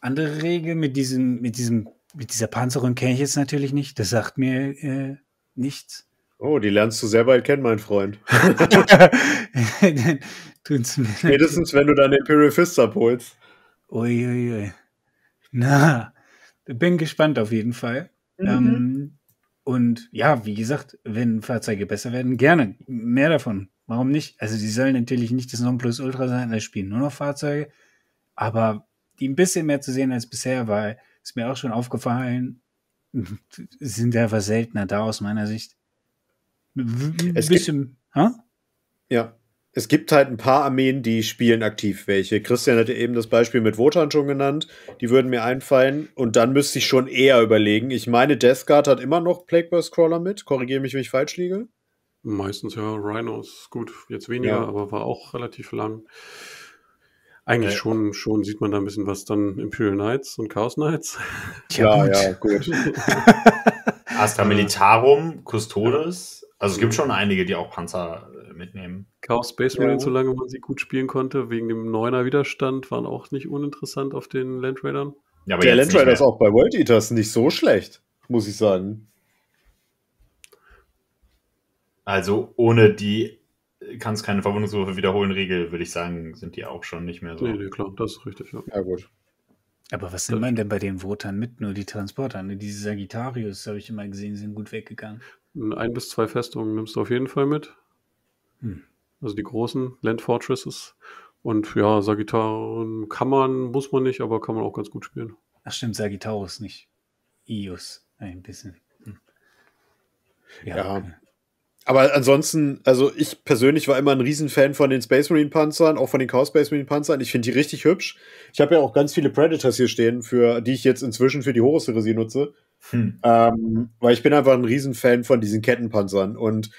andere Regel mit diesem, mit diesem, mit dieser Panzerung kenne ich jetzt natürlich nicht. Das sagt mir äh, nichts. Oh, die lernst du sehr bald kennen, mein Freund. Tut's mir Spätestens, wenn du deine Imperial Fist abholst. Uiuiui. Ui. Na, bin gespannt auf jeden Fall. Mhm. Ähm, und ja, wie gesagt, wenn Fahrzeuge besser werden, gerne. Mehr davon. Warum nicht? Also, die sollen natürlich nicht das Nonplusultra sein, das spielen nur noch Fahrzeuge. Aber die ein bisschen mehr zu sehen als bisher, weil ist mir auch schon aufgefallen, sind einfach seltener da aus meiner Sicht. Ein es bisschen, ha? Ja. Es gibt halt ein paar Armeen, die spielen aktiv welche. Christian hatte eben das Beispiel mit Wotan schon genannt. Die würden mir einfallen. Und dann müsste ich schon eher überlegen. Ich meine, Death Guard hat immer noch Plagueburst Crawler mit. Korrigiere mich, wenn ich falsch liege. Meistens ja, Rhinos, gut, jetzt weniger, ja. aber war auch relativ lang. Eigentlich äh, schon, schon sieht man da ein bisschen was dann Imperial Knights und Chaos Knights. Ja, ja, gut. Astra Militarum, Custodes. Also es gibt schon einige, die auch Panzer mitnehmen. Chaos Space Marine, ja. solange man sie gut spielen konnte, wegen dem Neuner Widerstand, waren auch nicht uninteressant auf den Land Raidern. Ja, Der Land Raider ist auch bei World Eaters nicht so schlecht, muss ich sagen. Also ohne die kann es keine Verwundungswürfe wiederholen Regel, würde ich sagen, sind die auch schon nicht mehr so. Nee, nee klar, das ist richtig. Ja, ja gut. Aber was nimmt man denn bei den Votern mit? Nur die Transporter. Ne? Diese Sagittarius, habe ich immer gesehen, sind gut weggegangen. Ein bis zwei Festungen nimmst du auf jeden Fall mit. Hm. Also die großen Land Fortresses. Und ja, Sagittarius kann man, muss man nicht, aber kann man auch ganz gut spielen. Ach stimmt, Sagittarius nicht. Ius, ein bisschen. Hm. Ja. ja. Okay. Aber ansonsten, also ich persönlich war immer ein Riesenfan von den Space Marine Panzern, auch von den Chaos Space Marine Panzern. Ich finde die richtig hübsch. Ich habe ja auch ganz viele Predators hier stehen, für die ich jetzt inzwischen für die Horus Heresie nutze. Hm. Ähm, weil ich bin einfach ein Riesenfan von diesen Kettenpanzern. Und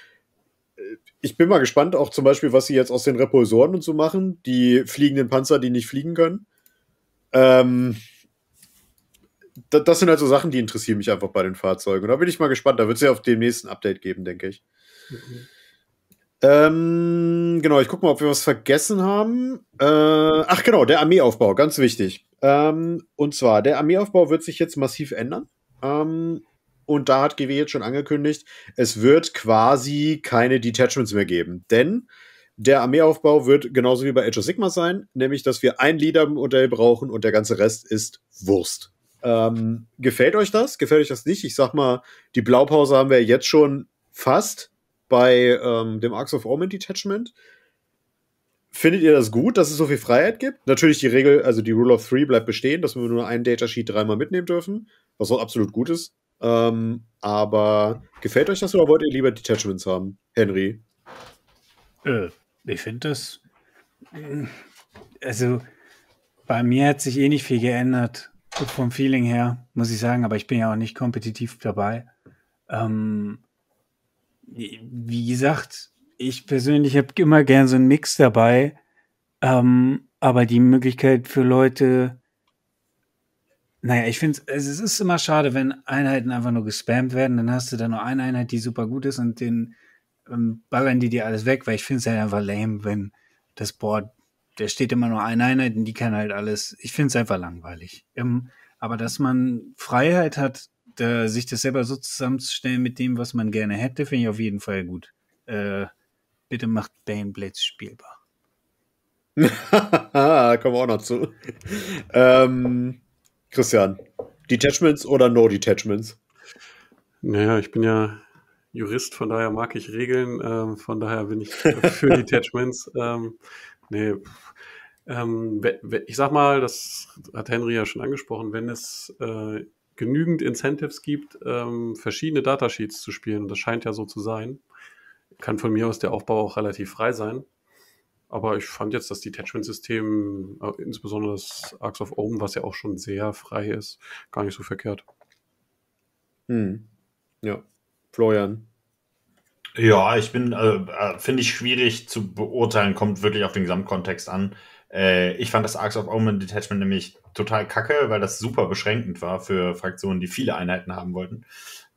ich bin mal gespannt, auch zum Beispiel, was sie jetzt aus den Repulsoren und so machen. Die fliegenden Panzer, die nicht fliegen können. Ähm, das sind halt so Sachen, die interessieren mich einfach bei den Fahrzeugen. Und da bin ich mal gespannt. Da wird es ja auf dem nächsten Update geben, denke ich. Ähm, genau, ich gucke mal, ob wir was vergessen haben. Äh, ach genau, der Armeeaufbau, ganz wichtig. Ähm, und zwar, der Armeeaufbau wird sich jetzt massiv ändern. Ähm, und da hat GW jetzt schon angekündigt, es wird quasi keine Detachments mehr geben. Denn der Armeeaufbau wird genauso wie bei Age of Sigma sein, nämlich, dass wir ein Leader-Modell brauchen und der ganze Rest ist Wurst. Ähm, gefällt euch das? Gefällt euch das nicht? Ich sag mal, die Blaupause haben wir jetzt schon fast bei ähm, dem Arcs of Omen Detachment. findet ihr das gut, dass es so viel Freiheit gibt? Natürlich die Regel, also die Rule of Three bleibt bestehen, dass wir nur einen Datasheet dreimal mitnehmen dürfen, was auch absolut gut ist. Ähm, aber gefällt euch das oder wollt ihr lieber Detachments haben? Henry? Äh, ich finde das. mm, Also, bei mir hat sich eh nicht viel geändert vom Feeling her, muss ich sagen, aber ich bin ja auch nicht kompetitiv dabei. Ähm, wie gesagt, ich persönlich habe immer gern so einen Mix dabei, ähm, aber die Möglichkeit für Leute, naja, ich finde, es ist immer schade, wenn Einheiten einfach nur gespammt werden, dann hast du da nur eine Einheit, die super gut ist und den ähm, ballern die dir alles weg, weil ich finde es halt einfach lame, wenn das Board, da steht immer nur eine Einheit und die kann halt alles. Ich finde es einfach langweilig. Ähm, aber dass man Freiheit hat, da, sich das selber so zusammenzustellen mit dem, was man gerne hätte, finde ich auf jeden Fall gut. Äh, bitte macht Bane Blades spielbar. da kommen wir auch noch zu. Ähm, Christian, Detachments oder No Detachments? Naja, ich bin ja Jurist, von daher mag ich Regeln, ähm, von daher bin ich für Detachments. ähm, nee, ähm, ich sag mal, das hat Henry ja schon angesprochen, wenn es äh, genügend Incentives gibt, ähm, verschiedene Datasheets zu spielen, und das scheint ja so zu sein, kann von mir aus der Aufbau auch relativ frei sein. Aber ich fand jetzt das Detachment-System, äh, insbesondere das Arcs of Omen, was ja auch schon sehr frei ist, gar nicht so verkehrt. Hm. Ja. Florian. Ja, ich bin, äh, äh, finde ich schwierig zu beurteilen, kommt wirklich auf den Gesamtkontext an. Äh, ich fand das Arcs of Omen Detachment nämlich total kacke, weil das super beschränkend war für Fraktionen, die viele Einheiten haben wollten.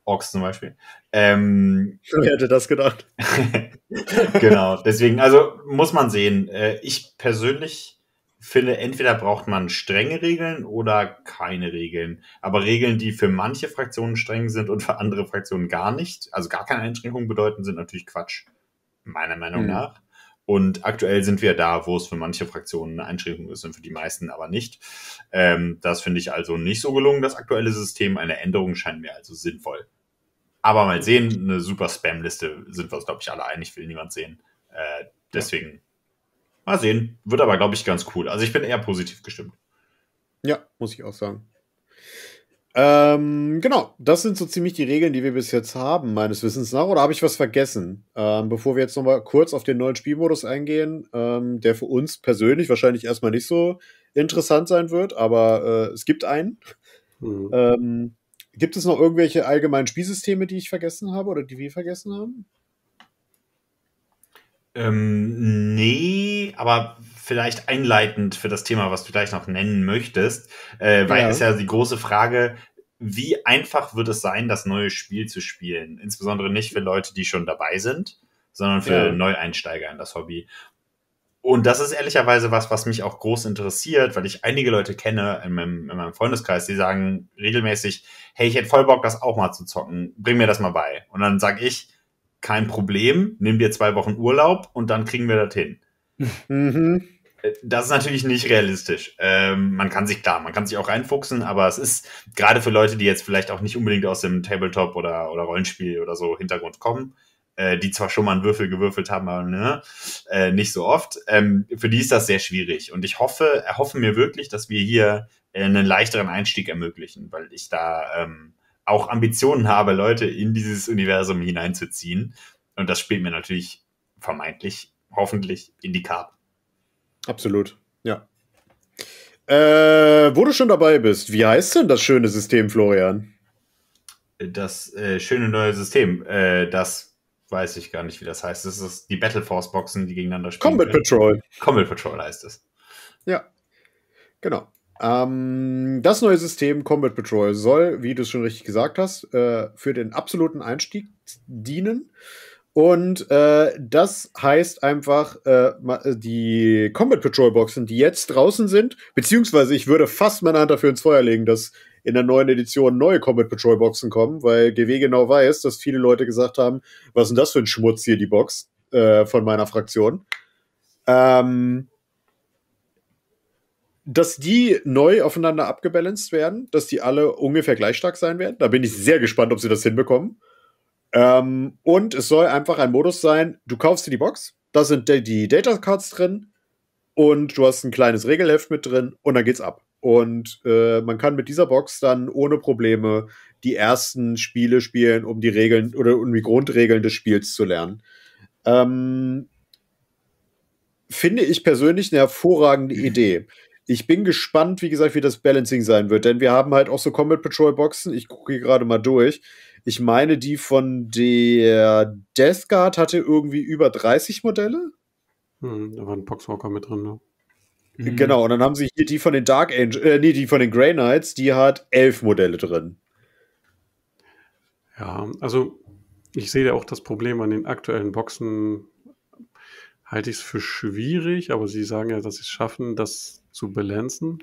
Orks zum Beispiel. Ähm, Wer hätte das gedacht? genau, deswegen, also muss man sehen. Äh, ich persönlich finde, entweder braucht man strenge Regeln oder keine Regeln. Aber Regeln, die für manche Fraktionen streng sind und für andere Fraktionen gar nicht, also gar keine Einschränkungen bedeuten, sind natürlich Quatsch. Meiner Meinung Mhm. nach. Und aktuell sind wir da, wo es für manche Fraktionen eine Einschränkung ist und für die meisten aber nicht. Ähm, das finde ich also nicht so gelungen, das aktuelle System. Eine Änderung scheint mir also sinnvoll. Aber mal sehen, eine super Spam-Liste sind wir uns, glaube ich, alle einig, will niemand sehen. Äh, deswegen mal sehen. Wird aber, glaube ich, ganz cool. Also ich bin eher positiv gestimmt. Ja, muss ich auch sagen. Ähm, genau, das sind so ziemlich die Regeln, die wir bis jetzt haben, meines Wissens nach. Oder habe ich was vergessen? Ähm, bevor wir jetzt nochmal kurz auf den neuen Spielmodus eingehen, ähm, der für uns persönlich wahrscheinlich erstmal nicht so interessant sein wird, aber äh, es gibt einen. Mhm. Ähm, gibt es noch irgendwelche allgemeinen Spielsysteme, die ich vergessen habe oder die wir vergessen haben? Ähm, nee, aber vielleicht einleitend für das Thema, was du gleich noch nennen möchtest, äh, weil Ja. ist ja die große Frage, wie einfach wird es sein, das neue Spiel zu spielen? Insbesondere nicht für Leute, die schon dabei sind, sondern für Ja. Neueinsteiger in das Hobby. Und das ist ehrlicherweise was, was mich auch groß interessiert, weil ich einige Leute kenne in meinem, in meinem Freundeskreis, die sagen regelmäßig, hey, ich hätte voll Bock, das auch mal zu zocken. Bring mir das mal bei. Und dann sage ich, kein Problem, nimm dir zwei Wochen Urlaub und dann kriegen wir das hin. Mhm. Äh, Das ist natürlich nicht realistisch. Ähm, man kann sich, klar, man kann sich auch reinfuchsen, aber es ist gerade für Leute, die jetzt vielleicht auch nicht unbedingt aus dem Tabletop oder, oder Rollenspiel oder so Hintergrund kommen, äh, die zwar schon mal einen Würfel gewürfelt haben, aber ne, äh, nicht so oft, ähm, für die ist das sehr schwierig. Und ich hoffe, erhoffe mir wirklich, dass wir hier äh, einen leichteren Einstieg ermöglichen, weil ich da ähm, auch Ambitionen habe, Leute in dieses Universum hineinzuziehen. Und das spielt mir natürlich vermeintlich, hoffentlich in die Karten. Absolut, ja. Äh, wo du schon dabei bist, wie heißt denn das schöne System, Florian? das äh, schöne neue System, äh, das weiß ich gar nicht, wie das heißt. Das ist die Battle Force Boxen, die gegeneinander spielen. Combat können. Patrol. Combat Patrol heißt es. Ja, genau. Ähm, das neue System Combat Patrol soll, wie du es schon richtig gesagt hast, äh, für den absoluten Einstieg dienen. Und äh, das heißt einfach, äh, ma- die Combat Patrol Boxen, die jetzt draußen sind, beziehungsweise ich würde fast meine Hand dafür ins Feuer legen, dass in der neuen Edition neue Combat Patrol Boxen kommen, weil GW genau weiß, dass viele Leute gesagt haben, was ist denn das für ein Schmutz hier, die Box äh, von meiner Fraktion. Ähm, dass die neu aufeinander abgebalanced werden, dass die alle ungefähr gleich stark sein werden. Da bin ich sehr gespannt, ob sie das hinbekommen. Ähm, und es soll einfach ein Modus sein, du kaufst dir die Box, da sind die, Data Cards drin, und du hast ein kleines Regelheft mit drin und dann geht's ab. Und äh, man kann mit dieser Box dann ohne Probleme die ersten Spiele spielen, um die Regeln oder um die Grundregeln des Spiels zu lernen. Ähm, finde ich persönlich eine hervorragende Idee. Ich bin gespannt, wie gesagt, wie das Balancing sein wird, denn wir haben halt auch so Combat Patrol Boxen. Ich gucke hier gerade mal durch. Ich meine, die von der Death Guard hatte irgendwie über 30 Modelle. Hm, da war ein Boxwalker mit drin, ne? Mhm. Genau, und dann haben sie hier die von den Dark Angel, äh, nee, die von den Grey Knights, die hat elf Modelle drin. Ja, also ich sehe ja auch das Problem an den aktuellen Boxen, halte ich es für schwierig, aber sie sagen ja, dass sie es schaffen, das zu balancen.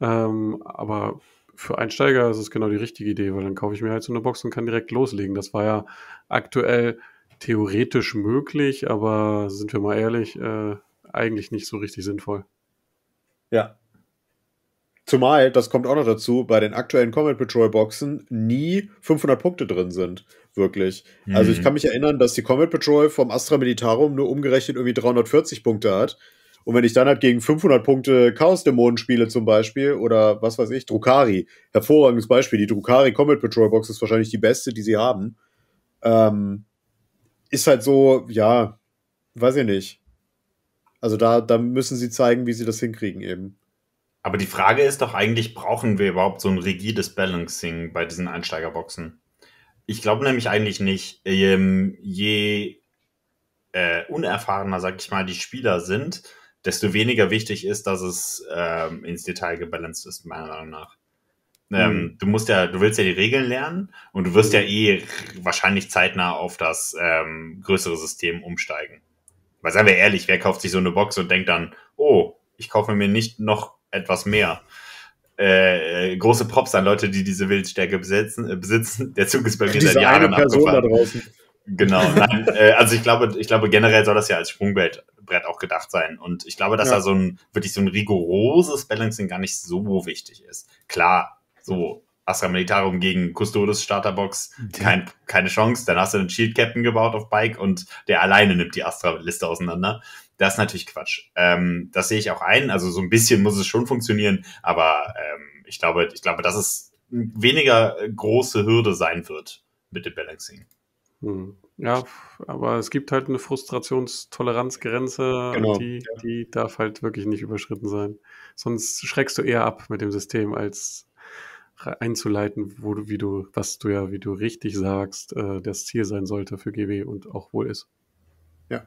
Ähm, aber für Einsteiger ist es genau die richtige Idee, weil dann kaufe ich mir halt so eine Box und kann direkt loslegen. Das war ja aktuell theoretisch möglich, aber sind wir mal ehrlich, äh, eigentlich nicht so richtig sinnvoll. Ja. Zumal, das kommt auch noch dazu, bei den aktuellen Combat Patrol Boxen nie 500 Punkte drin sind. Wirklich. Mhm. Also ich mhm. kann mich erinnern, dass die Combat Patrol vom Astra Militarum nur umgerechnet irgendwie 340 Punkte hat. Und wenn ich dann halt gegen 500 Punkte Chaos-Dämonen spiele zum Beispiel oder was weiß ich, Drukari, hervorragendes Beispiel, die Drukari Combat Patrol Box ist wahrscheinlich die beste, die sie haben. Ähm, ist halt so, ja, weiß ich nicht. Also da, da müssen sie zeigen, wie sie das hinkriegen eben. Aber die Frage ist doch eigentlich, brauchen wir überhaupt so ein rigides Balancing bei diesen Einsteigerboxen? Ich glaube nämlich eigentlich nicht. Ähm, je äh, unerfahrener, sag ich mal, die Spieler sind, desto weniger wichtig ist, dass es ähm, ins Detail gebalanced ist, meiner Meinung nach. Ähm, mhm. Du musst ja, du willst ja die Regeln lernen und du wirst ja eh wahrscheinlich zeitnah auf das ähm, größere System umsteigen. Weil seien wir ehrlich, wer kauft sich so eine Box und denkt dann, oh, ich kaufe mir nicht noch etwas mehr. Äh, große Props an Leute, die diese Wildstärke besitzen. Äh, besitzen. Der Zug ist bei mir Diese seit Jahren eine Person abgefahren. da draußen. Genau, nein, äh, also ich glaube, ich glaube generell soll das ja als Sprungbrett auch gedacht sein. Und ich glaube, dass ja. da so ein wirklich so ein rigoroses Balancing gar nicht so wichtig ist. Klar, so Astra Militarum gegen Custodes Starterbox, kein, keine Chance. Dann hast du einen Shield Captain gebaut auf Bike und der alleine nimmt die Astra-Liste auseinander. Das ist natürlich Quatsch. Ähm, das sehe ich auch ein. Also so ein bisschen muss es schon funktionieren, aber ähm, ich glaube, ich glaube, dass es weniger große Hürde sein wird mit dem Balancing. Hm. Ja, aber es gibt halt eine Frustrationstoleranzgrenze, genau. die, die darf halt wirklich nicht überschritten sein. Sonst schreckst du eher ab mit dem System, als einzuleiten, wo du, wie du, was du ja, wie du richtig sagst, äh, das Ziel sein sollte für GW und auch wohl ist. Ja.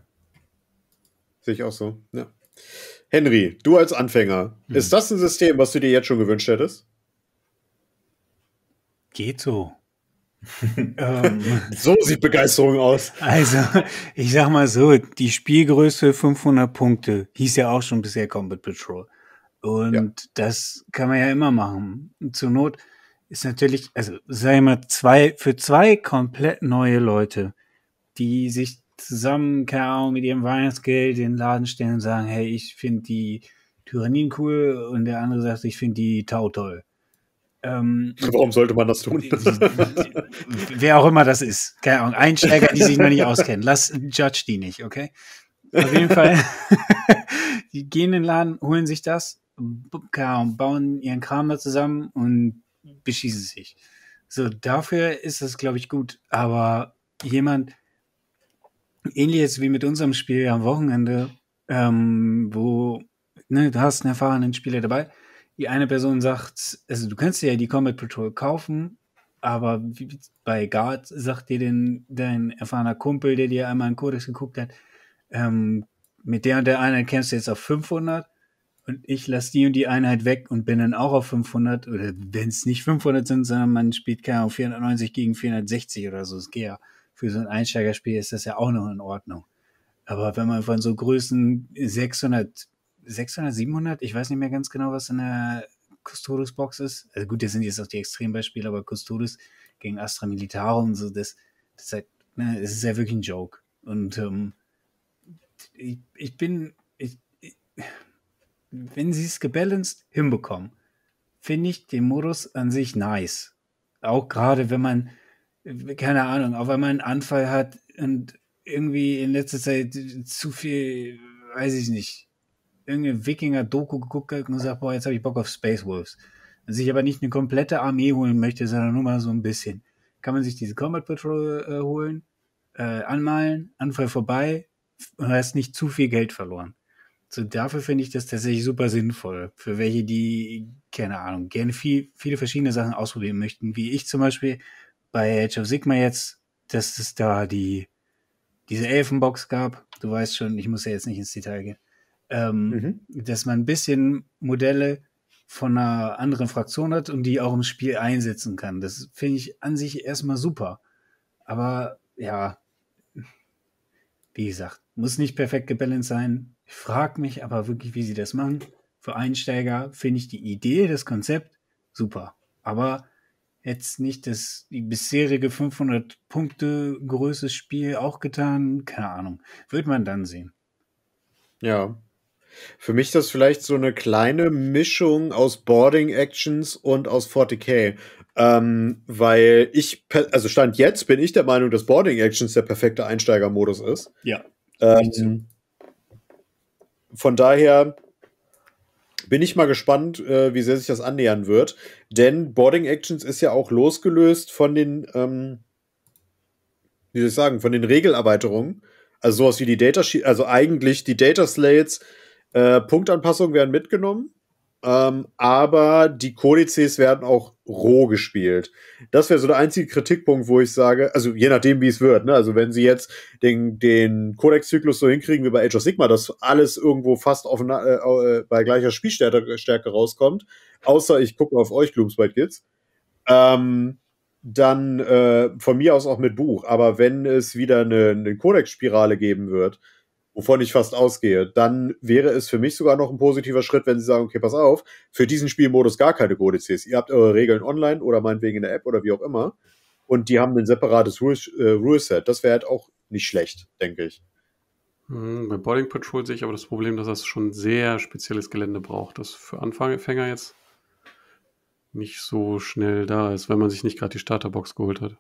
Sehe ich auch so. Ja. Henry, du als Anfänger, hm. ist das ein System, was du dir jetzt schon gewünscht hättest? Geht so. Ähm, so sieht Begeisterung aus. Also, ich sag mal so, die Spielgröße 500 Punkte hieß ja auch schon bisher Combat Patrol. Und ja. das kann man ja immer machen. zur Not ist natürlich, also sag ich mal, zwei, für zwei komplett neue Leute, die sich zusammen, keine Ahnung, mit ihrem Weihnachtsgeld in den Laden stellen und sagen, hey, ich finde die Tyrannien cool und der andere sagt, ich finde die Tau toll. Ähm, Warum sollte man das tun? wer auch immer das ist. Keine Ahnung, Einsteiger, die sich noch nicht auskennen. Lass, judge die nicht, okay? Auf jeden Fall, die gehen in den Laden, holen sich das bauen ihren Kram da zusammen und beschießen sich. So, dafür ist das, glaube ich, gut. Aber jemand, ähnlich jetzt wie mit unserem Spiel am Wochenende, ähm, wo ne, du hast einen erfahrenen Spieler dabei, die eine Person sagt, also du kannst dir ja die Combat Patrol kaufen, aber bei Guard sagt dir den, dein erfahrener Kumpel, der dir einmal einen Kodex geguckt hat, ähm, mit der und der Einheit kämpfst du jetzt auf 500 und ich lasse die und die Einheit weg und bin dann auch auf 500 oder wenn es nicht 500 sind, sondern man spielt keine auf 490 gegen 460 oder so, es geht ja für so ein Einsteigerspiel ist das ja auch noch in Ordnung. Aber wenn man von so Größen 600, 600, 700, ich weiß nicht mehr ganz genau, was in der Custodes Box ist. Also gut, das sind jetzt auch die Extrembeispiele, aber Custodes gegen Astra Militarum, so das, das ist halt, ne, das ist ja wirklich ein Joke. Und ähm, ich, ich bin, ich, ich wenn sie es gebalanced hinbekommen, finde ich den Modus an sich nice. Auch gerade wenn man, keine Ahnung, auch wenn man einen Anfall hat und irgendwie in letzter Zeit zu viel, weiß ich nicht, irgendeine Wikinger-Doku geguckt und gesagt, boah, jetzt habe ich Bock auf Space Wolves. Sich aber nicht eine komplette Armee holen möchte, sondern nur mal so ein bisschen. Kann man sich diese Combat Patrol äh, holen, äh, anmalen, Anfall vorbei, und hast nicht zu viel Geld verloren. So, dafür finde ich das tatsächlich super sinnvoll. Für welche, die, keine Ahnung, gerne viel, viele verschiedene Sachen ausprobieren möchten, wie ich zum Beispiel bei Age of Sigma jetzt, dass es da die, diese Elfenbox gab. Du weißt schon, ich muss ja jetzt nicht ins Detail gehen. Ähm, mhm. Dass man ein bisschen Modelle von einer anderen Fraktion hat und die auch im Spiel einsetzen kann. Das finde ich an sich erstmal super. Aber ja, wie gesagt, muss nicht perfekt gebalanced sein. Ich frage mich aber wirklich, wie sie das machen. Für Einsteiger finde ich die Idee, das Konzept super. Aber jetzt nicht das die bisherige 500 Punkte größtes Spiel auch getan. Keine Ahnung. Wird man dann sehen. Ja. Für mich ist das vielleicht so eine kleine Mischung aus Boarding Actions und aus 40k. Ähm, weil ich, also Stand jetzt bin ich der Meinung, dass Boarding Actions der perfekte Einsteigermodus ist. Ja. Ähm, von daher bin ich mal gespannt, äh, wie sehr sich das annähern wird. Denn Boarding Actions ist ja auch losgelöst von den, ähm, wie soll ich sagen, von den Regelerweiterungen. Also sowas wie die Data, also eigentlich die Data Slates, äh, Punktanpassungen werden mitgenommen. Ähm, aber die Kodizes werden auch roh gespielt. Das wäre so der einzige Kritikpunkt, wo ich sage, also je nachdem, wie es wird, ne? Also wenn sie jetzt den, den Codex-Zyklus so hinkriegen wie bei Age of Sigma, dass alles irgendwo fast auf, äh, äh, bei gleicher Spielstärke Stärke rauskommt, außer ich gucke auf euch, Gloomspite Kids, ähm, dann äh, von mir aus auch mit Buch. Aber wenn es wieder eine, eine Codex-Spirale geben wird, wovon ich fast ausgehe, dann wäre es für mich sogar noch ein positiver Schritt, wenn sie sagen, okay, pass auf, für diesen Spielmodus gar keine Codices. Ihr habt eure Regeln online oder meinetwegen in der App oder wie auch immer. Und die haben ein separates Rule-Set. Äh, das wäre halt auch nicht schlecht, denke ich. Hm, bei Boarding Patrol sehe ich aber das Problem, dass das schon sehr spezielles Gelände braucht, das für Anfänger jetzt nicht so schnell da ist, wenn man sich nicht gerade die Starterbox geholt hat.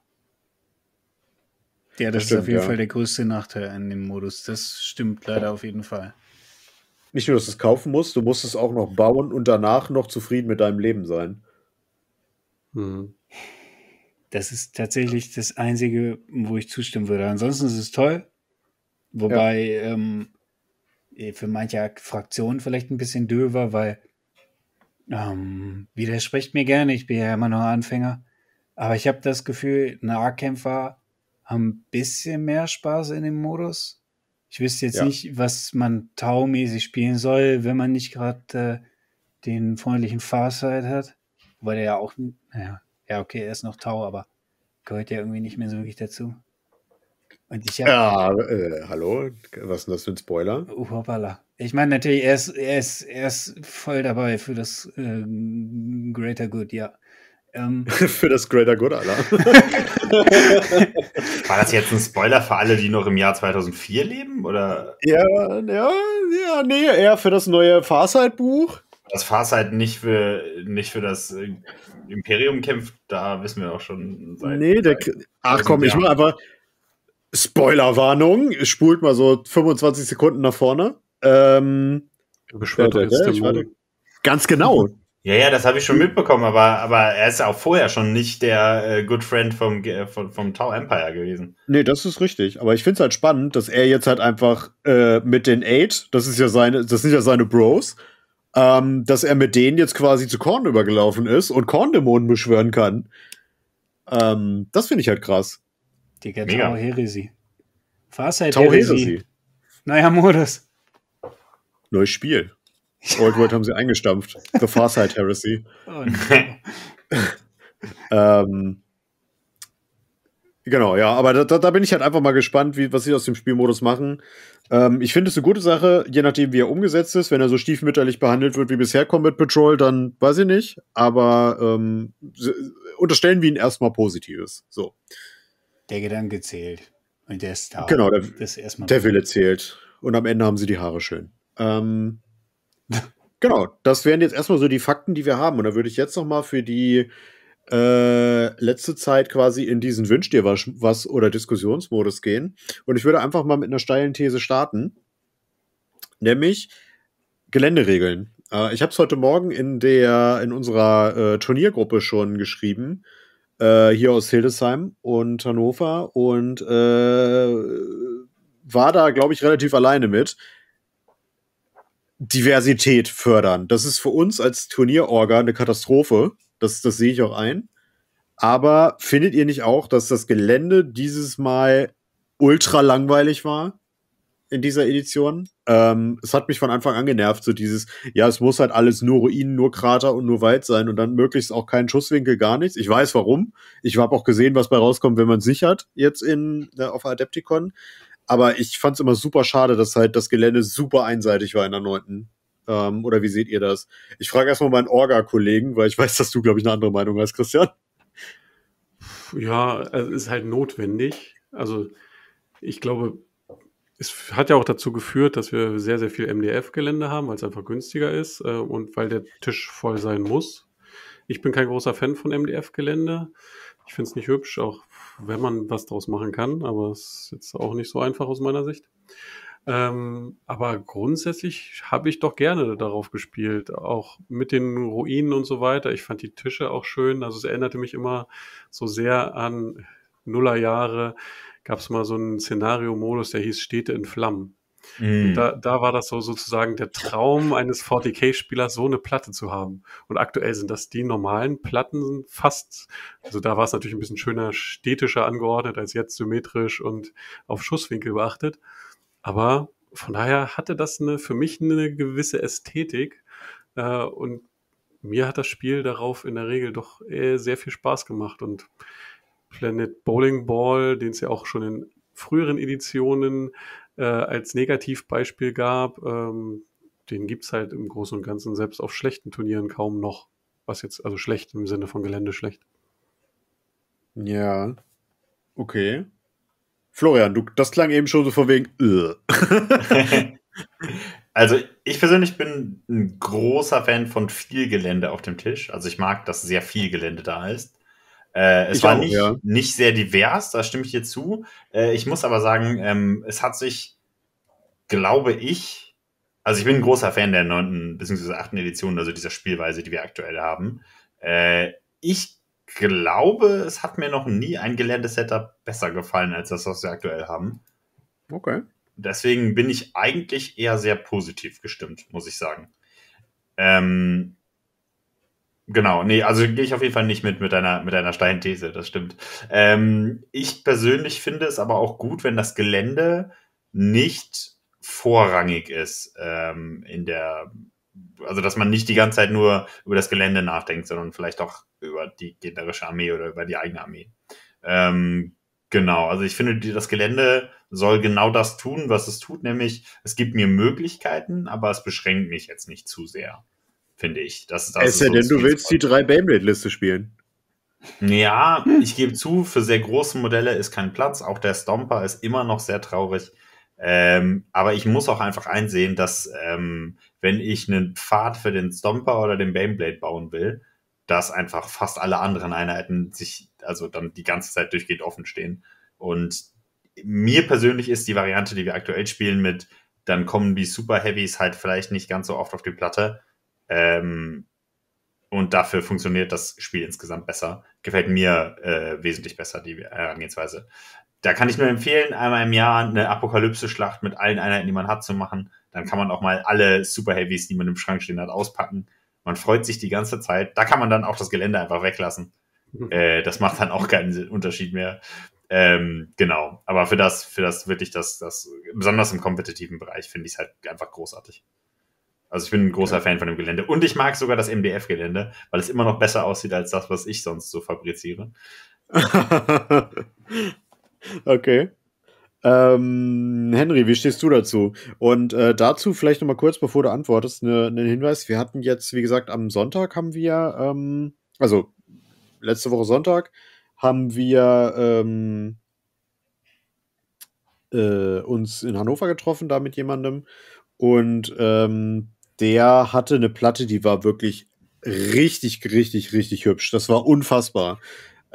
Ja, das, das stimmt, ist auf jeden ja. Fall der größte Nachteil an dem Modus. Das stimmt leider auf jeden Fall. Nicht nur, dass du es kaufen musst, du musst es auch noch bauen und danach noch zufrieden mit deinem Leben sein. Hm. Das ist tatsächlich das Einzige, wo ich zustimmen würde. Ansonsten ist es toll. Wobei ja. ähm, für manche Fraktionen vielleicht ein bisschen döver, weil ähm, widerspricht mir gerne. Ich bin ja immer noch Anfänger. Aber ich habe das Gefühl, Nahkämpfer haben ein bisschen mehr Spaß in dem Modus. Ich wüsste jetzt ja. nicht, was man taumäßig spielen soll, wenn man nicht gerade äh, den freundlichen Farsight hat. Wobei der ja auch, naja, ja, okay, er ist noch Tau, aber gehört ja irgendwie nicht mehr so wirklich dazu. Und ich hab, ja, äh, hallo, was ist denn das für ein Spoiler? Oh, hoppala. Ich meine natürlich, er ist, er, ist, er ist voll dabei für das äh, Greater Good, ja. Ähm, für das Greater Good, Alter. War das jetzt ein Spoiler für alle, die noch im Jahr 2004 leben? Oder? Ja, ja, ja, nee, eher für das neue Farsight-Buch. Das Farsight nicht für, nicht für das äh, Imperium kämpft, da wissen wir auch schon seit. Nee, der, ach komm, ich mach einfach Spoilerwarnung. Spult mal so 25 Sekunden nach vorne. Ähm, Beschwört jetzt Ganz genau. Ja, ja, das habe ich schon mitbekommen, aber, aber er ist auch vorher schon nicht der äh, Good Friend vom, äh, vom, vom Tau Empire gewesen. Nee, das ist richtig. Aber ich finde es halt spannend, dass er jetzt halt einfach äh, mit den Eight, das ist ja seine, das sind ja seine Bros, ähm, dass er mit denen jetzt quasi zu Korn übergelaufen ist und Korndämonen beschwören kann. Ähm, das finde ich halt krass. Digga, Tau Heresy. Farsight Heresy. Naja, Modus. Neues Spiel. Old World haben sie eingestampft. The Farsight Heresy. Oh, ähm, genau, ja, aber da, da, bin ich halt einfach mal gespannt, wie, was sie aus dem Spielmodus machen. Ähm, ich finde es eine gute Sache, je nachdem, wie er umgesetzt ist. Wenn er so stiefmütterlich behandelt wird wie bisher Combat Patrol, dann weiß ich nicht. Aber ähm, unterstellen wir ihn erstmal Positives. So. Der Gedanke zählt. Und der ist da. Genau, der, der Wille zählt. Und am Ende haben sie die Haare schön. Ähm, genau, das wären jetzt erstmal so die Fakten, die wir haben. Und da würde ich jetzt noch mal für die äh, letzte Zeit quasi in diesen Wünsch dir was, was oder Diskussionsmodus gehen. Und ich würde einfach mal mit einer steilen These starten. Nämlich, Geländeregeln. Äh, ich habe es heute Morgen in der in unserer äh, Turniergruppe schon geschrieben, äh, hier aus Hildesheim und Hannover und äh, war da, glaube ich, relativ alleine mit. Diversität fördern. Das ist für uns als Turnierorga eine Katastrophe. Das, das sehe ich auch ein. Aber findet ihr nicht auch, dass das Gelände dieses Mal ultra langweilig war? in dieser Edition. Ähm, es hat mich von Anfang an genervt, so dieses, ja, es muss halt alles nur Ruinen, nur Krater und nur Wald sein und dann möglichst auch keinen Schusswinkel, gar nichts. Ich weiß warum. Ich habe auch gesehen, was bei rauskommt, wenn man hat, jetzt in, äh, auf Adepticon. Aber ich fand es immer super schade, dass halt das Gelände super einseitig war in der neunten. Ähm, oder wie seht ihr das? Ich frage erstmal meinen Orga-Kollegen, weil ich weiß, dass du, glaube ich, eine andere Meinung hast, Christian. Ja, es ist halt notwendig. Also ich glaube, es hat ja auch dazu geführt, dass wir sehr, sehr viel MDF-Gelände haben, weil es einfach günstiger ist äh, und weil der Tisch voll sein muss. Ich bin kein großer Fan von MDF-Gelände. Ich finde es nicht hübsch, auch wenn man was draus machen kann, aber es ist jetzt auch nicht so einfach aus meiner Sicht. Ähm, aber grundsätzlich habe ich doch gerne darauf gespielt, auch mit den Ruinen und so weiter. Ich fand die Tische auch schön. Also es erinnerte mich immer so sehr an Nullerjahre, gab es mal so einen Szenario-Modus, der hieß Städte in Flammen. Mm. Da, da war das so sozusagen der Traum eines 40k-Spielers, so eine Platte zu haben. Und aktuell sind das die normalen Platten fast, also da war es natürlich ein bisschen schöner städtischer angeordnet als jetzt symmetrisch und auf Schusswinkel beachtet. Aber von daher hatte das eine, für mich eine gewisse Ästhetik. Äh, und mir hat das Spiel darauf in der Regel doch sehr viel Spaß gemacht. Und Planet Bowling Ball, den es ja auch schon in früheren Editionen äh, als Negativbeispiel gab. Ähm, den gibt es halt im Großen und Ganzen selbst auf schlechten Turnieren kaum noch. Was jetzt, also schlecht im Sinne von Gelände schlecht. Ja. Okay. Florian, du, das klang eben schon so von wegen. also ich persönlich bin ein großer Fan von viel Gelände auf dem Tisch. Also ich mag, dass sehr viel Gelände da ist. Äh, es ich war auch, nicht, ja. nicht sehr divers, da stimme ich dir zu. Äh, ich muss aber sagen, ähm, es hat sich, glaube ich, also ich bin ein großer Fan der neunten bzw. achten Edition, also dieser Spielweise, die wir aktuell haben. Äh, ich glaube, es hat mir noch nie ein Geländesetup besser gefallen als das, was wir aktuell haben. Okay. Deswegen bin ich eigentlich eher sehr positiv gestimmt, muss ich sagen. Ähm, Genau, nee, also gehe ich auf jeden Fall nicht mit mit deiner mit deiner Steinthese, das stimmt. Ähm, ich persönlich finde es aber auch gut, wenn das Gelände nicht vorrangig ist ähm, in der, also dass man nicht die ganze Zeit nur über das Gelände nachdenkt, sondern vielleicht auch über die gegnerische Armee oder über die eigene Armee. Ähm, genau, also ich finde, das Gelände soll genau das tun, was es tut, nämlich es gibt mir Möglichkeiten, aber es beschränkt mich jetzt nicht zu sehr finde ich. Das, das es ist ja denn, du willst die drei Beyblade-Liste spielen. Ja, ich gebe zu, für sehr große Modelle ist kein Platz. Auch der Stomper ist immer noch sehr traurig. Ähm, aber ich muss auch einfach einsehen, dass ähm, wenn ich einen Pfad für den Stomper oder den Beyblade bauen will, dass einfach fast alle anderen Einheiten sich also dann die ganze Zeit durchgehend offen stehen. Und mir persönlich ist die Variante, die wir aktuell spielen, mit dann kommen die Super Heavies halt vielleicht nicht ganz so oft auf die Platte, ähm, und dafür funktioniert das Spiel insgesamt besser. Gefällt mir äh, wesentlich besser, die Herangehensweise. Da kann ich nur empfehlen, einmal im Jahr eine Apokalypse-Schlacht mit allen Einheiten, die man hat, zu machen. Dann kann man auch mal alle Super Heavies, die man im Schrank stehen hat, auspacken. Man freut sich die ganze Zeit. Da kann man dann auch das Gelände einfach weglassen. Mhm. Äh, das macht dann auch keinen Unterschied mehr. Ähm, genau. Aber für das, für das wirklich das, das, besonders im kompetitiven Bereich finde ich es halt einfach großartig. Also ich bin ein großer Fan von dem Gelände. Und ich mag sogar das MDF-Gelände, weil es immer noch besser aussieht als das, was ich sonst so fabriziere. okay. Ähm, Henry, wie stehst du dazu? Und äh, dazu vielleicht noch mal kurz, bevor du antwortest, einen ne Hinweis. Wir hatten jetzt, wie gesagt, am Sonntag haben wir, ähm, also letzte Woche Sonntag, haben wir ähm, äh, uns in Hannover getroffen, da mit jemandem. Und ähm, der hatte eine Platte, die war wirklich richtig, richtig, richtig hübsch. Das war unfassbar.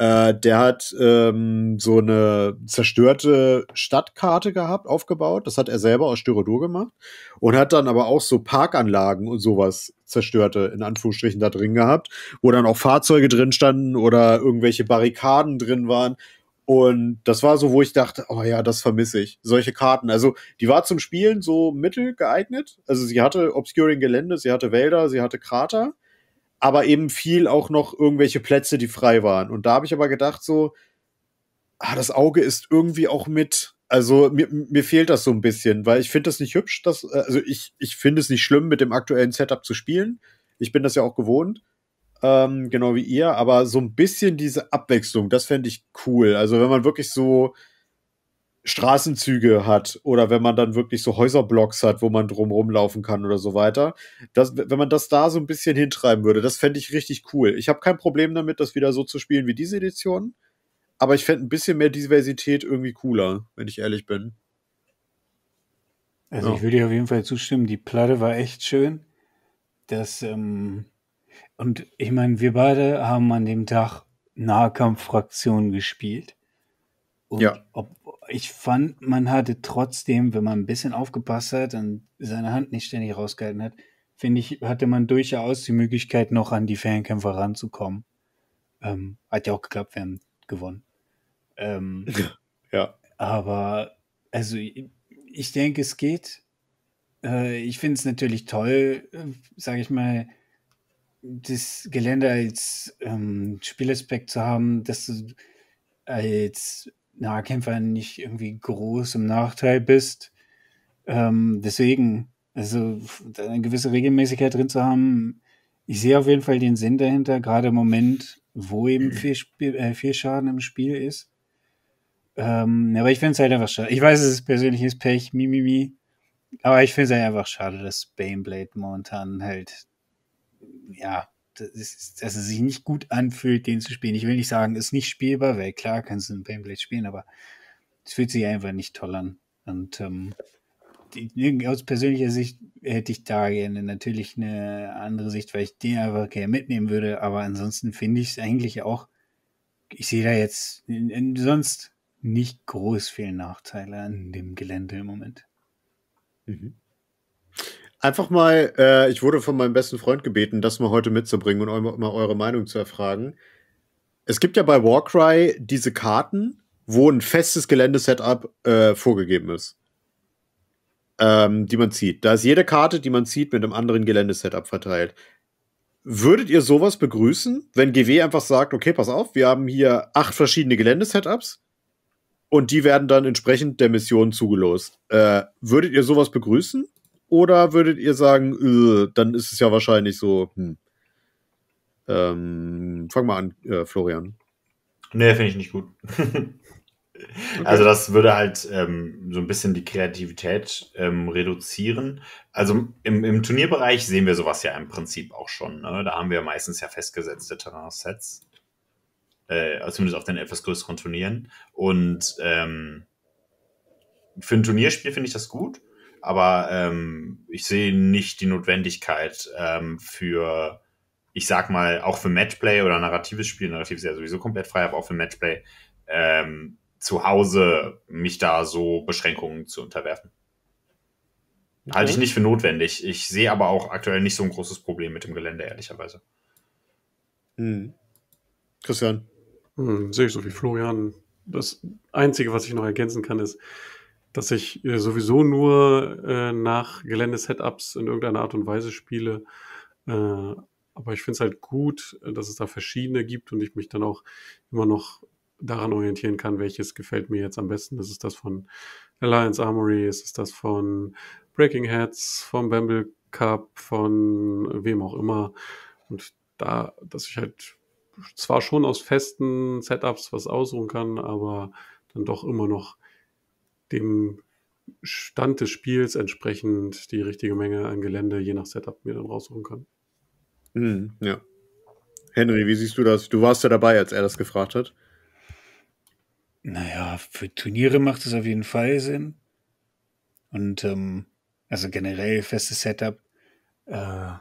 Äh, der hat ähm, so eine zerstörte Stadtkarte gehabt, aufgebaut. Das hat er selber aus Styrodur gemacht. Und hat dann aber auch so Parkanlagen und sowas zerstörte, in Anführungsstrichen, da drin gehabt, wo dann auch Fahrzeuge drin standen oder irgendwelche Barrikaden drin waren. Und das war so, wo ich dachte, oh ja, das vermisse ich. Solche Karten. Also, die war zum Spielen so mittel geeignet. Also, sie hatte Obscuring Gelände, sie hatte Wälder, sie hatte Krater aber eben viel auch noch irgendwelche Plätze, die frei waren. Und da habe ich aber gedacht, so, ah, das Auge ist irgendwie auch mit. Also mir, mir fehlt das so ein bisschen, weil ich finde das nicht hübsch, dass, äh, also ich, ich finde es nicht schlimm, mit dem aktuellen Setup zu spielen. Ich bin das ja auch gewohnt, ähm, genau wie ihr, aber so ein bisschen diese Abwechslung, das fände ich cool. Also wenn man wirklich so Straßenzüge hat oder wenn man dann wirklich so Häuserblocks hat, wo man drum rumlaufen kann oder so weiter. Das, wenn man das da so ein bisschen hintreiben würde, das fände ich richtig cool. Ich habe kein Problem damit, das wieder so zu spielen wie diese Edition, aber ich fände ein bisschen mehr Diversität irgendwie cooler, wenn ich ehrlich bin. Also ja. ich würde dir auf jeden Fall zustimmen, die Platte war echt schön. Das, ähm, und ich meine, wir beide haben an dem Tag Nahkampffraktionen gespielt. Und ja. ob, ich fand, man hatte trotzdem, wenn man ein bisschen aufgepasst hat und seine Hand nicht ständig rausgehalten hat, finde ich, hatte man durchaus die Möglichkeit, noch an die Fernkämpfer ranzukommen. Ähm, hat ja auch geklappt, wir haben gewonnen. Ähm, ja. Aber, also, ich denke, es geht. Äh, ich finde es natürlich toll, äh, sage ich mal, das Gelände als ähm, Spielaspekt zu haben, dass du als Nahkämpfer nicht irgendwie groß im Nachteil bist. Ähm, deswegen, also eine gewisse Regelmäßigkeit drin zu haben, ich sehe auf jeden Fall den Sinn dahinter, gerade im Moment, wo eben mhm. viel, Spiel, äh, viel Schaden im Spiel ist. Ähm, aber ich finde es halt einfach schade. Ich weiß, es ist persönliches Pech, mimimi. Mi, mi. Aber ich finde es halt einfach schade, dass Baneblade momentan halt, ja, dass, dass es sich nicht gut anfühlt, den zu spielen. Ich will nicht sagen, ist nicht spielbar, weil klar kannst du einen Painblade spielen, aber es fühlt sich einfach nicht toll an. Und ähm, die, aus persönlicher Sicht hätte ich da gerne natürlich eine andere Sicht, weil ich den einfach gerne mitnehmen würde. Aber ansonsten finde ich es eigentlich auch, ich sehe da jetzt in, in, sonst nicht groß viele Nachteile an dem Gelände im Moment. Mhm. Einfach mal, äh, ich wurde von meinem besten Freund gebeten, das mal heute mitzubringen und eu mal eure Meinung zu erfragen. Es gibt ja bei Warcry diese Karten, wo ein festes Geländesetup äh, vorgegeben ist. Ähm, die man zieht. Da ist jede Karte, die man zieht, mit einem anderen Geländesetup verteilt. Würdet ihr sowas begrüßen, wenn GW einfach sagt, okay, pass auf, wir haben hier acht verschiedene Geländesetups und die werden dann entsprechend der Mission zugelost. Äh, würdet ihr sowas begrüßen? Oder würdet ihr sagen, äh, dann ist es ja wahrscheinlich so, hm. ähm, fang mal an, äh, Florian. Nee, finde ich nicht gut. okay. Also das würde halt ähm, so ein bisschen die Kreativität ähm, reduzieren. Also im, im, Turnierbereich sehen wir sowas ja im Prinzip auch schon. Ne? Da haben wir meistens ja festgesetzte Terrain-Sets. Äh, also zumindest auf den etwas größeren Turnieren. Und ähm, für ein Turnierspiel finde ich das gut aber ähm, ich sehe nicht die Notwendigkeit ähm, für, ich sag mal, auch für Matchplay oder narratives Spiel, narrativ ist ja sowieso komplett frei, aber auch für Matchplay, ähm, zu Hause mich da so Beschränkungen zu unterwerfen. Okay. Halte ich nicht für notwendig. Ich sehe aber auch aktuell nicht so ein großes Problem mit dem Gelände, ehrlicherweise. Hm. Christian. Hm, sehe ich so wie Florian. Das Einzige, was ich noch ergänzen kann, ist, dass ich äh, sowieso nur äh, nach Geländesetups in irgendeiner Art und Weise spiele. Äh, aber ich finde es halt gut, dass es da verschiedene gibt und ich mich dann auch immer noch daran orientieren kann, welches gefällt mir jetzt am besten. Das ist das von Alliance Armory, ist das von Breaking Heads, vom Bamble Cup, von wem auch immer. Und da, dass ich halt zwar schon aus festen Setups was ausruhen kann, aber dann doch immer noch dem Stand des Spiels entsprechend die richtige Menge an Gelände je nach Setup mir dann raussuchen kann. Mhm, ja. Henry, wie siehst du das? Du warst ja dabei, als er das gefragt hat. Naja, für Turniere macht es auf jeden Fall Sinn. Und ähm, also generell festes Setup. Äh,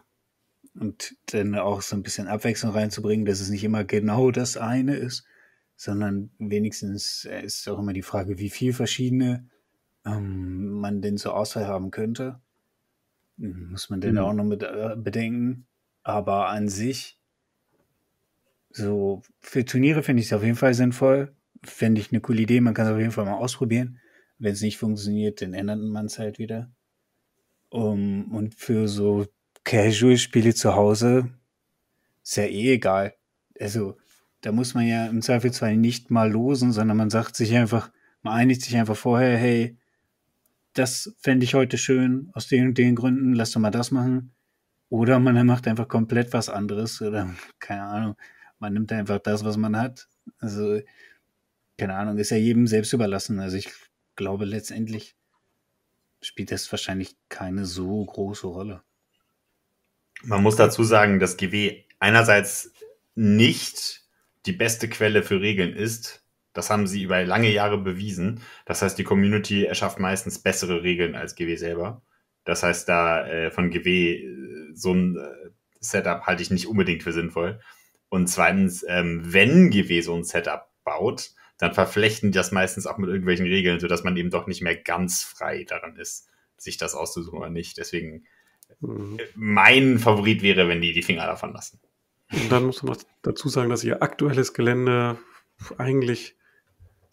und dann auch so ein bisschen Abwechslung reinzubringen, dass es nicht immer genau das eine ist. Sondern wenigstens äh, ist auch immer die Frage, wie viel verschiedene ähm, man denn zur Auswahl haben könnte. Muss man denn Mhm. auch noch mit äh, bedenken. Aber an sich, so für Turniere finde ich es auf jeden Fall sinnvoll. Fände ich eine coole Idee. Man kann es auf jeden Fall mal ausprobieren. Wenn es nicht funktioniert, dann ändert man es halt wieder. Um, und für so Casual-Spiele zu Hause ist ja eh egal. Also, da muss man ja im Zweifelsfall nicht mal losen, sondern man sagt sich einfach, man einigt sich einfach vorher, hey, das fände ich heute schön, aus den und den Gründen, lass doch mal das machen. Oder man macht einfach komplett was anderes oder keine Ahnung, man nimmt einfach das, was man hat. Also, keine Ahnung, ist ja jedem selbst überlassen. Also ich glaube letztendlich spielt das wahrscheinlich keine so große Rolle. Man muss dazu sagen, dass GW einerseits nicht die beste Quelle für Regeln ist. Das haben sie über lange Jahre bewiesen. Das heißt, die Community erschafft meistens bessere Regeln als GW selber. Das heißt, da äh, von GW äh, so ein äh, Setup halte ich nicht unbedingt für sinnvoll. Und zweitens, ähm, wenn GW so ein Setup baut, dann verflechten die das meistens auch mit irgendwelchen Regeln, sodass man eben doch nicht mehr ganz frei daran ist, sich das auszusuchen oder nicht. Deswegen Mhm. mein Favorit wäre, wenn die die Finger davon lassen. Und dann muss man noch dazu sagen, dass ihr aktuelles Gelände eigentlich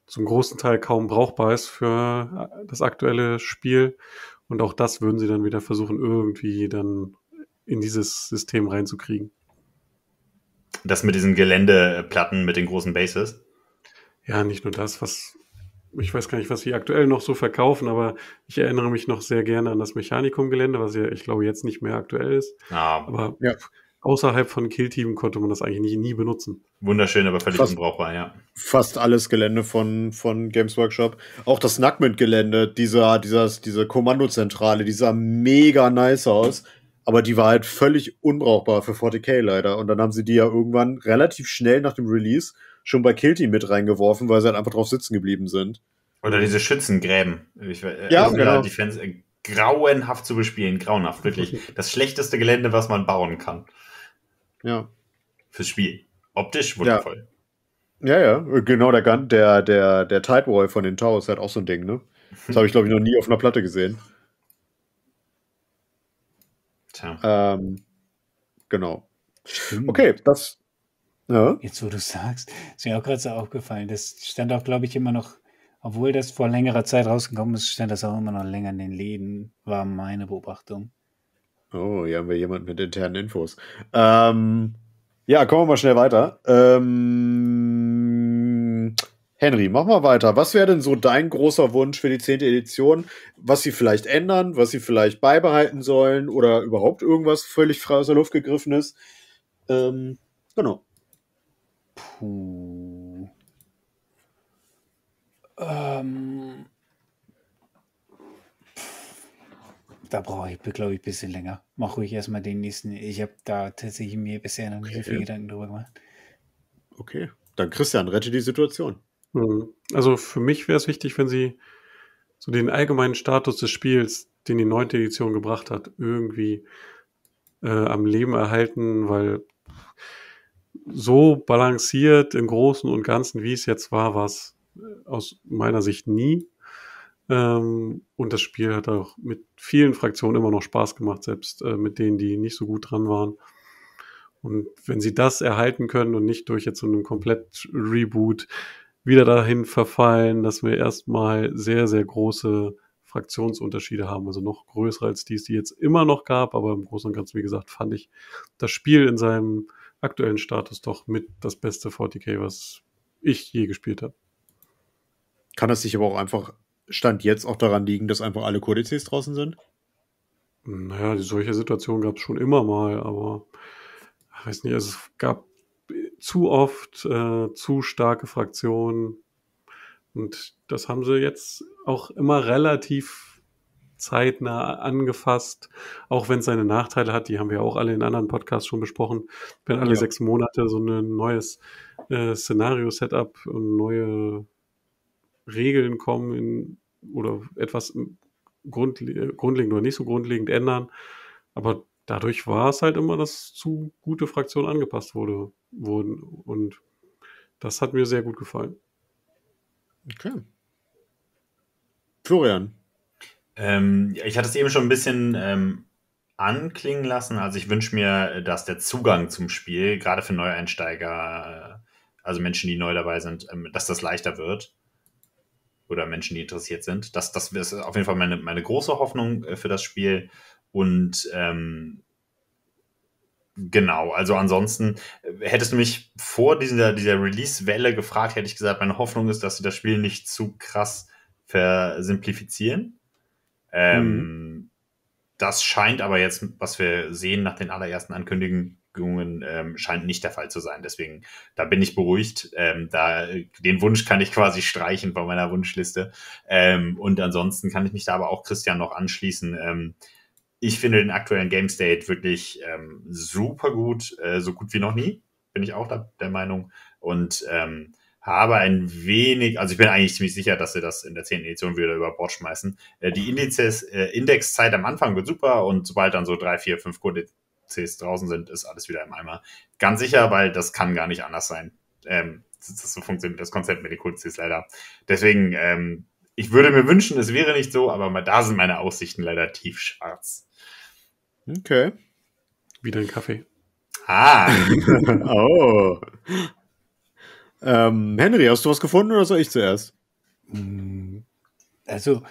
zum großen Teil kaum brauchbar ist für das aktuelle Spiel. Und auch das würden sie dann wieder versuchen, irgendwie dann in dieses System reinzukriegen. Das mit diesen Geländeplatten mit den großen Bases. Ja, nicht nur das, was ich weiß gar nicht, was sie aktuell noch so verkaufen, aber ich erinnere mich noch sehr gerne an das Mechanikum-Gelände, was ja, ich glaube, jetzt nicht mehr aktuell ist. Ah, Aber Ja. Außerhalb von Killteam konnte man das eigentlich nie, nie benutzen. wunderschön, aber völlig Fast- unbrauchbar, ja. Fast alles Gelände von, von Games Workshop. Auch das Nackmint-Gelände, dieser, dieses, diese Kommandozentrale, die sah mega nice aus. Aber die war halt völlig unbrauchbar für 40k leider. Und dann haben sie die ja irgendwann relativ schnell nach dem Release schon bei Killteam mit reingeworfen, weil sie halt einfach drauf sitzen geblieben sind. Oder diese Schützengräben. Ich, äh, Ja, genau. Defense, äh, grauenhaft zu bespielen, grauenhaft, wirklich. Das schlechteste Gelände, was man bauen kann. Ja. Fürs Spiel. Optisch wundervoll. Ja, ja, genau, der Gun, der, der, der Tidewall von den Tau ist halt auch so ein Ding, ne? Das habe ich, glaube ich, noch nie auf einer Platte gesehen. Tja. Ähm, genau. Stimmt. Okay, das. Ja. Jetzt, wo du sagst, ist mir auch gerade so aufgefallen. Das stand auch, glaube ich, immer noch, obwohl das vor längerer Zeit rausgekommen ist, stand das auch immer noch länger in den Läden, war meine Beobachtung. Oh, hier haben wir jemanden mit internen Infos. Ähm, ja, kommen wir mal schnell weiter. Ähm, Henry, mach mal weiter. Was wäre denn so dein großer Wunsch für die 10. Edition? Was sie vielleicht ändern, was sie vielleicht beibehalten sollen oder überhaupt irgendwas völlig frei aus der Luft gegriffen ist? Ähm, genau. Puh. Ähm, da brauche ich, glaube ich, ein bisschen länger. Mach ruhig erstmal den nächsten. Ich habe da tatsächlich mir bisher noch nicht so viel Okay. Gedanken drüber gemacht. Okay. Dann Christian, rette die Situation. Mhm. Also für mich wäre es wichtig, wenn sie so den allgemeinen Status des Spiels, den die neunte Edition gebracht hat, irgendwie äh, am Leben erhalten, weil so balanciert im Großen und Ganzen, wie es jetzt war, war es aus meiner Sicht nie. Ähm, und das Spiel hat auch mit vielen Fraktionen immer noch Spaß gemacht, selbst äh, mit denen, die nicht so gut dran waren. Und wenn sie das erhalten können und nicht durch jetzt so einen komplett Reboot wieder dahin verfallen, dass wir erstmal sehr, sehr große Fraktionsunterschiede haben, also noch größer als die, die jetzt immer noch gab, aber im Großen und Ganzen, wie gesagt, fand ich das Spiel in seinem aktuellen Status doch mit das beste 40k, was ich je gespielt habe. Kann es sich aber auch einfach Stand jetzt auch daran liegen, dass einfach alle Kodizes draußen sind? Naja, solche Situationen gab es schon immer mal, aber ich weiß nicht, es gab zu oft äh, zu starke Fraktionen und das haben sie jetzt auch immer relativ zeitnah angefasst, auch wenn es seine Nachteile hat, die haben wir auch alle in anderen Podcasts schon besprochen, wenn alle Ja. sechs Monate so ein neues äh, Szenario-Setup und neue Regeln kommen in, oder etwas grundle grundlegend oder nicht so grundlegend ändern. Aber dadurch war es halt immer, dass zu gute Fraktionen angepasst wurde, wurden. Und Das hat mir sehr gut gefallen. Okay. Florian. Ähm, ich hatte es eben schon ein bisschen ähm, anklingen lassen. Also ich wünsche mir, dass der Zugang zum Spiel, gerade für Neueinsteiger, äh, also Menschen, die neu dabei sind, ähm, dass das leichter wird. Oder Menschen, die interessiert sind. Das, das ist auf jeden Fall meine, meine große Hoffnung äh, für das Spiel. Und ähm, genau, also ansonsten äh, hättest du mich vor dieser, dieser Release-Welle gefragt, hätte ich gesagt, meine Hoffnung ist, dass sie das Spiel nicht zu krass versimplifizieren. Ähm, mhm. Das scheint aber jetzt, was wir sehen nach den allerersten Ankündigungen, ähm, scheint nicht der Fall zu sein. Deswegen, da bin ich beruhigt. Ähm, da, den Wunsch kann ich quasi streichen von meiner Wunschliste. Ähm, und ansonsten kann ich mich da aber auch Christian noch anschließen. Ähm, ich finde den aktuellen Game State wirklich ähm, super gut, äh, so gut wie noch nie, bin ich auch da, der Meinung. Und ähm, habe ein wenig, also ich bin eigentlich ziemlich sicher, dass sie das in der 10. Edition wieder über Bord schmeißen. Äh, die Indizes, äh, Indexzeit am Anfang wird super und sobald dann so drei, vier, fünf Kodizes draußen sind, ist alles wieder im Eimer. Ganz sicher, weil das kann gar nicht anders sein. Ähm, das, das so funktioniert das Konzept mit den Kodizes leider. Deswegen, ähm, ich würde mir wünschen, es wäre nicht so, aber da sind meine Aussichten leider tief schwarz. Okay. Wieder ein Kaffee. Ah. oh. Ähm, Henry, hast du was gefunden oder soll ich zuerst? Mm, also,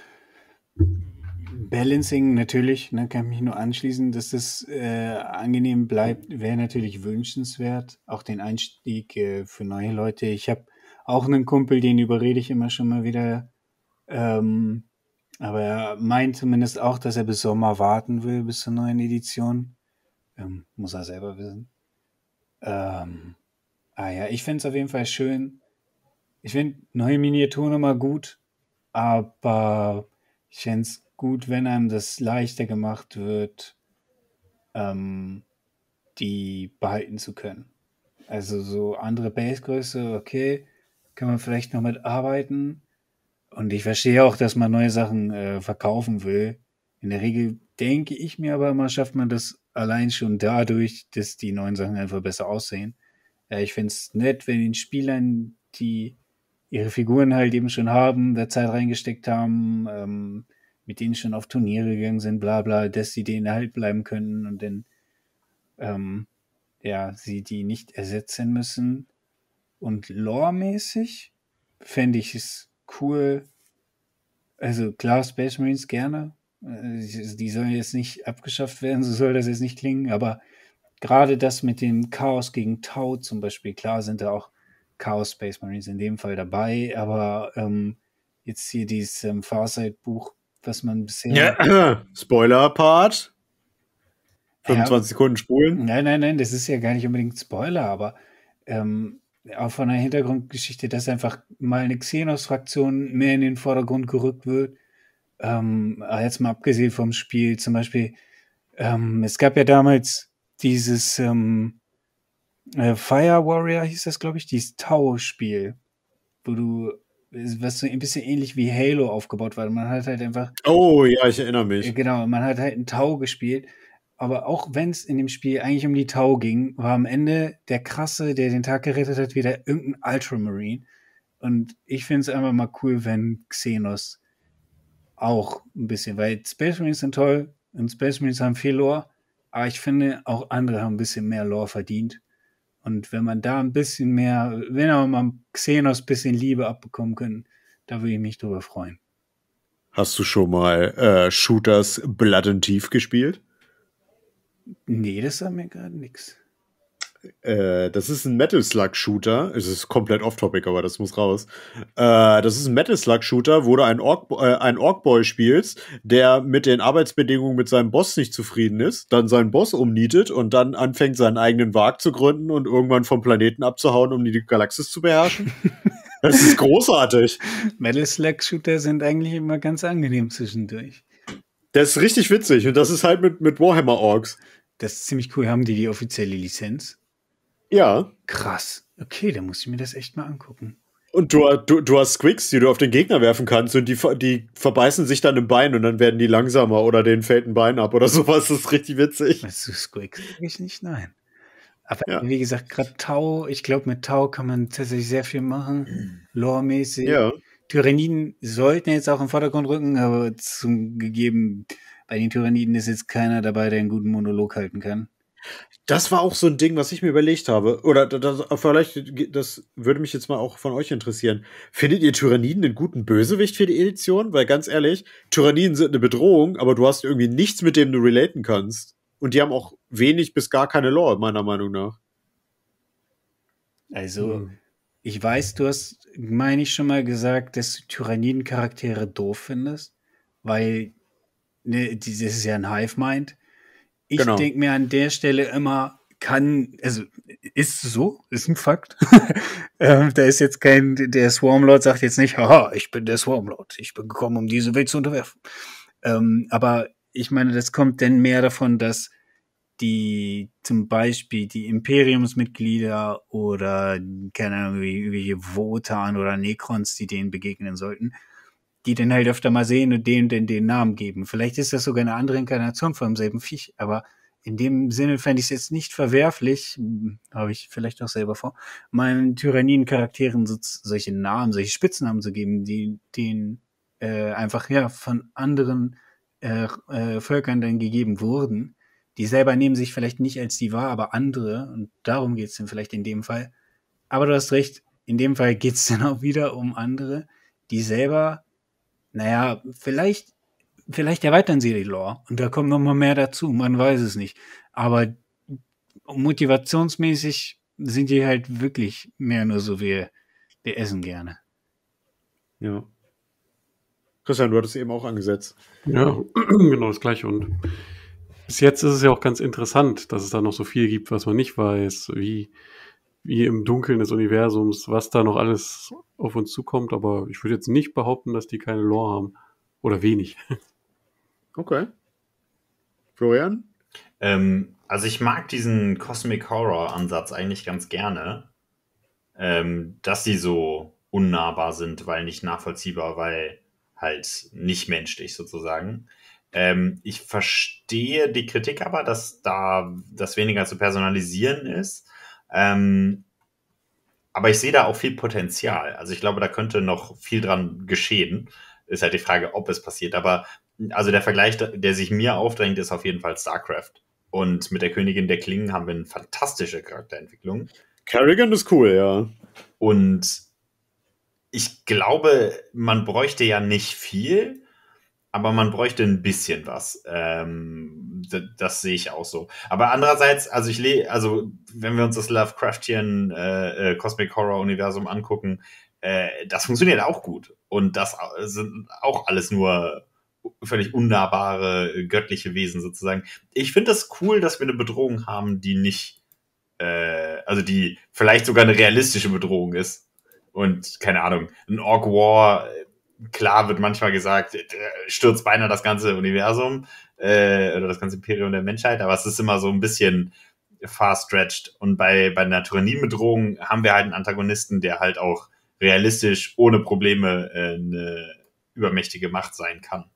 Balancing natürlich, ne, kann ich mich nur anschließen, dass das äh, angenehm bleibt, wäre natürlich wünschenswert. Auch den Einstieg äh, für neue Leute. Ich habe auch einen Kumpel, den überrede ich immer schon mal wieder. Ähm, aber er meint zumindest auch, dass er bis Sommer warten will, bis zur neuen Edition. Ähm, muss er selber wissen. Ähm, Ah ja, ich finde es auf jeden Fall schön. Ich finde neue Miniaturen immer gut, aber ich fände es gut, wenn einem das leichter gemacht wird, ähm, die behalten zu können. Also so andere Basegröße, okay, kann man vielleicht noch mit arbeiten. Und ich verstehe auch, dass man neue Sachen äh, verkaufen will. In der Regel denke ich mir aber immer, schafft man das allein schon dadurch, dass die neuen Sachen einfach besser aussehen. Ja, ich finde es nett, wenn den Spielern, die ihre Figuren halt eben schon haben, der Zeit reingesteckt haben, ähm, mit denen schon auf Turniere gegangen sind, bla bla, dass sie denen halt bleiben können und dann ähm, ja, sie die nicht ersetzen müssen. Und lore-mäßig fände ich es cool. Also klar, Space Marines gerne. Äh, die sollen jetzt nicht abgeschafft werden, so soll das jetzt nicht klingen, aber gerade das mit dem Chaos gegen Tau zum Beispiel, klar sind da auch Chaos Space Marines in dem Fall dabei, aber ähm, jetzt hier dieses ähm, Farsight-Buch, was man bisher. Ja, Spoiler-Part. 25 ja, Sekunden spulen. Nein, nein, nein, das ist ja gar nicht unbedingt Spoiler, aber ähm, auch von der Hintergrundgeschichte, dass einfach mal eine Xenos-Fraktion mehr in den Vordergrund gerückt wird. Ähm, jetzt mal abgesehen vom Spiel, zum Beispiel, ähm, es gab ja damals dieses ähm, äh, Fire Warrior hieß das, glaube ich, dieses Tau-Spiel, wo du, was so ein bisschen ähnlich wie Halo aufgebaut war. Man hat halt einfach. Oh ja, ich erinnere mich. Genau, man hat halt ein Tau gespielt. Aber auch wenn es in dem Spiel eigentlich um die Tau ging, war am Ende der krasse, der den Tag gerettet hat, wieder irgendein Ultramarine. Und ich finde es einfach mal cool, wenn Xenos auch ein bisschen, weil Space Marines sind toll und Space Marines haben viel Lore, aber ich finde, auch andere haben ein bisschen mehr Lore verdient. Und wenn man da ein bisschen mehr, wenn aber mal Xenos ein bisschen Liebe abbekommen können, da würde ich mich drüber freuen. Hast du schon mal äh, Shooters Blood and Tief gespielt? Nee, das sagt mir gerade nichts. Äh, das ist ein Metal Slug Shooter. Es ist komplett off-topic, aber das muss raus. Äh, das ist ein Metal Slug Shooter, wo du einen Ork, äh, einen Orkboy spielst, der mit den Arbeitsbedingungen mit seinem Boss nicht zufrieden ist, dann seinen Boss umnietet und dann anfängt, seinen eigenen Wag zu gründen und irgendwann vom Planeten abzuhauen, um die Galaxis zu beherrschen. das ist großartig. Metal Slug Shooter sind eigentlich immer ganz angenehm zwischendurch. Das ist richtig witzig und das ist halt mit, mit Warhammer Orks. Das ist ziemlich cool. Haben die die offizielle Lizenz? Ja. Krass. Okay, dann muss ich mir das echt mal angucken. Und du, du, du hast Squicks, die du auf den Gegner werfen kannst und die, die verbeißen sich dann im Bein und dann werden die langsamer oder denen fällt ein Bein ab oder sowas. Das ist richtig witzig. Weißt du, Squicks? Ich nicht, nein. Aber ja. wie gesagt, gerade Tau, ich glaube, mit Tau kann man tatsächlich sehr viel machen. Lore-mäßig. Ja. Tyranniden sollten jetzt auch im Vordergrund rücken, aber zum gegeben, bei den Tyranniden ist jetzt keiner dabei, der einen guten Monolog halten kann. Das war auch so ein Ding, was ich mir überlegt habe. Oder das, vielleicht, das würde mich jetzt mal auch von euch interessieren. Findet ihr Tyranniden einen guten Bösewicht für die Edition? Weil ganz ehrlich, Tyranniden sind eine Bedrohung, aber du hast irgendwie nichts, mit dem du relaten kannst. Und die haben auch wenig bis gar keine Lore, meiner Meinung nach. Also, hm. ich weiß, du hast, meine ich, schon mal gesagt, dass du Tyranniden-Charaktere doof findest, weil ne, das ist ja ein Hive-Mind ich genau. denke mir an der Stelle immer, kann, also ist so, ist ein Fakt. ähm, da ist jetzt kein, der Swarmlord sagt jetzt nicht, haha, ich bin der Swarmlord, ich bin gekommen, um diese Welt zu unterwerfen. Ähm, aber ich meine, das kommt denn mehr davon, dass die zum Beispiel die Imperiumsmitglieder oder keine Ahnung, wie, wie Wotan oder Necrons, die denen begegnen sollten, die den halt öfter mal sehen und denen den, den Namen geben. Vielleicht ist das sogar eine andere Inkarnation vom selben Viech, aber in dem Sinne fände ich es jetzt nicht verwerflich, hm, habe ich vielleicht auch selber vor, meinen Tyrannien-Charakteren so, solche Namen, solche Spitznamen zu geben, die denen äh, einfach ja von anderen äh, äh, Völkern dann gegeben wurden. Die selber nehmen sich vielleicht nicht als die wahr, aber andere, und darum geht es dann vielleicht in dem Fall. Aber du hast recht, in dem Fall geht es dann auch wieder um andere, die selber naja, vielleicht, vielleicht erweitern sie die Lore und da kommt noch mal mehr dazu, man weiß es nicht. Aber motivationsmäßig sind die halt wirklich mehr nur so, wir, wir essen gerne. Ja. Christian, du hattest eben auch angesetzt. Ja, genau das gleiche. Und bis jetzt ist es ja auch ganz interessant, dass es da noch so viel gibt, was man nicht weiß, wie wie im Dunkeln des Universums, was da noch alles auf uns zukommt. Aber ich würde jetzt nicht behaupten, dass die keine Lore haben. Oder wenig. Okay. Florian? Ähm, also ich mag diesen Cosmic Horror Ansatz eigentlich ganz gerne. Ähm, dass sie so unnahbar sind, weil nicht nachvollziehbar, weil halt nicht menschlich sozusagen. Ähm, ich verstehe die Kritik aber, dass da das weniger zu personalisieren ist. Ähm, aber ich sehe da auch viel Potenzial. Also ich glaube, da könnte noch viel dran geschehen. Ist halt die Frage, ob es passiert. Aber also der Vergleich, der sich mir aufdrängt, ist auf jeden Fall StarCraft. Und mit der Königin der Klingen haben wir eine fantastische Charakterentwicklung. Kerrigan ist cool, ja. Und ich glaube, man bräuchte ja nicht viel, aber man bräuchte ein bisschen was. Ähm, das, das sehe ich auch so. Aber andererseits, also ich lehre, also wenn wir uns das Lovecraftian äh, äh, Cosmic Horror Universum angucken, äh, das funktioniert auch gut. Und das sind auch alles nur völlig unnahbare göttliche Wesen sozusagen. Ich finde das cool, dass wir eine Bedrohung haben, die nicht, äh, also die vielleicht sogar eine realistische Bedrohung ist. Und keine Ahnung, ein Orc War klar wird manchmal gesagt, stürzt beinahe das ganze Universum äh, oder das ganze Imperium der Menschheit, aber es ist immer so ein bisschen far-stretched. Und bei, bei einer Tyrannien-Bedrohung haben wir halt einen Antagonisten, der halt auch realistisch ohne Probleme äh, eine übermächtige Macht sein kann.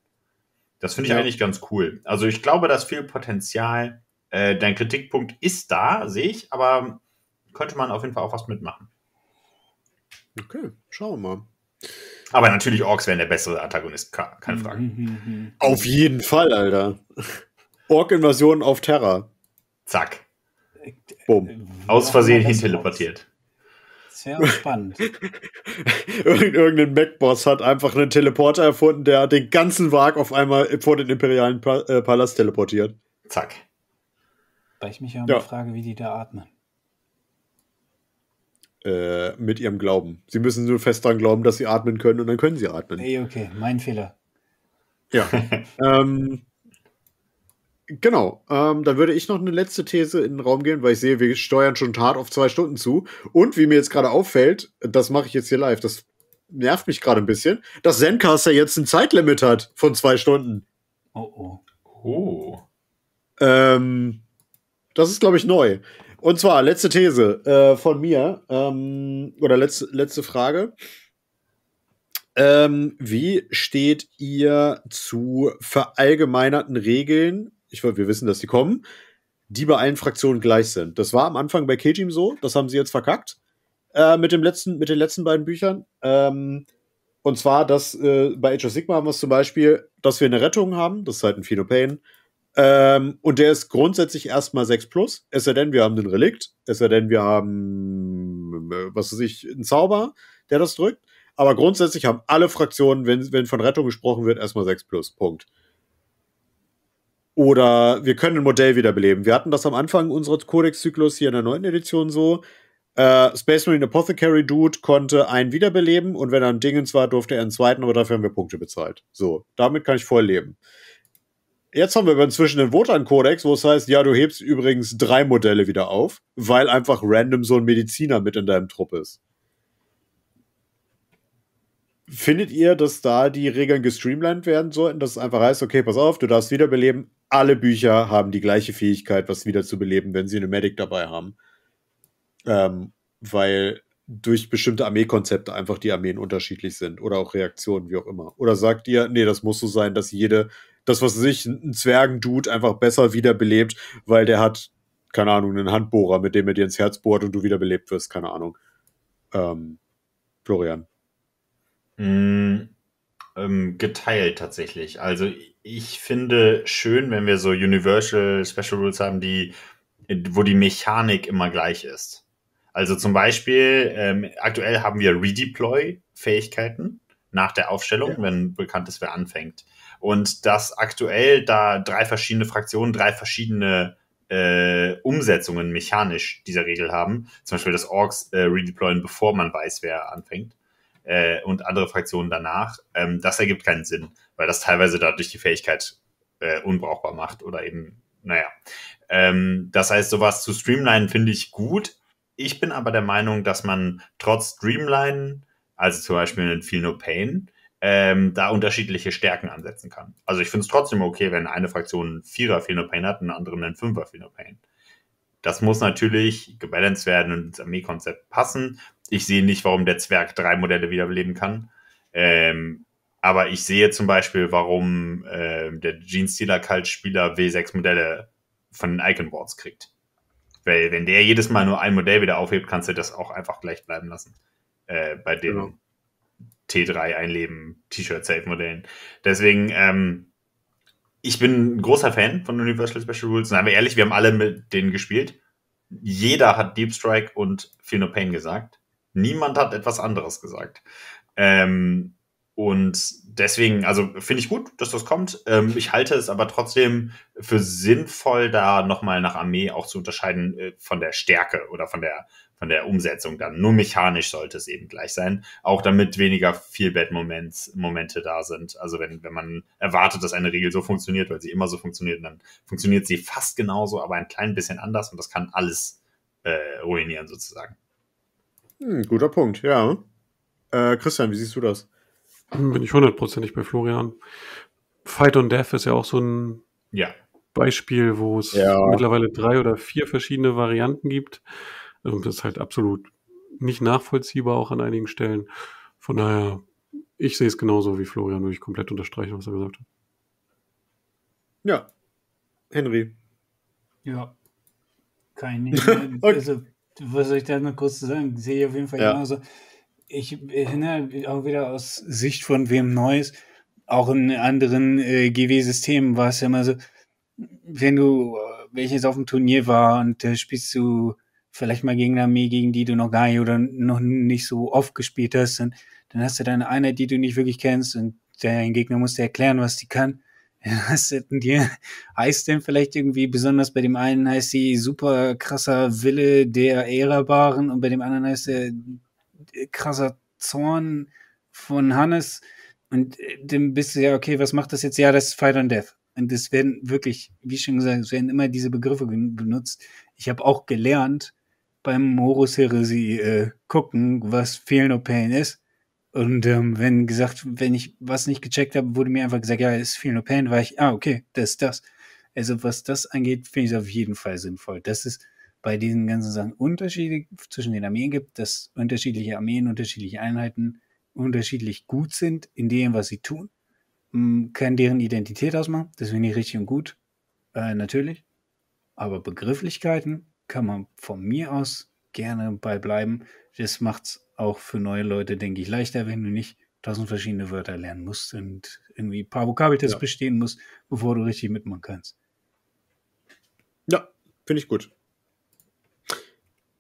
Das finde ich ja. eigentlich ganz cool. Also ich glaube, dass viel Potenzial. Äh, dein Kritikpunkt ist da, sehe ich, aber könnte man auf jeden Fall auch was mitmachen. Okay, schauen wir mal. Aber natürlich Orks wären der bessere Antagonist, keine Frage. Mhm, mhm, mhm. Auf jeden Fall, Alter. Ork-Invasion auf Terra. Zack. Boom. Aus Versehen hin teleportiert. Sehr spannend. Irgendein Mac-Boss hat einfach einen Teleporter erfunden, der den ganzen Wag auf einmal vor den imperialen äh, Palast teleportiert. Zack. Weil ich mich ja, ja. frage, wie die da atmen äh, mit ihrem Glauben. Sie müssen nur fest daran glauben, dass sie atmen können und dann können sie atmen. Hey, okay, mein Fehler. Ja. ähm, genau. Ähm, dann würde ich noch eine letzte These in den Raum gehen, weil ich sehe, wir steuern schon hart auf zwei Stunden zu. Und wie mir jetzt gerade auffällt, das mache ich jetzt hier live, das nervt mich gerade ein bisschen, dass Zencaster jetzt ein Zeitlimit hat von zwei Stunden. Oh oh. Oh. Ähm, das ist, glaube ich, neu. Und zwar, letzte These äh, von mir, ähm, oder letzte, letzte Frage. Ähm, wie steht ihr zu verallgemeinerten Regeln? Ich wir wissen, dass die kommen. die bei allen Fraktionen gleich sind. Das war am Anfang bei Kejim so, das haben sie jetzt verkackt äh, mit, dem letzten, mit den letzten beiden Büchern. Ähm, und zwar, dass äh, bei Age of Sigma haben wir es zum Beispiel, dass wir eine Rettung haben, das ist halt ein Phenopain. Ähm, und der ist grundsätzlich erstmal 6 plus, es sei denn, wir haben einen Relikt, es sei denn, wir haben, äh, was weiß ich, einen Zauber, der das drückt. Aber grundsätzlich haben alle Fraktionen, wenn, wenn von Rettung gesprochen wird, erstmal 6 plus. Punkt. Oder wir können ein Modell wiederbeleben. Wir hatten das am Anfang unseres Codex-Zyklus hier in der neunten Edition so. Äh, Space Marine Apothecary Dude konnte einen wiederbeleben und wenn er ein Dingens war, durfte er einen zweiten, aber dafür haben wir Punkte bezahlt. So, damit kann ich voll leben. Jetzt haben wir aber inzwischen den Wotan-Kodex, wo es heißt, ja, du hebst übrigens drei Modelle wieder auf, weil einfach random so ein Mediziner mit in deinem Trupp ist. Findet ihr, dass da die Regeln gestreamlined werden sollten, dass es einfach heißt, okay, pass auf, du darfst wiederbeleben, alle Bücher haben die gleiche Fähigkeit, was wieder zu beleben, wenn sie eine Medic dabei haben. Ähm, weil durch bestimmte Armeekonzepte einfach die Armeen unterschiedlich sind oder auch Reaktionen, wie auch immer. Oder sagt ihr, nee, das muss so sein, dass jede, das, was sich ein Zwergendude einfach besser wiederbelebt, weil der hat, keine Ahnung, einen Handbohrer, mit dem er dir ins Herz bohrt und du wiederbelebt wirst, keine Ahnung. Ähm, Florian. Mm, ähm, geteilt tatsächlich. Also ich finde schön, wenn wir so Universal Special Rules haben, die, wo die Mechanik immer gleich ist. Also zum Beispiel, ähm, aktuell haben wir Redeploy-Fähigkeiten nach der Aufstellung, ja. wenn bekannt ist, wer anfängt. Und dass aktuell da drei verschiedene Fraktionen, drei verschiedene äh, Umsetzungen mechanisch dieser Regel haben. Zum Beispiel das Orks äh, redeployen, bevor man weiß, wer anfängt. Äh, und andere Fraktionen danach. Ähm, das ergibt keinen Sinn, weil das teilweise dadurch die Fähigkeit äh, unbrauchbar macht oder eben, naja. Ähm, das heißt, sowas zu streamlinen finde ich gut. Ich bin aber der Meinung, dass man trotz Streamline, also zum Beispiel in Feel No Pain, ähm, da unterschiedliche Stärken ansetzen kann. Also ich finde es trotzdem okay, wenn eine Fraktion einen Vierer Feel No Pain hat und eine andere einen Fünfer Feel No Pain. Das muss natürlich gebalanced werden und ins Armeekonzept passen. Ich sehe nicht, warum der Zwerg drei Modelle wiederbeleben kann. Ähm, aber ich sehe zum Beispiel, warum äh, der Gene Stealer Cult-Spieler W6 Modelle von den Icon Boards kriegt. Weil wenn der jedes Mal nur ein Modell wieder aufhebt, kannst du das auch einfach gleich bleiben lassen. Äh, bei den genau. T3 Einleben T-Shirt Safe Modellen. Deswegen, ähm, ich bin ein großer Fan von Universal Special Rules. Seien wir ehrlich, wir haben alle mit denen gespielt. Jeder hat Deep Strike und Feel No Pain gesagt. Niemand hat etwas anderes gesagt. Ähm, und deswegen, also finde ich gut, dass das kommt. Ähm, ich halte es aber trotzdem für sinnvoll, da nochmal nach Armee auch zu unterscheiden äh, von der Stärke oder von der, von der Umsetzung dann. Nur mechanisch sollte es eben gleich sein. Auch damit weniger Feelbad-Momente da sind. Also wenn, wenn man erwartet, dass eine Regel so funktioniert, weil sie immer so funktioniert, dann funktioniert sie fast genauso, aber ein klein bisschen anders und das kann alles äh, ruinieren sozusagen. Hm, guter Punkt, ja. Äh, Christian, wie siehst du das? Bin ich hundertprozentig bei Florian. Fight on Death ist ja auch so ein ja. Beispiel, wo es ja. mittlerweile drei oder vier verschiedene Varianten gibt. Und das ist halt absolut nicht nachvollziehbar auch an einigen Stellen. Von daher, ich sehe es genauso wie Florian, würde ich komplett unterstreichen, was er gesagt hat. Ja. Henry. Ja. Keine. also, was soll ich da noch kurz sagen? Sehe ich auf jeden Fall ja. genauso ich erinnere auch wieder aus Sicht von wem Neues, auch in anderen äh, GW-Systemen war es ja immer so, wenn du, äh, welches auf dem Turnier war und da spielst du vielleicht mal gegen eine Armee, gegen die du noch gar nicht oder noch nicht so oft gespielt hast, und dann hast du deine Einheit, die du nicht wirklich kennst und dein Gegner muss dir erklären, was die kann. Dann hast du dir, heißt denn vielleicht irgendwie, besonders bei dem einen heißt sie super krasser Wille der Ehrerbaren und bei dem anderen heißt er krasser Zorn von Hannes. Und äh, dann bist du ja, okay, was macht das jetzt? Ja, das ist Fight on Death. Und es werden wirklich, wie schon gesagt, es werden immer diese Begriffe benutzt. Ich habe auch gelernt beim Horus Heresy äh, gucken, was Feel No Pain ist. Und ähm, wenn gesagt, wenn ich was nicht gecheckt habe, wurde mir einfach gesagt, ja, es ist Feel No Pain, war ich, ah, okay, das ist das. Also was das angeht, finde ich es auf jeden Fall sinnvoll. Das ist bei diesen ganzen Sachen Unterschiede zwischen den Armeen gibt, dass unterschiedliche Armeen, unterschiedliche Einheiten unterschiedlich gut sind in dem, was sie tun, kann deren Identität ausmachen. Das finde ich richtig und gut, äh, natürlich. Aber Begrifflichkeiten kann man von mir aus gerne bei bleiben. Das macht es auch für neue Leute, denke ich, leichter, wenn du nicht tausend verschiedene Wörter lernen musst und irgendwie ein paar Vokabeltests ja. bestehen musst, bevor du richtig mitmachen kannst. Ja, finde ich gut.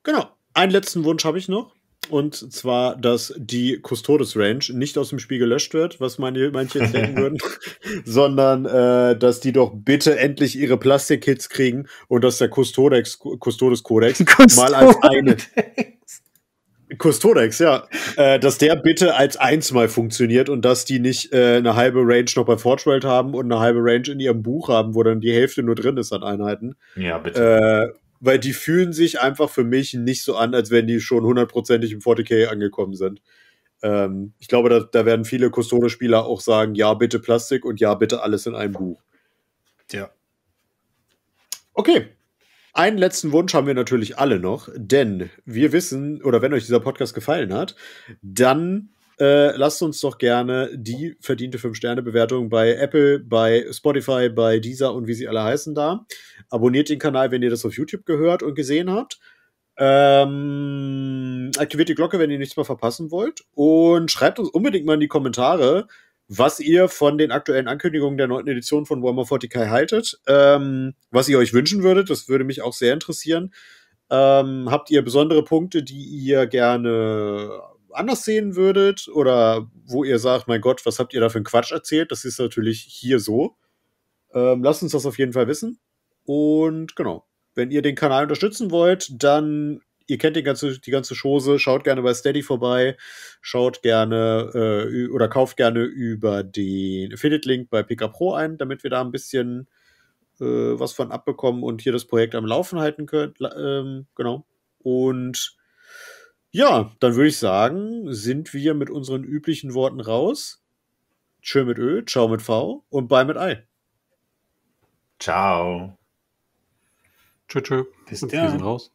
Genau. Einen letzten Wunsch habe ich noch. Und zwar, dass die Custodes Range nicht aus dem Spiel gelöscht wird, was meine, manche jetzt denken würden, sondern äh, dass die doch bitte endlich ihre Plastikkits kriegen und dass der Custodex, Custodes Codex mal als eine. Custodex, ja. Äh, dass der bitte als eins mal funktioniert und dass die nicht äh, eine halbe Range noch bei Forge haben und eine halbe Range in ihrem Buch haben, wo dann die Hälfte nur drin ist an Einheiten. Ja, bitte. Äh, weil die fühlen sich einfach für mich nicht so an, als wenn die schon hundertprozentig im 40k angekommen sind. Ähm, ich glaube, da, da werden viele Custode-Spieler auch sagen, ja, bitte Plastik und ja, bitte alles in einem Buch. Ja. Okay. Einen letzten Wunsch haben wir natürlich alle noch, denn wir wissen, oder wenn euch dieser Podcast gefallen hat, dann äh, lasst uns doch gerne die verdiente 5-Sterne-Bewertung bei Apple, bei Spotify, bei Deezer und wie sie alle heißen da. Abonniert den Kanal, wenn ihr das auf YouTube gehört und gesehen habt. Ähm, aktiviert die Glocke, wenn ihr nichts mehr verpassen wollt. Und schreibt uns unbedingt mal in die Kommentare, was ihr von den aktuellen Ankündigungen der neunten Edition von Warhammer 40k haltet. Ähm, was ihr euch wünschen würdet, das würde mich auch sehr interessieren. Ähm, habt ihr besondere Punkte, die ihr gerne anders sehen würdet oder wo ihr sagt, mein Gott, was habt ihr da für einen Quatsch erzählt? Das ist natürlich hier so. Ähm, lasst uns das auf jeden Fall wissen. Und genau, wenn ihr den Kanal unterstützen wollt, dann, ihr kennt die ganze, die ganze Chose, schaut gerne bei Steady vorbei, schaut gerne äh, oder kauft gerne über den Affiliate-Link bei PK Pro ein, damit wir da ein bisschen äh, was von abbekommen und hier das Projekt am Laufen halten können. Ähm, genau. Und ja, dann würde ich sagen, sind wir mit unseren üblichen Worten raus. Tschö mit Ö, ciao mit V und bye mit Ei. Ciao. Tschö, tschö. Bis dann. Wir sind raus.